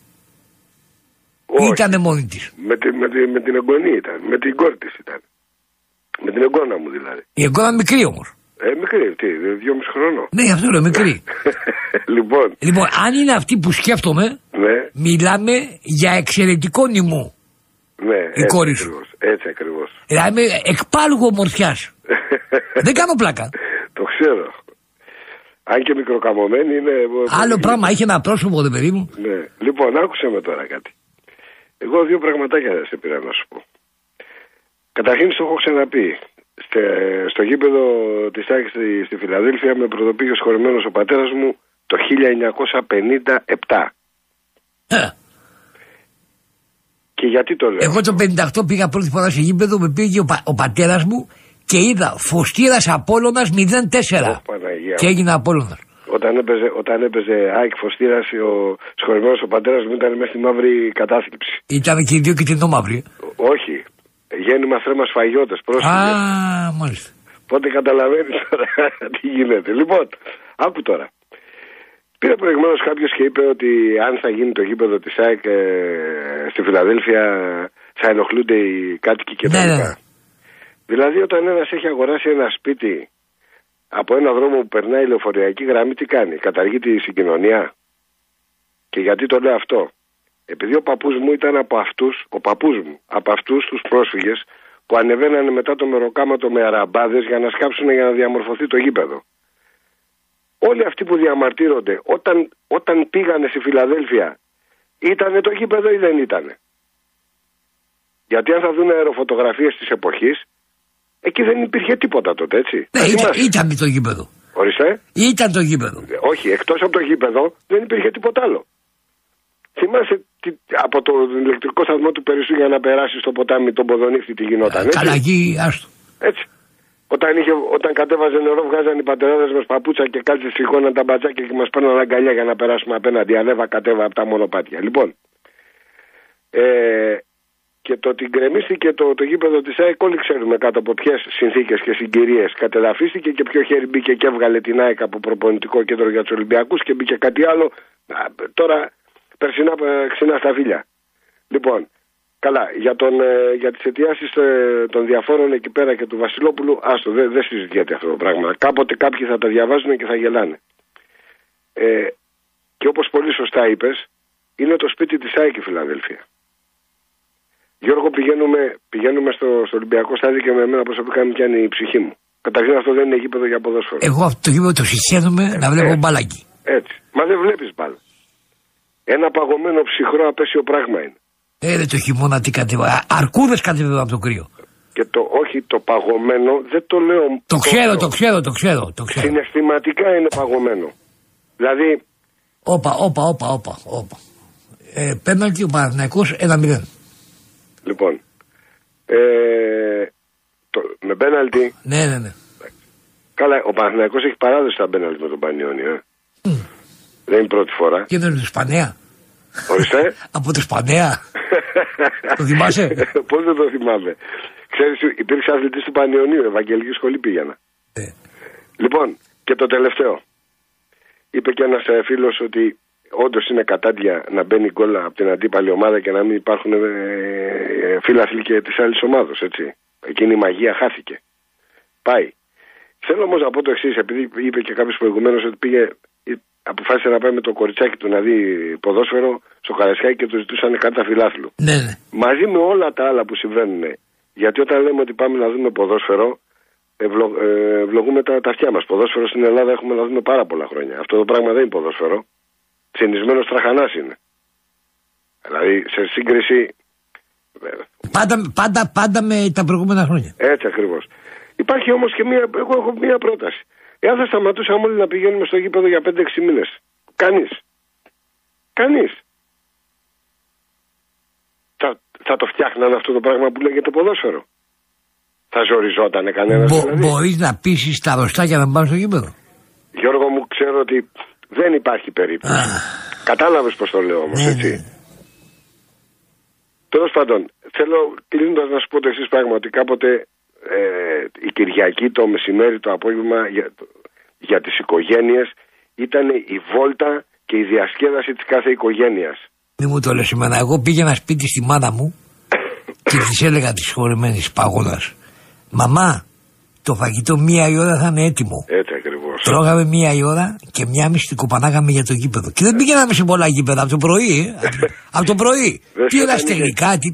Ή ήταν μόνη της; Με, τη, με, τη, με την εγγονή ήταν. Με την κόρη της ήταν. Με την εγγόνα μου δηλαδή. Η εγγόνα μικρή όμως. Ε, μικρή, τι, δυόμιση χρονών. Ναι, γι' αυτό λέω μικρή. λοιπόν, λοιπόν, αν είναι αυτή που σκέφτομαι, ναι, μιλάμε για εξαιρετικό νημό. Ναι. Η έτσι κόρη σου. ακριβώς, Έτσι ακριβώς. Δηλαδή είμαι εκπάλουγο ομορφιάς. Δεν κάνω πλάκα. Το ξέρω. Αν και μικροκαμωμένη είναι. Άλλο πράγμα, είχε ένα πρόσωπο, δε παιδί μου. Ναι. Λοιπόν, άκουσε με τώρα κάτι. Εγώ δύο πραγματάκια σε πήρα να σου πω. Καταρχήν στο έχω ξαναπεί. Στε, στο γήπεδο της ΑΕΚ στη, στη Φιλαδέλφια με πρωτοπήγες χωρημένος ο πατέρας μου το 1957. Και γιατί το λέω; Εγώ το 58 πήγα πρώτη φορά σε γήπεδο, με πήγε ο, πα, ο πατέρας μου και είδα Φωστήρας Απόλωνα 0-4. Παναγία Και μου. έγινα Απόλωνα. Όταν έπαιζε, όταν έπαιζε ΑΕΚ Φωστήρας, ο σχολημένο ο πατέρας μου ήταν μέσα στη μαύρη κατάθλιψη. Ήταν και οι δύο και την μαύρη. Όχι. Γέννημα θρέμα σφαγιώτες. Α, μάλιστα. Πότε καταλαβαίνεις τώρα τι γίνεται. Λοιπόν, άκου τώρα. Πήρε προηγουμένως κάποιος και είπε ότι αν θα γίνει το γήπεδο της ΑΕΚ ε, στη Φιλαδέλφια θα ενοχλούνται οι κάτοικοι και τα Ναι, ναι. λοιπά. Δηλαδή, όταν ένας έχει αγοράσει ένα σπίτι από ένα δρόμο που περνάει η λεωφορειακή γραμμή, τι κάνει, καταργεί τη συγκοινωνία; Και γιατί το λέω αυτό; Επειδή ο παππούς μου ήταν από αυτούς, ο παππούς μου, από αυτούς τους πρόσφυγες που ανεβαίνανε μετά το μεροκάματο με αραμπάδες για να σκάψουν για να διαμορφωθεί το γήπεδο. Όλοι αυτοί που διαμαρτύρονται όταν, όταν πήγανε στη Φιλαδέλφια ήτανε το γήπεδο ή δεν ήτανε; Γιατί αν θα δουν αεροφωτογραφίες της εποχής, εκεί δεν υπήρχε τίποτα τότε, έτσι. Ναι, Θα ήταν, θυμάσαι. ήταν το γήπεδο. Ορίστε. Ήταν το γήπεδο. Όχι, εκτός από το γήπεδο δεν υπήρχε τίποτα άλλο. Θυμάσαι τι, από το ηλεκτρικό σταθμό του Περισσού για να περάσεις στο ποτάμι τον Ποδονύχτη τι γινόταν. έτσι. Καλά, εκεί, άστο. Έτσι. Όταν, είχε, όταν κατέβαζε νερό, βγάζαν οι πατεράδες μας παπούτσα και κάλτσε σηκώναν τα μπατσάκια και μας παίρναν αγκαλιά για να περάσουμε απέναντι. Ανέβα, κατέβα από τα μονοπάτια. Λοιπόν, ε, και το ότι γκρεμίστηκε το, το γήπεδο της ΑΕΚ, όλοι ξέρουμε κάτω από ποιες συνθήκες και συγκυρίες κατεδαφίστηκε και ποιο χέρι μπήκε και έβγαλε την ΑΕΚ από προπονητικό κέντρο για τους Ολυμπιακούς και μπήκε κάτι άλλο. Α, Τώρα περσινά ε, ξινά στα φίλια. Λοιπόν, καλά, για, τον, ε, για τις αιτιάσεις ε, των διαφόρων εκεί πέρα και του Βασιλόπουλου, άστο, δεν δεν συζητιέται αυτό το πράγμα. Κάποτε κάποιοι θα τα διαβάζουν και θα γελάνε. Ε, και όπως πολύ σωστά είπες, είναι το σπίτι της ΑΕΚ η Φιλαδέλφια. Γιώργο, πηγαίνουμε, πηγαίνουμε στο, στο Ολυμπιακό στάδιο και με εμένα προσωπικά μου πιάνει η ψυχή μου. Καταρχήν αυτό δεν είναι γήπεδο για ποδόσφαιρο. Εγώ αυτό το γήπεδο το συχαίνομαι να βλέπω μπαλάκι. Έτσι. Μα δεν βλέπεις μπάλα. Ένα παγωμένο ψυχρό απέσιο πράγμα είναι. Ε, ρε, το χειμώνα τι κατέβα. Αρκούδες κατέβαιναν από το κρύο. και το όχι το παγωμένο δεν το λέω. Το ξέρω, το ξέρω, το ξέρω. Το ξέρω. Συναισθηματικά είναι παγωμένο. Δηλαδή. Όπα, όπα, όπα, όπα. όπα. Ε, πέναλτι ο Παναθηναϊκός 1-0. Λοιπόν. Ε, το, με πέναλτι. Ναι, ναι, ναι. Καλά, ο Παναθηναϊκός έχει παράδοση στα πέναλτι με τον Πανιόνιο. Ε. Δεν είναι πρώτη φορά. Και δεν είναι Ισπανία. Ορίστε. Από τη Ισπανία. το θυμάσαι; Πώς δεν το θυμάμαι. Ξέρεις, υπήρξε αθλητής του Πανιωνίου, Ευαγγελική σχολή πήγαινα. Ε. Λοιπόν, και το τελευταίο. Είπε και ένας φίλος ότι όντως είναι κατάντια να μπαίνει γκολ από την αντίπαλη ομάδα και να μην υπάρχουν ε, ε, φίλαθλοι και της άλλης ομάδα. Έτσι. Εκείνη η μαγεία χάθηκε. Πάει. Θέλω όμως να πω το εξής, επειδή είπε και κάποιος προηγουμένως ότι πήγε, αποφάσισε να πάει με το κοριτσάκι του να δει ποδόσφαιρο στο Καραϊσκάκι και του ζητούσαν κάρτα φιλάθλου. Ναι, ναι. Μαζί με όλα τα άλλα που συμβαίνουν, γιατί όταν λέμε ότι πάμε να δούμε ποδόσφαιρο, ευλο, ε, ευλογούμε τα, τα αυτιά μας. Ποδόσφαιρο στην Ελλάδα έχουμε να δούμε πάρα πολλά χρόνια. Αυτό το πράγμα δεν είναι ποδόσφαιρο. Συνισμένος τραχανάς είναι. Δηλαδή σε σύγκριση. Πάντα, πάντα, πάντα με τα προηγούμενα χρόνια. Έτσι ακριβώς. Υπάρχει όμως και μία. Εγώ έχω μία πρόταση. Εάν θα σταματούσαμε όλοι να πηγαίνουμε στο γήπεδο για 5-6 μήνες. Κανείς. Κανείς. Θα, θα το φτιάχναν αυτό το πράγμα που λέγεται ποδόσφαιρο. Θα ζοριζόταν κανένας. Μπο, δηλαδή. Μπορείς να πείσεις τα ρωστάκια να πάνε στο γήπεδο; Γιώργο μου, ξέρω ότι δεν υπάρχει περίπτωση. Κατάλαβες πώς το λέω όμως, Ναι, έτσι. Τέλος πάντων, θέλω κλείνοντας να σου πω το εξής πράγμα: Ότι κάποτε ε, η Κυριακή το μεσημέρι, το απόγευμα για, για τις οικογένειες ήταν η βόλτα και η διασκέδαση της κάθε οικογένειας. Μη μου το λες εμένα. Εγώ πήγαινα σπίτι στη μάνα μου και της έλεγα τη χωρημένη παγώνας. Μαμά, το φαγητό μία η ώρα θα είναι έτοιμο. Έτσι ακριβώς. Τρώγαμε μία η ώρα και μία μισή την κοπανάγαμε για το γήπεδο. Και δεν πήγαιναμε σε πολλά γήπεδα από το πρωί. Ε. Από- από το πρωί. Δες, Τι όταν ερασιτεχνικά, τι.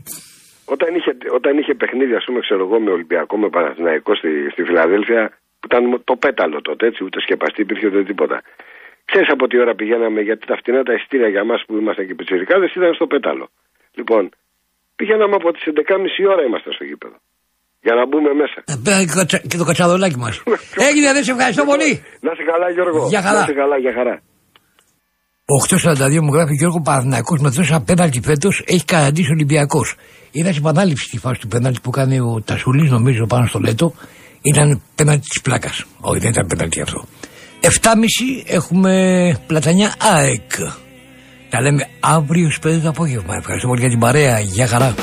Όταν είχε, όταν είχε παιχνίδι, ας πούμε, ξέρω εγώ, με Ολυμπιακό, με Παναθηναϊκό στη, στη Φιλαδέλφια, που ήταν το πέταλο τότε, έτσι, ούτε σκεπαστή υπήρχε ούτε τίποτα. Ξέρεις από τι ώρα πηγαίναμε, γιατί τα φτηνά τα ειστήρια για εμά που ήμασταν και πιτσιρικάδες ήταν στο πέταλο. Λοιπόν, πηγαίναμε από τις 11.30 ώρα ήμασταν στο γήπεδο. Για να μπούμε μέσα. Ε, πέρα και κατσα- Και το κατσαδολάκι μας. Έγινε, δεν σε ευχαριστώ πολύ. Να σε καλά, Γιώργο. Γεια χαρά. Να σε καλά, για χαρά. 8.42 μου γράφει Γιώργο Παναθηναϊκός με τόσα πέναλτι φέτος έχει καραντήσει Ολυμπιακός. Είδα στην επανάληψη τη φάση του πέναλτι που κάνει ο Τασουλής νομίζω πάνω στο Λέτο. Ήταν πέναλτι της πλάκας. Όχι δεν ήταν πέναλτι αυτό. 7.30 έχουμε πλατανιά ΑΕΚ. Τα λέμε αύριο στις 5 το απόγευμα. Ευχαριστώ πολύ για την παρέα. Γεια χαρά.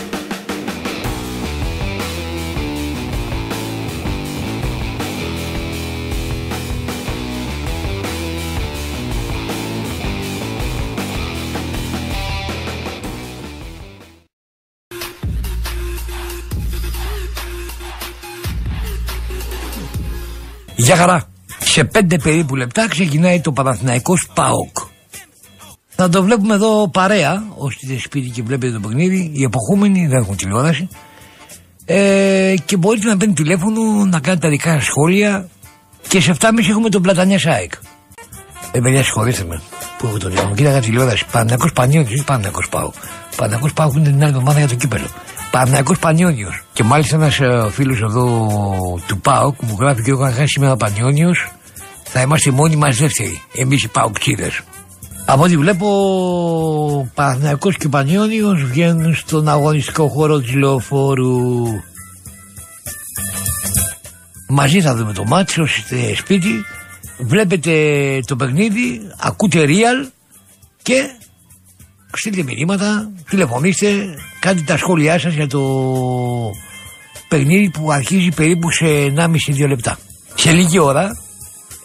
Γεια χαρά. Σε πέντε περίπου λεπτά ξεκινάει το Παναθηναϊκός ΠΑΟΚ. Θα το βλέπουμε εδώ παρέα, όσοι είστε σπίτι και βλέπετε το παιχνίδι. Οι εποχούμενοι δεν έχουν τηλεόραση. Ε, και μπορείτε να παίρνετε τηλέφωνο, να κάνετε τα δικά σας σχόλια. Και σε 7.30 έχουμε τον Πλατανιά ΣΑΕΚ. Ε, παιδιά, συγχωρήστε με που έχω το τηλέφωνο. Κοίταγα τηλεόραση. Παναθηναϊκός Πανιόνιος, ή Παναθηναϊκός ΠΑΟΚ. Παναθηναϊκός ΠΑΟΚ είναι την άλλη εβδομάδα για το κύπελο. Παναθηναϊκός Πανιόνιος. Και μάλιστα ένας ε, φίλος εδώ του ΠΑΟΚ μου γράφει και όταν χάσει σήμερα Πανιόνιος θα είμαστε μόνοι μας δεύτεροι. Εμείς οι ΠΑΟΚτσίδες. Από ό,τι βλέπω, Παναθηναϊκός και Πανιόνιος βγαίνουν στον αγωνιστικό χώρο της Λεωφόρου. Μαζί θα δούμε το μάτσο, όσοι είστε σπίτι, βλέπετε το παιχνίδι, ακούτε real και στείλτε μηνύματα, τηλεφωνήστε, κάντε τα σχόλιά σας για το παιχνίδι που αρχίζει περίπου σε 1,5-2 λεπτά. Σε λίγη ώρα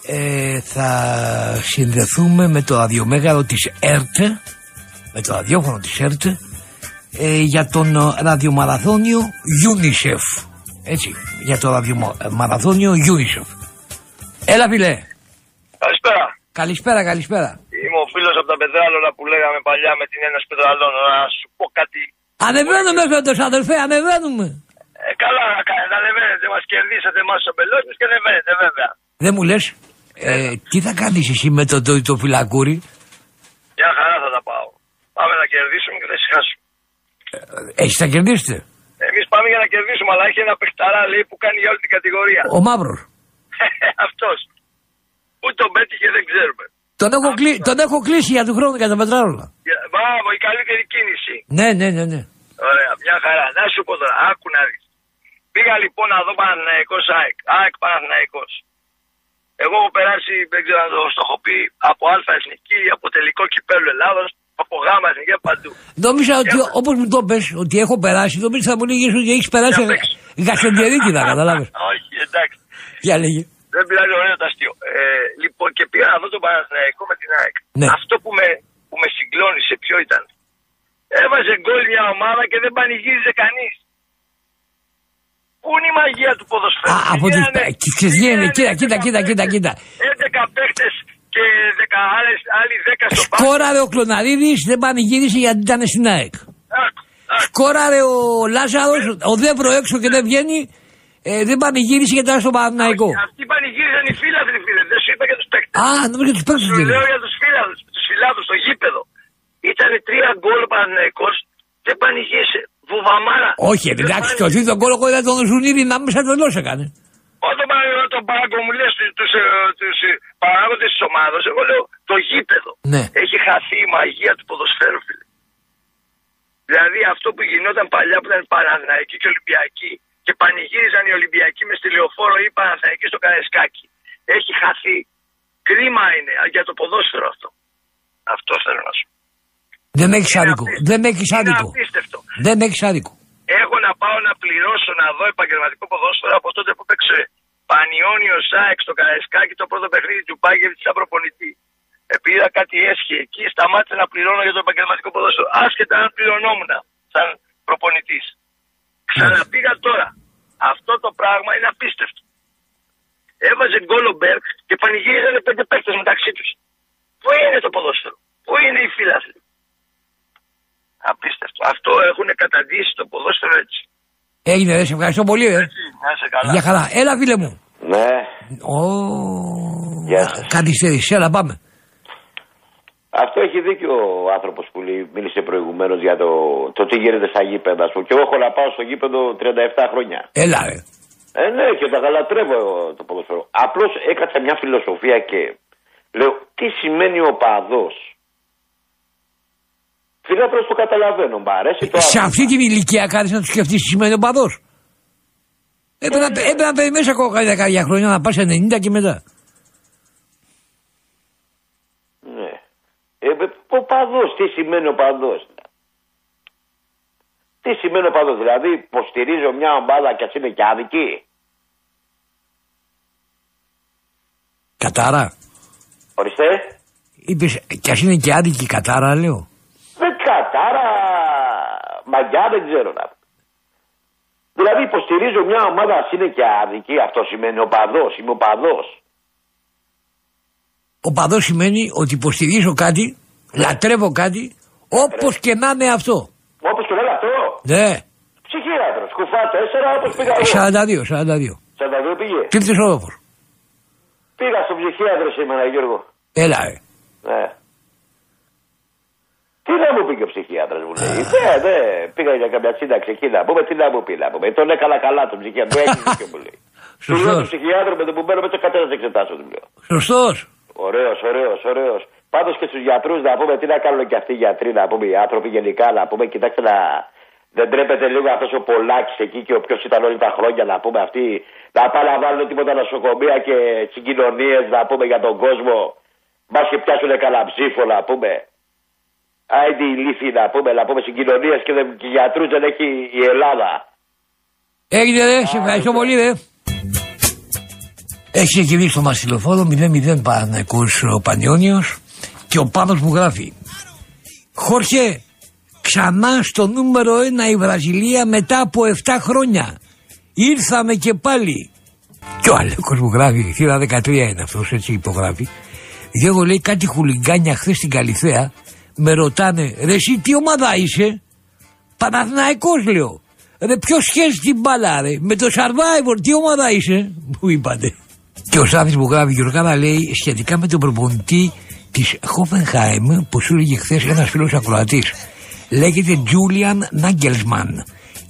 ε, θα συνδεθούμε με το ραδιομέγαρο της ΕΡΤ, με το ραδιόφωνο της ΕΡΤ, ε, για τον ε, ραδιομαραθώνιο UNICEF. Έτσι, για το ραδιομαραθώνιο UNICEF. Έλα φίλε. Καλησπέρα. Καλησπέρα, καλησπέρα. Είμαι ο φίλο από τα Πετράλωνα που λέγαμε παλιά με την Ένωση Πετραλών. Να σου πω κάτι. Ανεβαίνουμε φέτος αδελφέ, ανεβαίνουμε. Ε, καλά να κάνετε, ανεβαίνετε. Μας κερδίσατε εμάς του αμπελόνιου και ανεβαίνετε, βέβαια. Δεν μου λες, ε, τι θα κάνεις εσύ με το, το, το φυλακούρι; Για χαρά θα τα πάω. Πάμε να κερδίσουμε και θα ησυχάσουμε. Εσείς θα κερδίσετε. Εμείς πάμε για να κερδίσουμε, αλλά έχει ένα παιχταρά λέει που κάνει για όλη την κατηγορία. Ο μαύρος. Αυτός. Πού τον πέτυχε δεν ξέρουμε. Τον έχω, κλει... τον έχω κλείσει για του χρόνου για τα πετράλωνα. Για- Μπράβο, η καλύτερη κίνηση. Ναι, ναι, ναι, ναι. Ωραία, μια χαρά. Να σου πω τώρα, άκου να δεις. Πήγα λοιπόν να δω Παναθηναϊκός ΑΕΚ. ΑΕΚ Παναθηναϊκός. Εγώ έχω περάσει, δεν ξέρω αν το στο έχω πει, από Α Εθνική, από τελικό κυπέλο Ελλάδος, από Γ Εθνική, από παντού. Νόμιζα ότι όπως μου το πες ότι έχω περάσει, νόμιζα θα μου λέγε ότι έχεις περάσει γασεντερίκιδα, καταλάβει. Όχι, εντάξει. Για λέγε. Δεν πειράζει, ωραίο το αστείο. Ε, λοιπόν, και πήγα να δω τον Παναθηναϊκό με την ΑΕΚ. Ναι. Αυτό που με, που με συγκλώνησε, ποιο ήταν. Έβαζε γκολ μια ομάδα και δεν πανηγύριζε κανείς. Πού είναι η μαγεία του ποδοσφαίρου; Α, από τις... Ξέρεις τι είναι, κοίτα, κοίτα, κοίτα, κοίτα, κοίτα. 11 παίχτε και 10, άλλες, άλλοι 10 στο πάνω. Σκόραρε ο Κλωναρίδης, δεν πανηγύρισε γιατί ήταν στην ΑΕΚ. Σκόραρε ο Λάζαρος, ο Δεύρο έξω και δεν βγαίνει, ε, δεν πανηγύρισε γιατί ήταν στο Παναθηναϊκό. Αυτοί πανηγύριζαν οι φίλαθλοι, φίλε. Δεν σου είπα για τους παίχτε. Α, νομίζω τους παίκτες Σου δεν λέω για τους φίλαθλου, τους φιλάθλους στο γήπεδο. Ήταν τρία γκολ ο Παναθηναϊκός, δεν πανηγύρισε. Βουβαμάρα. Όχι, ρε, εντάξει, το τρίτο γκολ εγώ είδα τον Ζουνίδη να μέσα τελώς έκανε. Όταν πάνε τον πάγκο μου λες τους, τους, ε, τους ε, παράγοντες της ομάδας, εγώ λέω το γήπεδο. Ναι. Έχει χαθεί η μαγεία του ποδοσφαίρου, φίλε. Δηλαδή αυτό που γινόταν παλιά που ήταν Παναθηναϊκοί και Ολυμπιακοί και πανηγύριζαν οι Ολυμπιακοί μες στη λεωφόρο ή Παναθηναϊκοί στο Καρεσκάκι. Έχει χαθεί. Κρίμα είναι α, για το ποδόσφαιρο αυτό. Αυτό θέλω να σου. πω. Δεν έχεις άδικο. Δεν έχεις άδικο. Είναι απίστευτο. Δεν έχεις άδικο. Έχω να πάω να πληρώσω να δω επαγγελματικό ποδόσφαιρο από τότε που παίξε Πανιόνιο Σάεξ στο Καραϊσκάκι το πρώτο παιχνίδι του Πάγεβιτ σαν προπονητή. Επειδή είδα κάτι έσχε εκεί, σταμάτησε να πληρώνω για το επαγγελματικό ποδόσφαιρο. Άσχετα αν πληρωνόμουν σαν προπονητής. Ξαναπήγα τώρα. Αυτό το πράγμα είναι απίστευτο. Έβαζε γκολ ο Μπέρκ και πανηγύριζαν πέντε παίκτες μεταξύ τους. Πού είναι το ποδόσφαιρο, Πού είναι οι φίλαθλοι; Απίστευτο. Αυτό έχουν καταντήσει το ποδόσφαιρο έτσι. Έγινε, ρε, σε ευχαριστώ πολύ, ε. Να είσαι καλά. Για χαρά. Έλα, φίλε μου. Ναι. Ω, Καθυστέρησε, έλα, πάμε. Αυτό έχει δίκιο ο άνθρωπος που λέει- μίλησε προηγουμένως για το, το τι γίνεται στα γήπεδα. Ας πούμε. Και εγώ έχω να πάω στο γήπεδο 37 χρόνια. Έλα, ρε. Ε, ναι, και τα γαλατρεύω το ποδοσφαίρο. Απλώς έκατσα μια φιλοσοφία και λέω τι σημαίνει ο παδός; Φίλε, το καταλαβαίνω. Μ' αρέσει το Σε αυτή την ηλικία κάνεις να του σκεφτείς τι σημαίνει ο παδός. Έπρεπε, να- έπρεπε να περιμένεις ακόμα κάποια κάποια χρόνια να πας 90 και μετά. Ναι. Ε, ο παδός, τι σημαίνει ο παδός. Τι σημαίνει ο παδός, δηλαδή υποστηρίζω μια ομάδα και ας είναι και άδικη. Κατάρα. Ορίστε. Είπες κι ας είναι και άδικη η κατάρα, λέω. Δεν κατάρα, μαγιά δεν ξέρω να πω. Δηλαδή υποστηρίζω μια ομάδα ας είναι και άδικη, αυτό σημαίνει ο παδός, είμαι ο παδός. Ο παδός σημαίνει ότι υποστηρίζω κάτι, λατρεύω κάτι, όπως και να είναι αυτό. Όπως και λέγα αυτό, Ναι. ψυχίατρος, κουφά 4 όπως πήγα εγώ. 42, 42. 42 πήγε. Τρίτο όροφο. Πήγα στον ψυχίατρο σήμερα Γιώργο. Έλα, ρε. Ναι. Τι να μου πει και ο ψυχίατρος μου λέει. Ναι, ναι, πήγα για καμιά σύνταξη εκεί να πούμε, τι να μου πει να πούμε. Τον έκανα καλά τον ψυχίατρο, έχει δίκιο μου λέει. Του λέω Σωστός. τον ψυχίατρο με το που μπαίνω μέσα κατέρας εξετάσεων του λέω. Σωστός. Ωραίος, ωραίος, ωραίος. Πάντως και στους γιατρούς να πούμε τι να κάνουν και αυτοί οι γιατροί να πούμε, οι άνθρωποι γενικά να πούμε, κοιτάξτε να... Δεν τρέπεται λίγο αυτός ο Πολάκης εκεί και ο ποιος ήταν όλοι τα χρόνια να πούμε αυτοί να πάνε να βάλουν τίποτα νοσοκομεία και συγκοινωνίες να πούμε για τον κόσμο. Μπας και πιάσουν κανένα ψήφο να πούμε. Άιντι η λύθη να πούμε, να πούμε συγκοινωνίες και, δεν, και γιατρούς δεν έχει η Ελλάδα. Έγινε, ρε. Σε ευχαριστώ πολύ, ρε. Έχει ξεκινήσει το μαστιλοφόρο 0-0 Παναθηναϊκός ο Πανιόνιος και ο Πάνος μου γράφει Χόρχε, ξανά στο νούμερο 1 η Βραζιλία μετά από 7 χρόνια. Ήρθαμε και πάλι. Και ο Αλέκος μου γράφει, θύρα 13 είναι αυτός, έτσι υπογράφει. Διότι λέει κάτι χουλιγκάνια χθες στην Καλυθέα, με ρωτάνε, ρε εσύ τι ομάδα είσαι, Παναθηναϊκός λέω. Ρε ποιο σχέση την μπάλα ρε, με το Survivor, τι ομάδα είσαι, μου είπατε. Και ο Σάφης μου γράφει, Γιωργάρα λέει, σχετικά με τον προπονητή της Hoffenheim που σου έλεγε χθες ένας φίλος ακροατής. Λέγεται Julian Nagelsmann.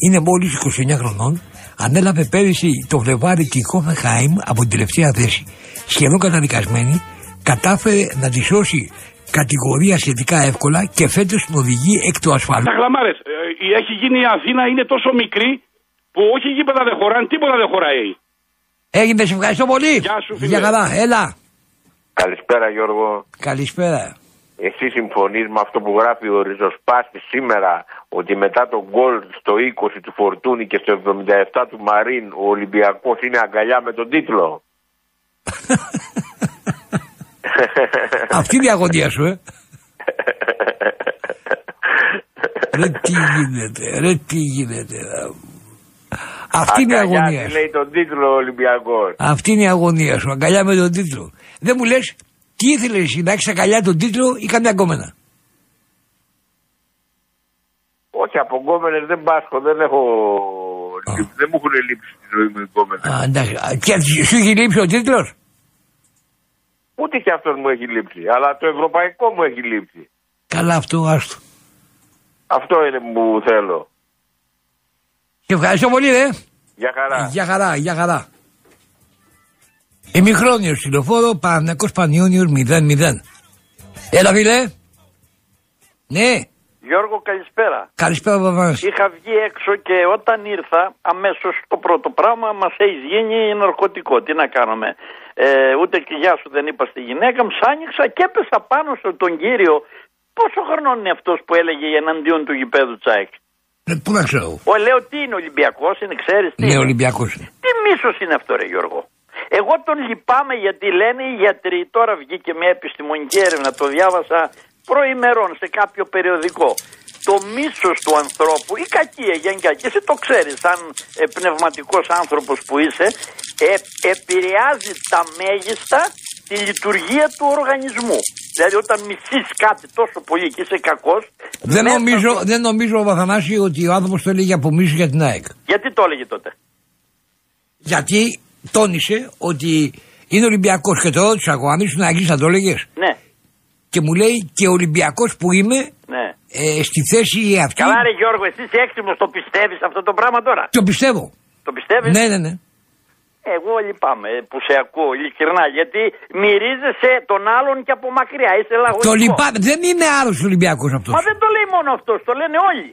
είναι μόλις 29 χρονών. Ανέλαβε πέρυσι το Φλεβάρι τη Χόφενχάιμ από την τελευταία θέση. Σχεδόν καταδικασμένη, κατάφερε να τη σώσει κατηγορία σχετικά εύκολα και φέτος την οδηγεί εκ του ασφαλού. Τα γλαμάρες. έχει γίνει η Αθήνα, είναι τόσο μικρή που όχι γήπεδα δεν χωράνε, τίποτα δεν χωράει. Έγινε, σε ευχαριστώ πολύ. Γεια σου, φίλε. Για καλά, έλα. Καλησπέρα Γιώργο. Καλησπέρα. Εσύ συμφωνείς με αυτό που γράφει ο Ριζοσπάστης σήμερα ότι μετά τον γκολ στο 20 του Φορτούνη και στο 77 του Μαρίν ο Ολυμπιακός είναι αγκαλιά με τον τίτλο; Αυτή είναι η αγωνία σου, ε. ρε τι γίνεται, ρε τι γίνεται. Αυτή είναι η Αγκαλιά, αγωνία σου. λέει τον τίτλο ο Ολυμπιακός. Αυτή είναι η αγωνία σου. Αγκαλιά με τον τίτλο. Δεν μου λες, τι ήθελε εσύ, να έχεις αγκαλιά τον τίτλο ή καμιά γκόμενα; Όχι, από γκόμενες δεν πάσχω, δεν έχω... Δεν μου έχουν λείψει τη ζωή μου οι γκόμενες. Α, εντάξει. Α, Και σου έχει λείψει ο τίτλος; Ούτε και αυτός μου έχει λείψει, αλλά το ευρωπαϊκό μου έχει λείψει. Καλά αυτό, άστο. Αυτό είναι που θέλω. Και ευχαριστώ πολύ, ρε. Για χαρά. Για χαρά, για χαρά. Ημιχρόνιο τηλεφόρο, Παναγιακός Πανιόνιος 0-0. Έλα, φίλε. Ναι, Γιώργο, καλησπέρα. καλησπέρα, Παπανάση. Είχα βγει έξω και όταν ήρθα, αμέσως το πρώτο πράγμα μας έχει γίνει ναρκωτικό. Τι να κάνουμε. Ε, ούτε και γεια σου δεν είπα στη γυναίκα μου. Σ' άνοιξα και έπεσα πάνω στον κύριο. Πόσο χρονών είναι αυτός που έλεγε εναντίον του γηπέδου Τσάικ. Ε, Πού να ξέρω. Ο λέω τι είναι Ολυμπιακός, είναι, ξέρεις τι. Ναι, είναι. Ολυμπιακός είναι. Τι μίσος είναι αυτό, ρε Γιώργο. Εγώ τον λυπάμαι γιατί λένε οι γιατροί. Τώρα βγήκε μια επιστημονική έρευνα, το διάβασα προημερών σε κάποιο περιοδικό. Το μίσος του ανθρώπου, η κακία γενικά, και εσύ το ξέρεις σαν ε, πνευματικός άνθρωπος που είσαι, ε, επηρεάζει τα μέγιστα τη λειτουργία του οργανισμού. Δηλαδή όταν μισείς κάτι τόσο πολύ και είσαι κακός, Δεν μέσα νομίζω, στο- δεν νομίζω ο Βαθανάση ότι ο άνθρωπος το έλεγε από μίσο για την ΑΕΚ. γιατί το έλεγε τότε; Γιατί τόνισε ότι είναι Ολυμπιακός και το ρώτησα εγώ, αν ήσουν αγγλί θα το έλεγες. Ναι, Και μου λέει και Ολυμπιακός που είμαι ναι. ε, στη θέση αυτή. Καλά ρε Γιώργο, εσύ είσαι έξυπνος, το πιστεύεις αυτό το πράγμα τώρα; Το πιστεύω. Το πιστεύεις; Ναι, ναι, ναι. Εγώ λυπάμαι που σε ακούω ειλικρινά γιατί μυρίζεσαι τον άλλον και από μακριά. Είσαι λαγωνικό. Το λυπάμαι. Δεν είναι άλλος Ολυμπιακός αυτός. Μα δεν το λέει μόνο αυτός, το λένε όλοι.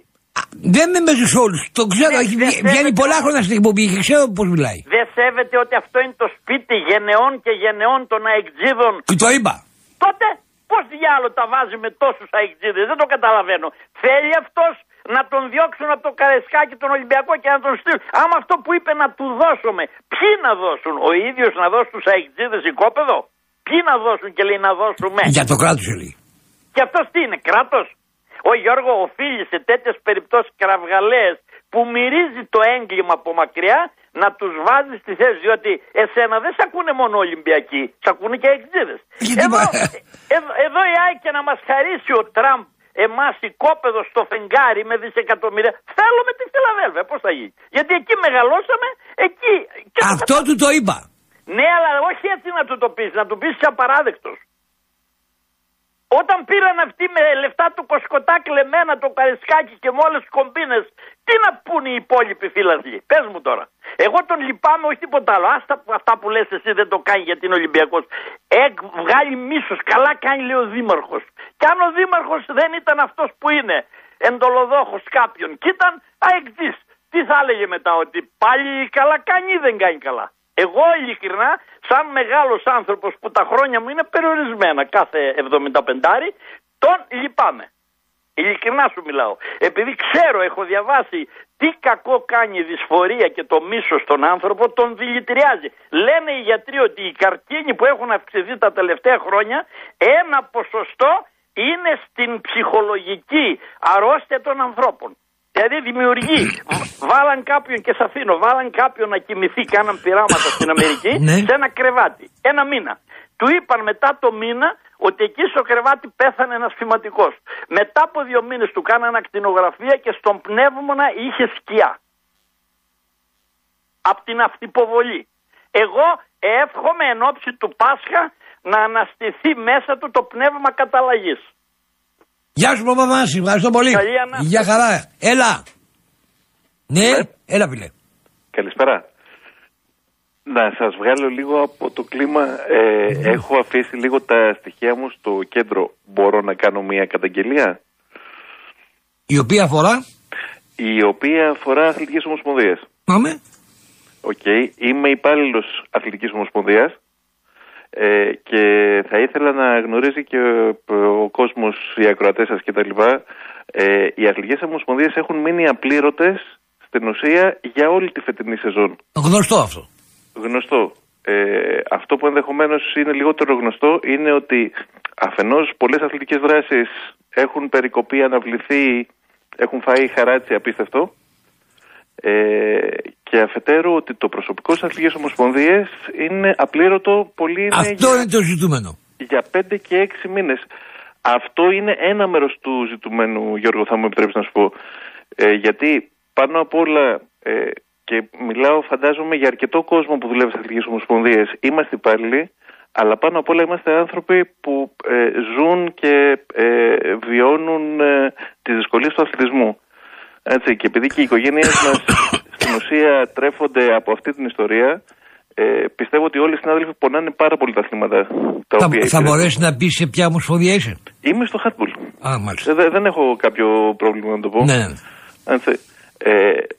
Δεν είμαι με του όλους. Το ξέρω. Ναι, έχει δεν βγει- βγαίνει σέβεται πολλά όμως. χρόνια στην εκπομπή και ξέρω πώς μιλάει. Δεν σέβεται ότι αυτό είναι το σπίτι γενεών και γενεών των αεκτζίδων. Του το είπα. Τότε πώς διάλογο τα βάζει με τόσους αεκτζίδες, δεν το καταλαβαίνω. Θέλει αυτός να τον διώξουν από το καρεσκάκι τον Ολυμπιακό και να τον στείλουν. Άμα αυτό που είπε να του δώσουμε, ποιοι να δώσουν, ο ίδιος να δώσει τους αεκτζίδε οικόπεδο; Ποιοι να δώσουν και λέει να δώσουμε; Για το κράτος λέει. Και αυτός τι είναι, κράτος; Ο Γιώργο οφείλει σε τέτοιες περιπτώσεις κραυγαλαίες που μυρίζει το έγκλημα από μακριά να τους βάζει στη θέση. Διότι εσένα δεν σε ακούνε μόνο Ολυμπιακοί, σε ακούνε και εξήδε. Εδώ, εδώ, εδώ η Άκη να μας χαρίσει ο Τραμπ εμάς οικόπεδο στο φεγγάρι με δισεκατομμύρια. Θέλουμε τη Φιλαδέλφια. Πώς θα γίνει; Γιατί εκεί μεγαλώσαμε, εκεί. Και το Αυτό του το είπα. ναι, αλλά όχι έτσι να του το πεις, να του πεις είσαι απαράδεκτο. Όταν πήραν αυτοί με λεφτά του κοσκοτά κλεμμένα το καρισκάκι και με όλες τις κομπίνες, τι να πούνε οι υπόλοιποι φίλαθλοι. Πες μου τώρα. Εγώ τον λυπάμαι, όχι τίποτα άλλο. Άστα που αυτά που λες εσύ δεν το κάνει γιατί είναι Ολυμπιακός. Ε, βγάλει μίσος. Καλά κάνει, λέει ο Δήμαρχος. Και αν ο Δήμαρχος δεν ήταν αυτός που είναι, εντολοδόχος κάποιον, και ήταν αεκτή, τι θα έλεγε μετά, ότι πάλι καλά κάνει ή δεν κάνει καλά. Εγώ ειλικρινά, σαν μεγάλος άνθρωπος που τα χρόνια μου είναι περιορισμένα κάθε 75 τον λυπάμαι. Ειλικρινά σου μιλάω. Επειδή ξέρω, έχω διαβάσει τι κακό κάνει η δυσφορία και το μίσος στον άνθρωπο, τον δηλητηριάζει. Λένε οι γιατροί ότι οι καρκίνοι που έχουν αυξηθεί τα τελευταία χρόνια, ένα ποσοστό είναι στην ψυχολογική αρρώστια των ανθρώπων. Δηλαδή δημιουργεί. βάλαν κάποιον και σε αφήνω, βάλαν κάποιον να κοιμηθεί, κάναν πειράματα στην Αμερική Ναι. σε ένα κρεβάτι. Ένα μήνα. Του είπαν μετά το μήνα ότι εκεί στο κρεβάτι πέθανε ένας φηματικός. Μετά από δύο μήνες του κάναν ακτινογραφία και στον πνεύμονα είχε σκιά. Απ' την αυτυποβολή. Εγώ εύχομαι εν ώψη του Πάσχα να αναστηθεί μέσα του το πνεύμα καταλλαγής. Γεια σου Παπαδάση, ευχαριστώ πολύ. Καλή ανάσταση. Γεια χαρά. Έλα. Ναι, έλα φίλε. Καλησπέρα. Να σας βγάλω λίγο από το κλίμα. Ε, έχω αφήσει λίγο τα στοιχεία μου στο κέντρο. Μπορώ να κάνω μια καταγγελία; Η οποία αφορά; Η οποία αφορά αθλητικές ομοσπονδίες. Πάμε. Οκ. Είμαι υπάλληλος Αθλητικής Ομοσπονδίας ε, και θα ήθελα να γνωρίζει και ο, ο κόσμος, οι ακροατές σας κτλ. Ε, οι αθλητικές ομοσπονδίες έχουν μείνει απλήρωτες στην ουσία για όλη τη φετινή σεζόν. Γνωστό αυτό. Γνωστό. Ε, αυτό που ενδεχομένως είναι λιγότερο γνωστό είναι ότι αφενός πολλές αθλητικές δράσεις έχουν περικοπεί, αναβληθεί, έχουν φάει χαράτσι απίστευτο. Ε, και αφετέρου ότι το προσωπικό στις αθλητικές ομοσπονδίες είναι απλήρωτο πολύ είναι Αυτό για, είναι το ζητούμενο. για 5 και 6 μήνες. Αυτό είναι ένα μέρος του ζητουμένου, Γιώργο, θα μου επιτρέψεις να σου πω. Ε, γιατί πάνω απ' όλα, ε, και μιλάω φαντάζομαι για αρκετό κόσμο που δουλεύει στις αθλητικές ομοσπονδίες, είμαστε υπάλληλοι, αλλά πάνω απ' όλα είμαστε άνθρωποι που ε, ζουν και ε, βιώνουν ε, τις δυσκολίες του αθλητισμού. Έτσι, και επειδή και οι οικογένειες μας στην ουσία τρέφονται από αυτή την ιστορία, ε, πιστεύω ότι όλοι οι συνάδελφοι πονάνε πάρα πολύ τα αθλήματα τα Θα, οποία θα υπηρετούν. μπορέσεις να πεις σε ποια ομοσπονδία είσαι; Είμαι στο χάντμπολ. Α, μάλιστα. Δεν, δεν έχω κάποιο πρόβλημα να το πω. Ναι, ναι. Έτσι. Ε,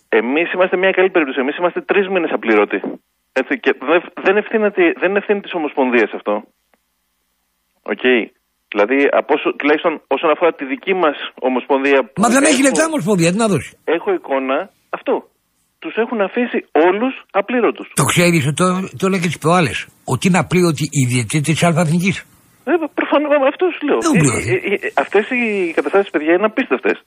Εμείς είμαστε μια καλή περίπτωση. Εμείς είμαστε τρεις μήνες απλήρωτοι. Έτσι, και δεν, δεν, ευθύνεται, δεν είναι ευθύνη της Ομοσπονδίας αυτό. Οκ. Δηλαδή, από όσο, τουλάχιστον όσον αφορά τη δική μας Ομοσπονδία. που Μα δεν έχει έχει λεφτά η ομοσπονδία, τι να δώσεις. Έχω εικόνα αυτό. Τους έχουν αφήσει όλους απλήρωτους. Το ξέρεις, το, το έλεγε τις προάλλες. Ότι είναι απλήρωτη η διαιτητή της Αλφαθνική. Ε, Προφανώς αυτό σου λέω. Δεν μου Ε, ε, ε, Αυτές οι καταστάσεις, παιδιά, είναι απίστευτες.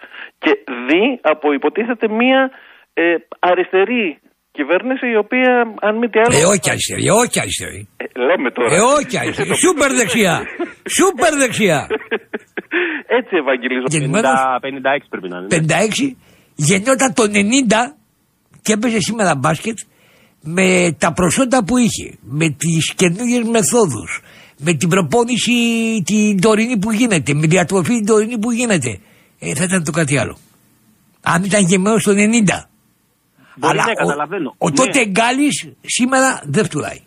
Και δει από υποτίθεται μία ε, αριστερή κυβέρνηση η οποία, αν μη τι άλλο. Ε, όχι αριστερή, όχι αριστερή. Ε, λέμε τώρα. Ε, όχι αριστερή. Σούπερ δεξιά. Σούπερ δεξιά. Έτσι ευαγγελίζω. Γεννημένος 56 πρέπει να είναι. 56, γεννιόταν το 90 και έπαιζε σήμερα μπάσκετ με τα προσόντα που είχε, με τις καινούριε μεθόδους, με την προπόνηση την τωρινή που γίνεται, με τη διατροφή την τωρινή που γίνεται. Ε, θα ήταν το κάτι άλλο. Αν ήταν γεννημένο το 90. Μπορεί Αλλά ναι, ο- καταλαβαίνω. Ο, Ναι. τότε Γκάλης σήμερα δεν φτουράει.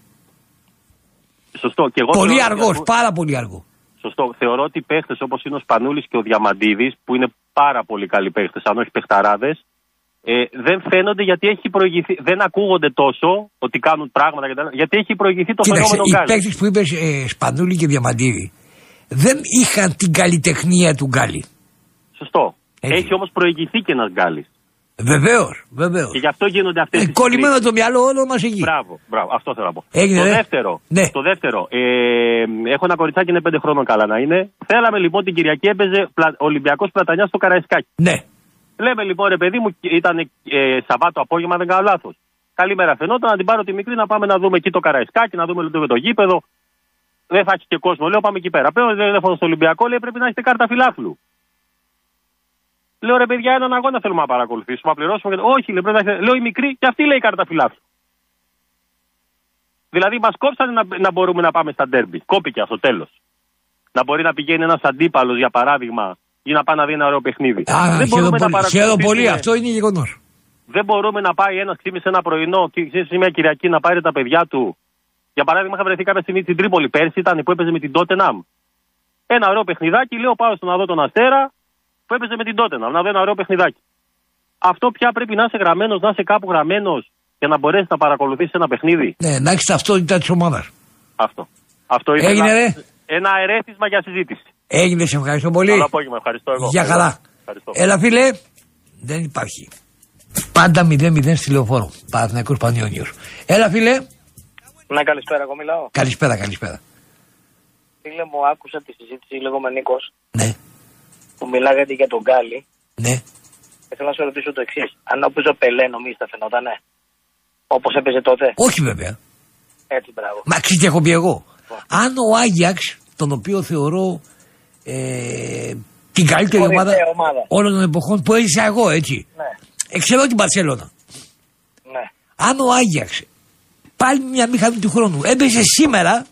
Σωστό. Και εγώ Πολύ θεωρώ- αργός, πάρα πολύ αργό. Σωστό. Θεωρώ ότι παίχτες όπως είναι ο Σπανούλης και ο Διαμαντίδης, που είναι πάρα πολύ καλοί παίχτες, αν όχι παιχταράδες, ε, δεν φαίνονται γιατί έχει προηγηθεί. Δεν ακούγονται τόσο ότι κάνουν πράγματα κτλ. Γιατί έχει προηγηθεί το Κοίταξε, φαινόμενο οι Γκάλης. παίκτες που είπες ε, Σπανούλη και Διαμαντίδη δεν είχαν την καλλιτεχνία του Γκάλη. Σωστό. Έτσι. Έχει όμως προηγηθεί και ένας Γκάλης. Βεβαίως, βεβαίως. Και γι' αυτό γίνονται αυτές Ε, τις. κολλημένο το μυαλό όλο μας εκεί. Μπράβο, μπράβο, αυτό θέλω να πω. Έγινε, το ρε. δεύτερο, Ναι. το δεύτερο ε, έχω ένα κοριτσάκι είναι πέντε χρόνων καλά να είναι. Θέλαμε λοιπόν την Κυριακή έπαιζε πλα, Ολυμπιακός Πλατανιάς στο Καραϊσκάκι. Ναι. Λέμε λοιπόν ρε παιδί μου, ήταν ε, Σαββάτο απόγευμα, δεν κάνω λάθος. Καλημέρα φαινόταν να την πάρω τη μικρή να πάμε να δούμε εκεί το Καραϊσκάκι, να δούμε λίγο το γήπεδο. Δεν θα έχει και κόσμο, λέω πάμε εκεί πέρα. Παίρνω τηλέφωνο στο Ολυμπιακό, λέει πρέπει να έχετε κάρτα φιλάθλου. Λέω ρε παιδιά, έναν αγώνα θέλουμε να παρακολουθήσουμε, να πληρώσουμε. και- Όχι, λέει, πρέπει να έχετε... Λέω η μικρή και αυτή λέει κάρτα φιλάθλου. Δηλαδή μας κόψανε να, να μπορούμε να πάμε στα ντέρμπι. Κόπηκε αυτό τέλος. Να μπορεί να πηγαίνει ένας αντίπαλος, για παράδειγμα, ή να πάει να δει ένα ωραίο παιχνίδι. Α, δεν μπορούμε χαίρομαι να πολύ, χαίρομαι πολύ, παρακολουθήσουμε- αυτό είναι γεγονός. δεν μπορούμε να πάει ένας ξύπνησε ένα πρωινό και ξύπνησε μια Κυριακή να πάρει τα παιδιά του. Για παράδειγμα, είχα βρεθεί κάποια στιγμή στην Τρίπολη πέρσι, ήταν που έπαιζε με την Τότεναμ. Ένα ωραίο παιχνιδάκι, λέω πάω στο να δω τον Αστέρα που έπαιζε με την Τότεναμ, να δω ένα ωραίο παιχνιδάκι. Αυτό πια πρέπει να είσαι γραμμένος, να είσαι κάπου γραμμένος για να μπορέσεις να παρακολουθήσεις ένα παιχνίδι; Ναι, να έχεις ταυτότητα της ομάδας. Αυτό. Αυτό είναι Έγινε, ένα, ρε. ένα ερέθισμα για συζήτηση. Έγινε, σε ευχαριστώ πολύ. Καλό απόγευμα, ευχαριστώ εγώ. Για καλά. Ευχαριστώ. Έλα, φίλε. Δεν υπάρχει. Πάντα 0-0 στη λεωφόρο. Παναθηναϊκός Πανιόνιος. Έλα, φίλε. Ναι, καλησπέρα, εγώ μιλάω. Καλησπέρα, καλησπέρα. Φίλε μου, άκουσα τη συζήτηση λίγο με Νίκος. Ναι. Που μιλάγατε για τον Γκάλι. Ναι. Και θέλω να σε ρωτήσω το εξής. Αν έπαιζε ο Πελέ, νομίζεις θα φαινότανε; Όπως έπαιζε τότε; Όχι βέβαια. Έτσι, μπράβο. Μα ξέρεις τι έχω πει εγώ; Αν ο Άγιαξ, τον οποίο θεωρώ ε, την καλύτερη Κορυφαία ομάδα, ομάδα. όλων των εποχών που έζησα εγώ, έτσι. Ναι. Εξαιρώ την Παρσελώνα. Ναι. Αν ο Άγιαξ πάλι μια μηχανή του χρόνου έπαιζε σήμερα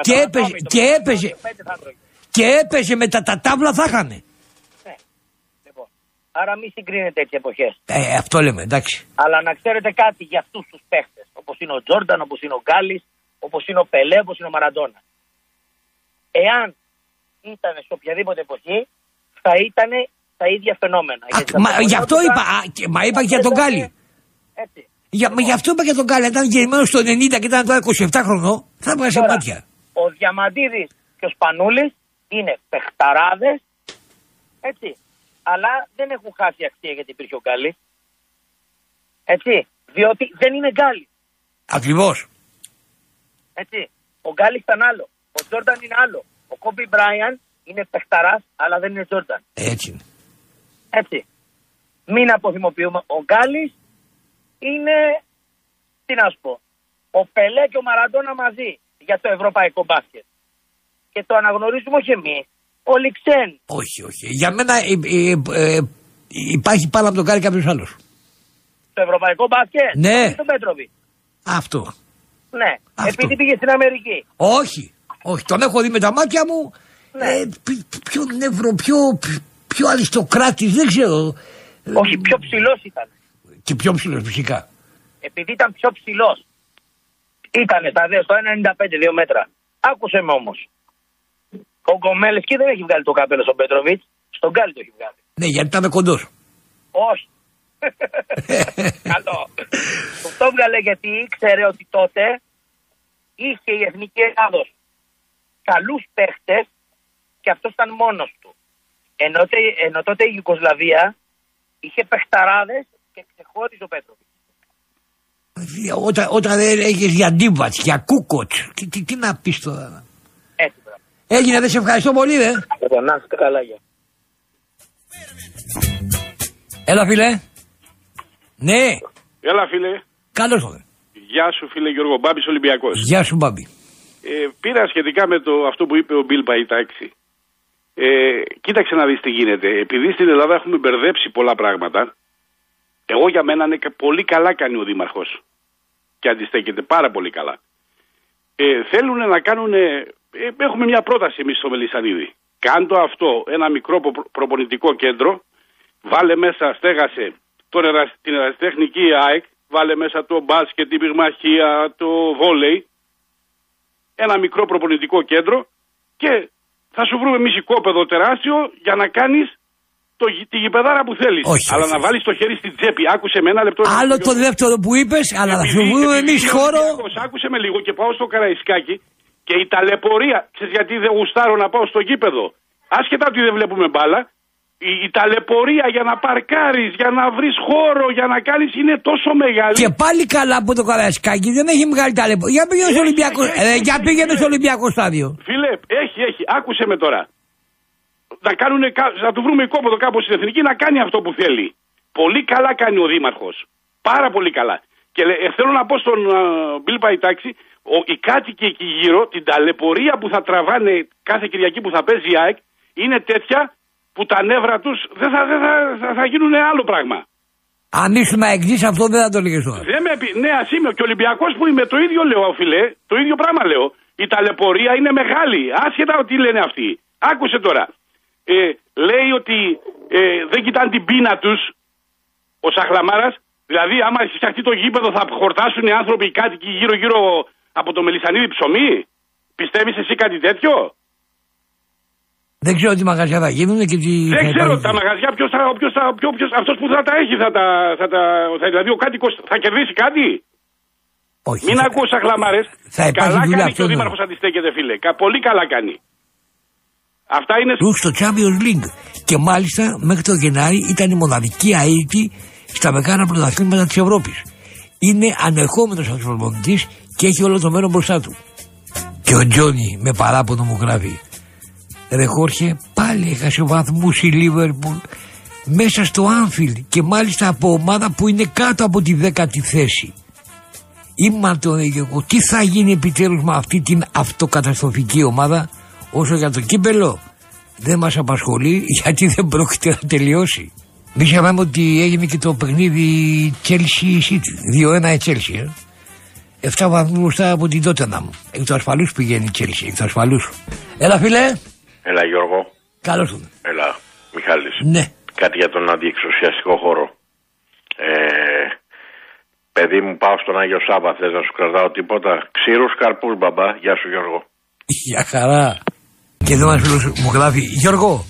και έπαιζε, και έπαιζε, και έπαιζε με τα, τα τάβλα θα είχανε. Άρα μη συγκρίνετε έτσι εποχές. Ε, αυτό λέμε, εντάξει. Αλλά να ξέρετε κάτι για αυτούς τους παίχτες. Όπως είναι ο Τζόρνταν, όπως είναι ο Γκάλι, όπως είναι ο Πελέ, όπως είναι ο Μαραντόνα. Εάν ήταν σε οποιαδήποτε εποχή, θα ήταν τα ίδια φαινόμενα. Γιατί τα Μα, γι' φαινόμενα αυτό του είπα, ήταν- α, και- μα είπα και για τον Γκάλι. Έτσι. Για, μα γι' αυτό είπα για τον Γκάλι. Αν ήταν γεννημένο στο 90 και ήταν τώρα 27 χρονών, θα έβγαζε Τώρα, μάτια. Ο Διαμαντίδης και ο Σπανούλης είναι παιχταράδες. Έτσι. Αλλά δεν έχουν χάσει αξία γιατί υπήρχε ο Γκάλι. Έτσι. Διότι δεν είναι Γκάλι. Ακριβώς. Έτσι. Ο Γκάλι ήταν άλλο. Ο Τζόρνταν είναι άλλο. Ο Κόμπι Μπράιαν είναι παιχταράς, αλλά δεν είναι Τζόρνταν. Έτσι είναι. Έτσι. Μην αποθυμοποιούμε. Ο Γκάλι είναι. Τι να σου πω. Ο Πελέ και ο Μαραντόνα μαζί για το ευρωπαϊκό μπάσκετ. Και το αναγνωρίζουμε όχι εμείς. Όλοι ξένοι. Όχι, όχι. Για μένα ε, ε, ε, υπάρχει πάνω από τον Γκάλι κάποιο άλλο. Το ευρωπαϊκό μπάσκετ; Ναι. Όχι τον Πέτροβι. Αυτό. Ναι. Επειδή πήγε στην Αμερική. Όχι. Όχι. Τον έχω δει με τα μάτια μου. Ναι. Ε, πι- πιο νευρο, πιο, πιο αριστοκράτης, δεν ξέρω. Όχι, πιο ψηλός ήταν. Και πιο ψηλός, φυσικά. Επειδή ήταν πιο ψηλός. Ήτανε στα δύο, στο 1,95 δύο μέτρα. Άκουσε με όμως. Ο Γκομέλες και δεν έχει βγάλει το κάπελο στον Πέτροβιτς. Στον Γκάλι το έχει βγάλει. Ναι, γιατί ήταν κοντό. Όχι. Καλό. Του το έβγαλε γιατί ήξερε ότι τότε είχε η Εθνική Ελλάδος καλούς παίχτες και αυτός ήταν μόνος του. Ενώ, τε- ενώ τότε η Ιουγκοσλαβία είχε παιχταράδες και ξεχώριζε ο Πέτροβιτς. Όταν, όταν έλεγε για Ντίμπατ, για Κούκοτ, τι, τι, τι να πεις τώρα. Έτσι, μπράβο. Έγινε, δεν σε ευχαριστώ πολύ, δε. Λοιπόν, να είστε καλά, γεια. Έλα, φίλε. Ναι, Έλα φίλε. καλώς το. Γεια σου φίλε Γιώργο Μπάμπης Ολυμπιακός. Γεια σου, Μπάμπη. Ε, πήρα σχετικά με το, αυτό που είπε ο Μπιλ Παϊτάξη. Ε, κοίταξε να δεις τι γίνεται. Επειδή στην Ελλάδα έχουμε μπερδέψει πολλά πράγματα, εγώ για μένα είναι κα- πολύ καλά κάνει ο Δήμαρχος και αντιστέκεται πάρα πολύ καλά. Ε, θέλουν να κάνουν, έχουμε μια πρόταση εμείς στο Μελισανίδη. Κάντο αυτό, ένα μικρό προ- προπονητικό κέντρο, βάλε μέσα, στέγασε τον ερασ- την ερασιτεχνική ΑΕΚ, βάλε μέσα το μπάσκετ, την πυγμαχία, το βόλεϊ, ένα μικρό προπονητικό κέντρο και θα σου βρούμε εμείς οικόπεδο τεράστιο για να κάνεις τη γηπεδάρα που θέλεις. Όχι, Αλλά όχι, να βάλεις το χέρι στην τσέπη. Άκουσε με ένα λεπτό. Άλλο το δεύτερο που είπες, αλλά θα σου Επειδή- βρούμε επειδή εμείς είναι χώρο. Ολυμπιακός, Άκουσε με λίγο και πάω στο Καραϊσκάκι και η ταλαιπωρία. Ξέρεις γιατί δεν γουστάρω να πάω στο γήπεδο; Άσχετα ότι δεν βλέπουμε μπάλα. Η, η ταλαιπωρία για να παρκάρεις, για να βρεις χώρο, για να κάνεις είναι τόσο μεγάλη. Και πάλι καλά που το καρασκάκι δεν έχει μεγάλη ταλέπο. Για πήγαινε στο Ολυμπιακό. Ε, για πήγαινε στο Ολυμπιακό στάδιο. Φίλε, έχει, έχει. Άκουσε με τώρα. Να, κάνουνε, κα- να του βρούμε οικόπεδο κάπου στην εθνική να κάνει αυτό που θέλει. Πολύ καλά κάνει ο Δήμαρχος. Πάρα πολύ καλά. Και λέ- ε, θέλω να πω στον Μπιλ Παϊτάξη, ο, οι κάτοικοι εκεί γύρω, την ταλαιπωρία που θα τραβάνε κάθε Κυριακή που θα παίζει η ΑΕΚ, είναι τέτοια που τα νεύρα τους δεν θα, δεν θα, θα, θα γίνουν άλλο πράγμα. Αν ήσουν αεξή αυτό δεν θα το έλεγε τώρα. Δεν με πει, ναι, ας είμαι. Και ο Ολυμπιακός που είμαι, το ίδιο λέω, φίλε. Το ίδιο πράγμα λέω. Η ταλαιπωρία είναι μεγάλη. Άσχετα τι λένε αυτοί. Άκουσε τώρα. Ε, λέει ότι ε, δεν κοιτάνε την πείνα τους ο Σαχλαμάρας. Δηλαδή, άμα φτιαχτεί το γήπεδο, θα χορτάσουν οι άνθρωποι, οι κάτοικοι γύρω-γύρω από το Μελισανίδη ψωμί. Πιστεύεις εσύ κάτι τέτοιο; Δεν ξέρω τι μαγαζιά θα γίνουν και τι. Δεν θα ξέρω υπάρχει. τα μαγαζιά, ποιος θα, ποιος θα, ποιο, ποιος, αυτός που θα τα έχει, θα τα, θα τα, θα, δηλαδή ο κάτοικος θα κερδίσει κάτι; Όχι. Μην ακούω σαχλαμάρε. Θα υπάρχει Καλά δουλειά κάνει αυτό, και ο ναι. Δήμαρχος αντιστέκεται, φίλε. Κα- Πολύ καλά κάνει. Αυτά είναι. Του στο Champions League. Και μάλιστα μέχρι το Γενάρη ήταν η μοναδική αίτητη στα μεγάλα πρωταθλήματα της Ευρώπης. Είναι ανερχόμενος αυτό ο προπονητή και έχει όλο το μέλλον μπροστά του. Και ο Τζόνι με παράπονο μου γράφει. Ρε Χόρχε, πάλι έχασε βαθμούς η Λίβερπουλ μέσα στο Άνφιλ και μάλιστα από ομάδα που είναι κάτω από τη δέκατη θέση. Είμαι το εγώ. Τι θα γίνει επιτέλους με αυτή την αυτοκαταστροφική ομάδα όσο για το κύπελο; Δεν μας απασχολεί γιατί δεν πρόκειται να τελειώσει. Μην ξεχνάμε ότι έγινε και το παιχνίδι Chelsea City. 2-1 η Chelsea. Ε. 7 βαθμούς μπροστά από την Tottenham. Εκ του ασφαλούς πηγαίνει η Chelsea. Εκ του ασφαλούς. Έλα φίλε. Έλα Γιώργο. Καλώς τον. Έλα Μιχάλης. Ναι. κάτι για τον αντιεξουσιαστικό χώρο. Ε, παιδί μου, πάω στον Άγιο Σάβα. Θες να σου κρατάω τίποτα; Ξύρου καρπούς, μπαμπά. Γεια σου, Γιώργο. Για χαρά. Και εδώ ένας φίλος μου γράφει, Γιώργο,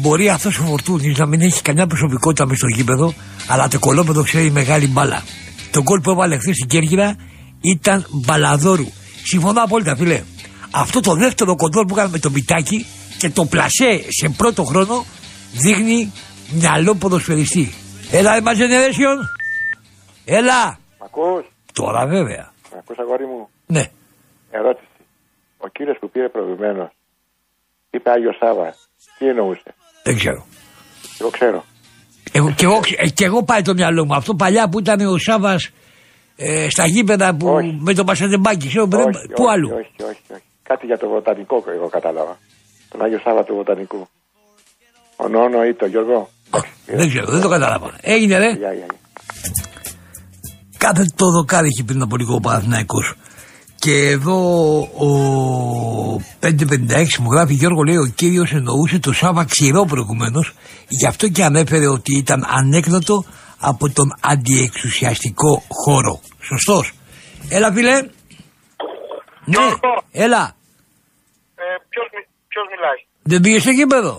μπορεί αυτός ο Φορτούνης να μην έχει καμιά προσωπικότητα μες στο γήπεδο, αλλά το κολόπεδο ξέρει μεγάλη μπάλα. Το γκολ που έβαλε χθες στην Κέρκυρα ήταν μπαλαδόρου. Συμφωνώ απόλυτα, φίλε. Αυτό το δεύτερο κοντρόλ που έκανε με το πιτάκι και το πλασέ σε πρώτο χρόνο δείχνει μυαλό ποδοσφαιριστή. Έλα, η Generation. Έλα. Μ' ακούς; Τώρα βέβαια. Μ' ακούς αγόρι μου; Ναι. Ερώτηση. Ο κύριος που πήρε προηγουμένως είπε Άγιος Σάβα. Τι εννοούσε; Δεν ξέρω. Εγώ ξέρω. Εγώ, και, εγώ, ε, και εγώ πάει το μυαλό μου. Αυτό παλιά που ήταν ο Σάβα ε, στα γήπεδα που, με το Πασαντεμπάκι. Ξέρω, όχι, πού όχι, αλλού; Όχι, όχι, όχι. Κάτι για το βοτανικό εγώ κατάλαβα. Τον Άγιο Σάβα του βοτανικού. Ο Νόνο ή το Γιώργο. Δεν ξέρω, δεν το κατάλαβα. Έγινε ρε. Γεια, γεια. Κάθε το δοκάρι έχει πριν από λίγο ο Παναθηναϊκός. Και εδώ ο 556 μου γράφει Γιώργο λέει ο κύριος εννοούσε το Σάβα ξηρό προηγουμένως. Γι' αυτό και ανέφερε ότι ήταν ανέκδοτο από τον αντιεξουσιαστικό χώρο. Σωστός. Έλα φίλε. Ναι, έλα. Ε, ποιος, μι- ποιος μιλάει; Δεν πήγες στο γήπεδο;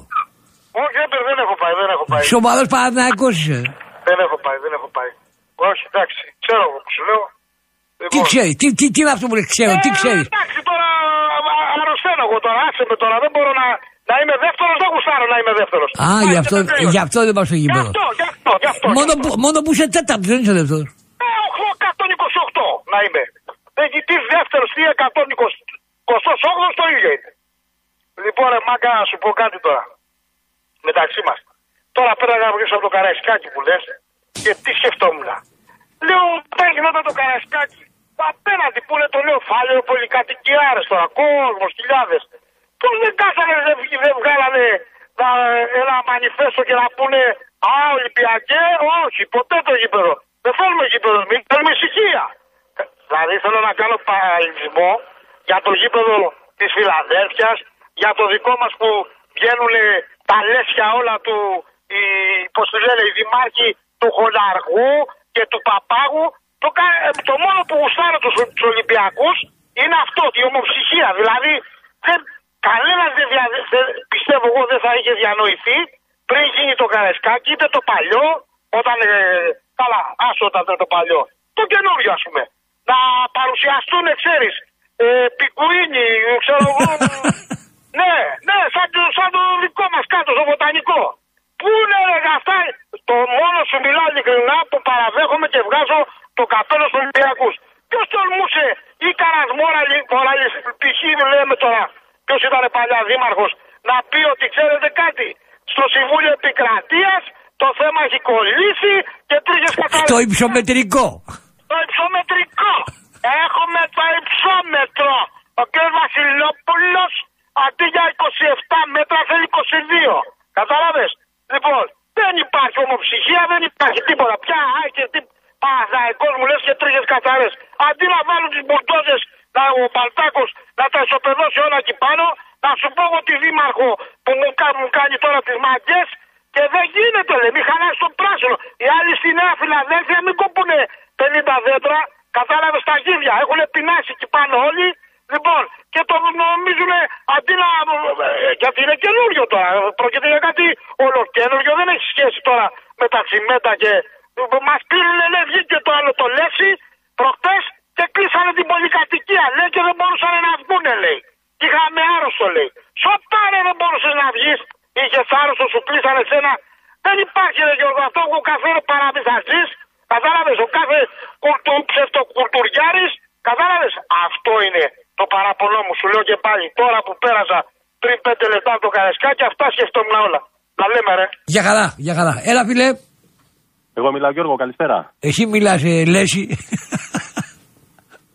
Όχι, δεν, δεν έχω πάει, δεν έχω πάει. Σοβαρός Παναθηναϊκός είσαι. Δεν έχω πάει, δεν έχω πάει. Όχι, εντάξει, ξέρω εγώ που σου λέω. Τι ξέρεις, τι, τι, τι είναι αυτό που λέει, ξέρω, τι ξέρεις. Εντάξει, τώρα α- α- αρρωσταίνω εγώ τώρα, άσε με τώρα. Δεν μπορώ να, να είμαι δεύτερος, δεν γουστάρω να είμαι δεύτερος. Α, γι' αυτό, γι αυτό δεν πάω στο γήπεδο. Αυτό, γι' αυτό, γι' αυτό. Μόνο, που, μόνο που είσαι τέταρτος, δεν είσαι δεύτερος. Ε, 128 να είμαι. Δεν τι δεύτερος, τι 128 το ίδιο είναι. Λοιπόν, ρε μάγκα, να σου πω κάτι τώρα. Μεταξύ μας. Τώρα πέραγα βγες από το καραϊσκάκι που λες και τι σκεφτόμουν. Λέω, όταν γινόταν το καραϊσκάκι, απέναντι που είναι το λέω φάλαιο πολυκατοικιάρες τώρα, κόσμος, χιλιάδες. Πώς δεν κάθανε, δεν, βγ- δεν βγάλανε να, ένα μανιφέστο και να πούνε Α, Ολυμπιακέ, όχι, ποτέ το γήπεδο. Δεν θέλουμε γήπεδο, μην θέλουμε ησυχία. Δηλαδή θέλω να κάνω παραλληλισμό για το γήπεδο της Φιλαδέλφειας, για το δικό μας που βγαίνουν τα λέσια όλα του, οι, πώς τους λένε, οι δημάρχοι του Χολαργού και του Παπάγου. Το, κα- ε, το μόνο που γουστάρω τους, τους Ολυμπιακούς είναι αυτό, η ομοψυχία. Δηλαδή δεν, κανένας δεν, δια, δεν, πιστεύω εγώ δεν θα είχε διανοηθεί πριν γίνει το Καρεσκάκι, είτε το παλιό, όταν, ε, καλά, άσο όταν ήταν το παλιό, το καινούριο ας πούμε. Να παρουσιαστούν, ξέρεις, ε, πικουίνι, ξέρω εγώ, ναι, ναι, σαν, το- σαν το δικό μας κάτω στο βοτανικό. Πού είναι ρε αυτά, το μόνο σου μιλάω ειλικρινά που παραδέχομαι και βγάζω το καπέλο στους Ολυμπιακούς. Ποιος τολμούσε ή κανένας μόραλη, μόραλη, π.χ. λέμε τώρα, ποιος ήταν παλιά δήμαρχος, να πει ότι ξέρετε κάτι, στο Συμβούλιο Επικρατείας το θέμα έχει κολλήσει και τρίχες καταλήξει. Το υψομετρικό. Το υψομετρικό. Έχουμε το υψόμετρο. Ο κ. Βασιλόπουλος αντί για 27 μέτρα θέλει 22. Κατάλαβες. Λοιπόν, δεν υπάρχει ομοψυχία, δεν υπάρχει τίποτα. Πια άκε τι Παναθαϊκός μου λες και τρίχες καθαρές. Αντί να βάλουν τις μπουρτόζες, να, ο Παλτάκος να τα ισοπεδώσει όλα εκεί πάνω, να σου πω εγώ τη δήμαρχο που μου, κα- μου κάνει τώρα τις μαγκές και δεν γίνεται λέει, μην χαλάσει τον πράσινο. Οι άλλοι στη Νέα Φιλαδέλφια μην κόπουνε 50 δέντρα, κατάλαβες στα γύρια. Έχουν πεινάσει εκεί πάνω όλοι. Λοιπόν, και το νομίζουν αντί να. ε, Γιατί είναι καινούριο τώρα. Πρόκειται για κάτι ολοκένουργιο. Δεν έχει σχέση τώρα με τα τσιμέντα και. Μας πήρουν λέει βγήκε το άλλο το λέξη προχτές και κλείσανε την πολυκατοικία. Λέει και δεν μπορούσαν να βγουν, λέει. Και Είχαμε άρρωστο, λέει. Σοπάρε δεν μπορούσες να βγεις. Είχε άρρωστο, σου κλείσανε σένα. Δεν υπάρχει, ρε Γιώργο, αυτό που ο κάθε παραμυθατζή. Κατάλαβες, ο κάθε κουρτου, ψευτοκουρτουριάρη. Κατάλαβες, αυτό είναι το παραπονό μου. Σου λέω και πάλι τώρα που πέρασα πριν πέντε λεπτά από το καρεσκάκι, αυτά σκεφτόμουν όλα. Να λέμε, ρε. Για χαρά, για χαρά. Έλα φίλε, Εγώ μιλάω Γιώργο, καλησπέρα. εσύ μιλάς ε, Λέση.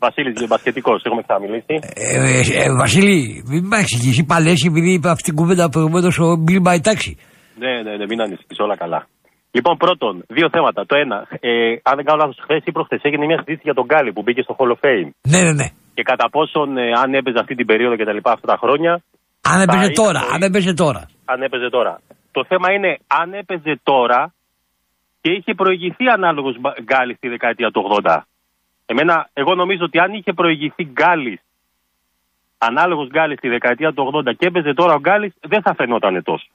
Βασίλης Μπασχετικό, έχουμε ξαναμιλήσει. Ε, ε, ε, Βασίλη, μην με εξηγήσει. Είπα Λέση επειδή είπα αυτή την κουβέντα προηγουμένως ο Μπιλ Μπαϊτάξη. Ναι, ναι, ναι, μην ανησυχείς, όλα καλά. Λοιπόν, πρώτον, δύο θέματα. Το ένα, ε, αν δεν κάνω λάθος, χθες ή προχθές έγινε μια συζήτηση για τον Γκάλι που μπήκε στο Hall of Fame. Ναι, ναι, ναι. Και κατά πόσον, ε, αν έπαιζε αυτή την περίοδο και τα λοιπά αυτά τα χρόνια. Αν θα έπαιζε ήταν τώρα, το- αν έπαιζε τώρα. Αν έπαιζε τώρα. Το θέμα είναι αν έπαιζε τώρα και είχε προηγηθεί ανάλογος Γκάλι στη δεκαετία του 80. Εμένα, εγώ νομίζω ότι αν είχε προηγηθεί Γκάλι, ανάλογος Γκάλι στη δεκαετία του 80 και έπαιζε τώρα ο Γκάλι, δεν θα φαινόταν τόσο.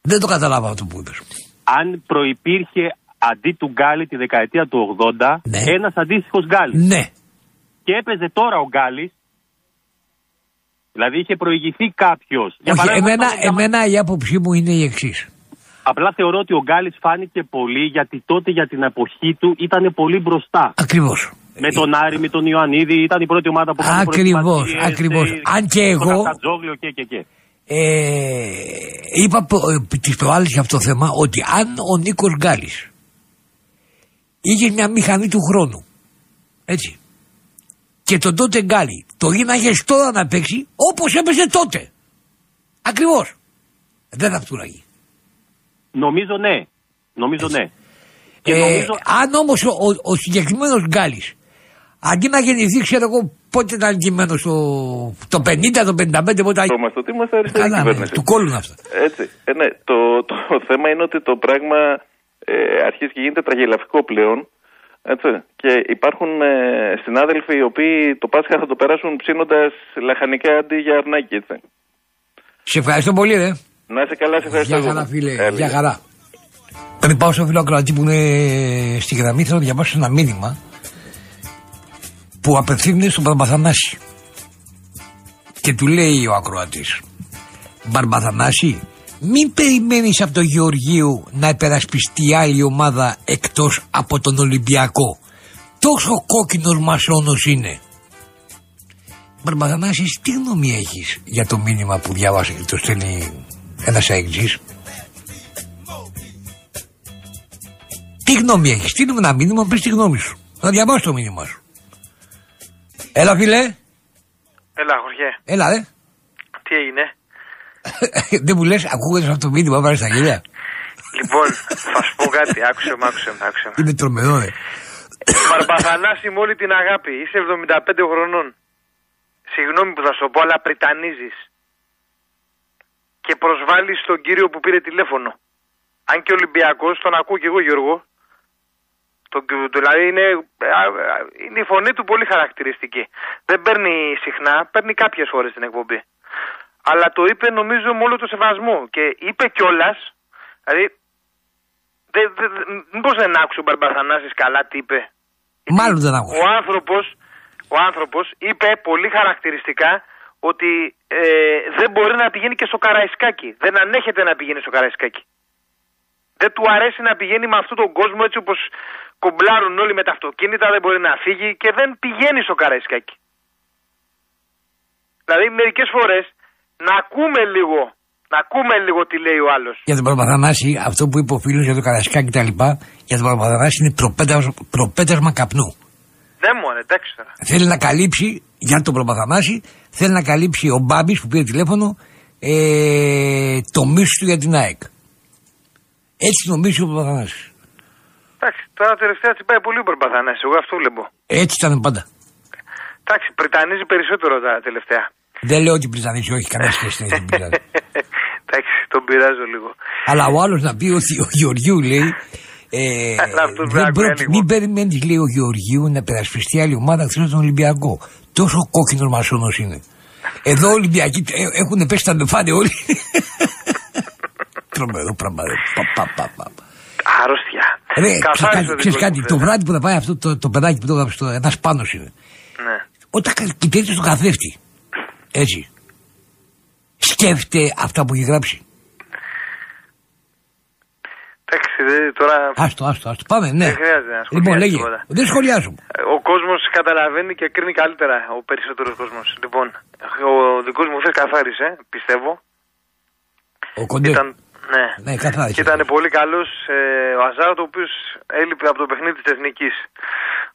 Δεν το καταλάβα αυτό που είπες. Αν προπήρχε αντί του Γκάλι τη δεκαετία του 80, Ναι. ένας αντίστοιχος Γκάλι. Ναι. Και έπαιζε τώρα ο Γκάλι. Δηλαδή είχε προηγηθεί κάποιος. Όχι, εμένα, εμένα η άποψή μου είναι η εξής. Απλά θεωρώ ότι ο Γκάλη φάνηκε πολύ γιατί τότε για την εποχή του ήταν πολύ μπροστά. Ακριβώς. Με τον Άρη, με τον Ιωαννίδη, ήταν η πρώτη ομάδα που έκανε Ακριβώς, προετοιμασίες, ακριβώς. ε, Αν και τον εγώ- Καστατζόγλιο και και και. Ε, είπα ε, τις προάλλες για αυτό το θέμα ότι αν ο Νίκος Γκάλης είχε μια μηχανή του χρόνου έτσι και τον τότε Γκάλη το γίναγε τώρα να παίξει όπως έπαιζε τότε ακριβώς δεν θα φτούραγε Νομίζω ναι. Νομίζω ναι. Και ε, νομίζω- αν όμως ο, ο, ο συγκεκριμένος Γκάλης αντί να γεννηθεί ξέρω εγώ πότε ήταν γεννημένος το, το 50, το 55 πότε Είμαστε ότι είμαστε αριστερή Καλά, ναι, κυβέρνηση. του κόλλουν αυτά. Έτσι. Ε, ναι, το, το θέμα είναι ότι το πράγμα ε, αρχίζει και γίνεται τραγελαφικό πλέον. Έτσι. Και υπάρχουν ε, συνάδελφοι οι οποίοι το Πάσχα θα το περάσουν ψήνοντας λαχανικά αντί για αρνάκι. Έτσι. Σε ευχαριστώ πολύ ρε Να είσαι καλά, σε ευχαριστώ. Γεια χαρά εγώ. φίλε, Έλα. γεια χαρά. Πριν πάω στο φίλο ακροατή που είναι στη γραμμή θέλω να διαβάσω ένα μήνυμα που απευθύνεται στον Μπαρμπαθανάση. Και του λέει ο ακροατής Μπαρμπαθανάση μην περιμένεις από το Γεωργίου να υπερασπιστεί άλλη ομάδα εκτός από τον Ολυμπιακό. Τόσο κόκκινος μασόνος είναι. Μπαρμπαθανάσης, τι γνώμη έχεις για το μήνυμα που διάβασε και το στέλνει ένας αεξής. Τι γνώμη έχεις, στείλουμε ένα μήνυμα, πες τη γνώμη σου. Θα διαβάσω το μήνυμα σου. Έλα φίλε, Έλα, Χωριέ. έλα ρε. Τι έγινε; Δεν μου λες, ακούγοντας αυτό το μήνυμα, πάρε στα γέλια. Λοιπόν, θα σου πω κάτι. Άκουσε με, άκουσε με, άκουσε με. Είναι τρομερό ρε. Μπαρμπαθανάση με όλη την αγάπη. Είσαι 75 χρονών. Συγγνώμη που θα σου το πω, αλλά πριτανίζεις. Και προσβάλλεις τον κύριο που πήρε τηλέφωνο. Αν και Ολυμπιακός, τον ακούω και εγώ Γιώργο. Το, δηλαδή είναι, α, α, είναι η φωνή του πολύ χαρακτηριστική. Δεν παίρνει συχνά, παίρνει κάποιες φορές την εκπομπή. Αλλά το είπε νομίζω με όλο το σεβασμό. Και είπε κιόλας, δηλαδή, δε, δε, δε, μήπως δεν άκουσε ο Μπαρμπαθανάσης καλά τι είπε. Μάλλον δεν άκουσα. Ο άνθρωπος, ο άνθρωπος είπε πολύ χαρακτηριστικά ότι ε, δεν μπορεί να πηγαίνει και στο Καραϊσκάκι. Δεν ανέχεται να πηγαίνει στο Καραϊσκάκι. Δεν του αρέσει να πηγαίνει με αυτόν τον κόσμο έτσι όπως κομπλάρουν όλοι με τα αυτοκίνητα, δεν μπορεί να φύγει και δεν πηγαίνει στο Καραϊσκάκι. Δηλαδή μερικές φορές να ακούμε λίγο, να ακούμε λίγο τι λέει ο άλλος. Για τον Παπαθανάση, αυτό που είπε ο φίλος για το Καρασκάκι και τα λοιπά, για τον Παπαθανάση είναι προπέτασμα, προπέτασμα καπνού. Δεν μου αρέσει, εντάξει τώρα. Θέλει να καλύψει, για τον Παπαθανάση, θέλει να καλύψει ο Μπάμπης που πήρε τηλέφωνο ε, το μίσο του για την ΑΕΚ. Έτσι νομίζει ο Παπαθανάσης. Εντάξει, τώρα τελευταία τσιπάει πολύ ο Μπαρμπαθανάσης, εγώ αυτό βλέπω. Έτσι ήταν πάντα. Εντάξει, πριτανίζει περισσότερο τα τελευταία. Δεν λέω ότι πληθανίσει, όχι, κανένα σχέση δεν έχει πληθανίσει. Εντάξει, τον πειράζω λίγο. Αλλά ο άλλος να πει ότι ο Γεωργίου λέει. Ε, Αλλά αυτός δεν δεν προ- ακούει λίγο. μην περιμένεις, λέει ο Γεωργίου, να περασπιστεί άλλη ομάδα χθε τον Ολυμπιακό. Τόσο κόκκινος μασόνος είναι. Εδώ οι Ολυμπιακοί ε, έχουν πέσει τα νεφάνε όλοι. Τρομερό πράγμα. ρε. Πα, πα, πα, πα. Αρρώστια. Ρε, ξέρεις Καθάρισε κάτι, το ξέρεις δικός κάτι, σου το θέμα. βράδυ που θα πάει αυτό το, το παιδάκι που το έγραψε, το, ένας πάνος είναι. Ναι. Όταν κα- κοιτάζει στον καθρέφτη, έτσι, σκέφτεται αυτά που έχει γράψει. Εντάξει, δε, τώρα Άστο, άστο, άστο, πάμε, ναι. δεν χρειάζεται να Λοιπόν, σχολιάσεις λέγε, τίποτα. δεν σχολιάζουμε. Ο κόσμος καταλαβαίνει και κρίνει καλύτερα ο περισσότερος κόσμος. Λοιπόν, ο δικός μου θες καθάρισε, πιστεύω. Ο Κοντέ. Ήταν, ναι. Ναι, καθάρισε. Και ήταν πολύ καλός ε, ο Αζάρτο, ο οποίος έλειπε από το παιχνίδι της Εθνικής.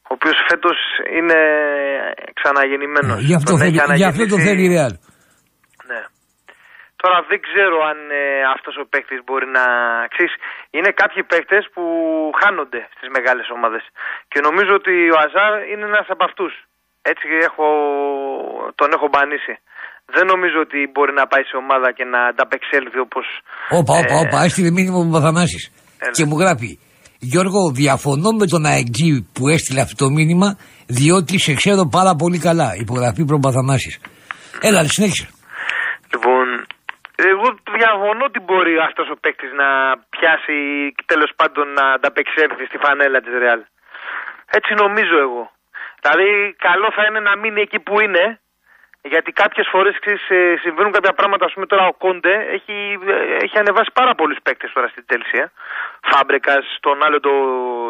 Ο οποίος φέτος είναι ξαναγεννημένος. Γι' αυτό, θέλει, γι αυτό το θέλει η Ρεάλ. Ναι. Τώρα δεν ξέρω αν ε, αυτός ο παίκτης μπορεί να... Ξέρεις, είναι κάποιοι παίκτες που χάνονται στις μεγάλες ομάδες. Και νομίζω ότι ο Αζάρ είναι ένας από αυτούς. Έτσι έχω, τον έχω μπανίσει. Δεν νομίζω ότι μπορεί να πάει σε ομάδα και να ανταπεξέλθει όπως. Όπα, όπα, Ε, όπα, έστειλε μήνυμα ο Παπαθανάσης. Και μου γράφει, Γιώργο, διαφωνώ με τον ΑΕΚΤΖΙ που έστειλε αυτό το μήνυμα, διότι σε ξέρω πάρα πολύ καλά. Υπογραφή Παπαθανάσης. Έλα, συνέχισε. Λοιπόν, εγώ διαφωνώ ότι μπορεί αυτός ο παίκτης να πιάσει τέλος πάντων να ανταπεξέλθει στη φανέλα της Ρεάλ. Έτσι νομίζω εγώ. Δηλαδή, καλό θα είναι να μείνει εκεί που είναι, γιατί κάποιες φορές συμβαίνουν κάποια πράγματα. Α πούμε τώρα ο Κόντε έχει, ε, έχει ανεβάσει πάρα πολλούς παίκτες τώρα στην Τέλσια. Φάμπρεκα, τον άλλο τον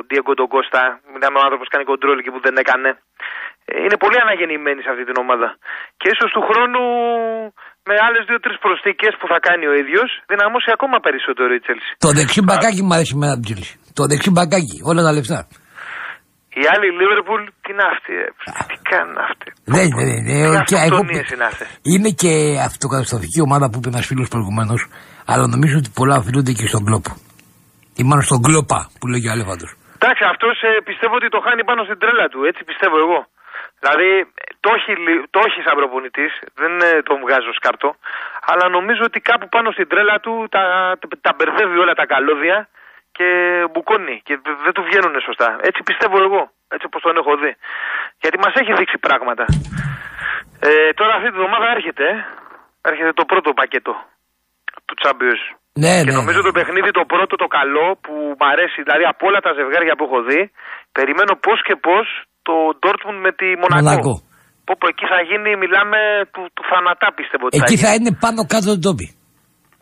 Ντίεγκο τον Κώστα. Μιλάμε ο άνθρωπος κάνει κοντρόλ εκεί που δεν έκανε. Ε, Είναι πολύ αναγεννημένοι σε αυτή την ομάδα. Και ίσως του χρόνου με άλλες δύο-τρεις προσθήκες που θα κάνει ο ίδιος δυναμώσει ακόμα περισσότερο η Τσέλση. Το δεξί μπακάκι μου αρέσει εμένα από την Chelsea. Το δεξί μπακάκι, όλα τα λεφτά. Η άλλη Λίβερπουλ, τι είναι αυτή, ρε. τι κάνουν αυτοί. Δεν είναι, δεν Τι είναι. Και εγώ- αυτοκτονίες είναι αυτές. Είναι και αυτοκαταστροφική ομάδα που είπε ένας φίλος προηγουμένως, αλλά νομίζω ότι πολλά οφείλονται και στον κλόπο. Ή μάλλον στον κλόπα που λέγει ο Αλέφαντος. Εντάξει, αυτός πιστεύω ότι το χάνει πάνω στην τρέλα του. Έτσι πιστεύω εγώ. Δηλαδή το έχει, λι- το έχει σαν προπονητής, δεν ε, τον βγάζω σκάρτο. Αλλά νομίζω ότι κάπου πάνω στην τρέλα του τα, τα μπερδεύει όλα τα καλώδια και μπουκώνει και δε- δεν του βγαίνουν σωστά. Έτσι πιστεύω εγώ, έτσι όπως τον έχω δει. Γιατί μας έχει δείξει πράγματα. Ε, τώρα αυτή τη βδομάδα έρχεται, ε. έρχεται το πρώτο πακέτο του Champions. Ναι, Και ναι. νομίζω το παιχνίδι το πρώτο το καλό που μ' αρέσει, δηλαδή από όλα τα ζευγάρια που έχω δει, περιμένω πώς και πώς το Dortmund με τη Μονακό. Μονακό. Πω, πω, εκεί θα γίνει, μιλάμε του, του θανατά πιστεύω ότι Εκεί θα θα γίνει. είναι πάνω κάτω το τόπι.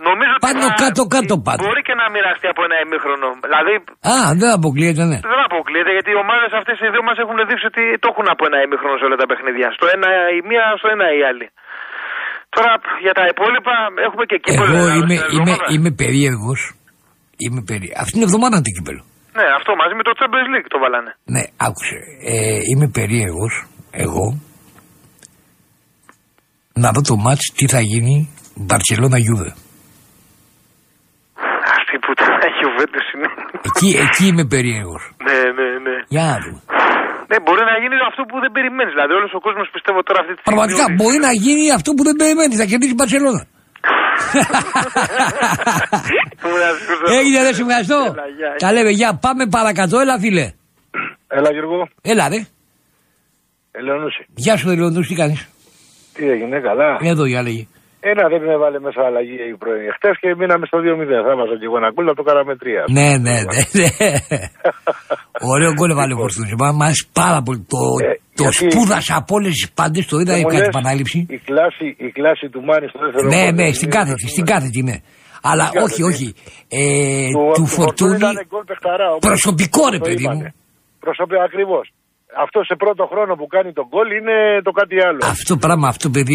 Νομίζω ότι Πάνω θα- κάτω κάτω πάνω. Μπορεί και να μοιραστεί από ένα ημίχρονο. Δηλαδή Α, δεν αποκλείεται, ναι. δεν αποκλείεται γιατί οι ομάδες αυτές οι δύο μας έχουν δείξει ότι το έχουν από ένα ημίχρονο σε όλα τα παιχνίδια. Στο ένα η μία, στο ένα η άλλη. Τώρα για τα υπόλοιπα έχουμε και κύπελο. Εγώ ε, είμαι, στην είμαι, εβδομάδα. είμαι περίεργος. Είμαι περί... Αυτή την εβδομάδα είναι το κύπελο. Ναι, αυτό μαζί με το Champions League το βάλανε. Ναι, άκουσε. Ε, είμαι περίεργος, εγώ, να δω το μάτς τι θα γίνει Μπαρσελόνα Γιούβε. Αυτή που ήταν η Juventus είναι. Εκεί, εκεί είμαι περίεργος. ναι, ναι, ναι. Για να δούμε. Ναι, μπορεί να γίνει αυτό που δεν περιμένεις. Δηλαδή, όλος ο κόσμος πιστεύω τώρα αυτή τη στιγμή. Πραγματικά ότι- μπορεί να γίνει αυτό που δεν περιμένεις. Θα κερδίσει η Μπαρσελόνα. Έγινε, δεν σε ευχαριστώ. Τα λέμε, γεια. Πάμε παρακάτω. Έλα, φίλε. Έλα Γιώργο, Έλα, ρε. Ελεονούση. Γεια σου, Ελαιονούς, τι κάνεις; Τι έγινε, καλά; Εδώ, για λέγε. Ένα δεν με βάλε μέσα αλλαγή η πρωί. Χτες και μείναμε στο 2-0. Θα έβαζα και εγώ ένα κούλ, να το κάναμε τρία. Ναι, ναι, ναι. ναι. Ωραίο γκολ έβαλε ο Φορτούνης. Μ' αρέσει πάρα πολύ. Το, το Ε, γιατί- σπούδασα από όλες τις πάντε, το είδα Και μου κατά λες, επανάληψη. Η κλάση, η κλάση του Μάνη στο δεύτερο Ναι, γκολ, ναι, είναι- στην κάθετη, στην κάθετη, ναι. Αλλά Στην όχι, κάθετη. όχι. Ε, Του, του του Φορτούνη Φορτούνη. ήταν γκολ παιχταρά, όμως. Προσωπικό, ρε Το παιδί είπανε. μου. Προσωπικό, ακριβώς. Αυτό σε πρώτο χρόνο που κάνει τον γκολ είναι το κάτι άλλο. Αυτό πράγμα, αυτό παιδί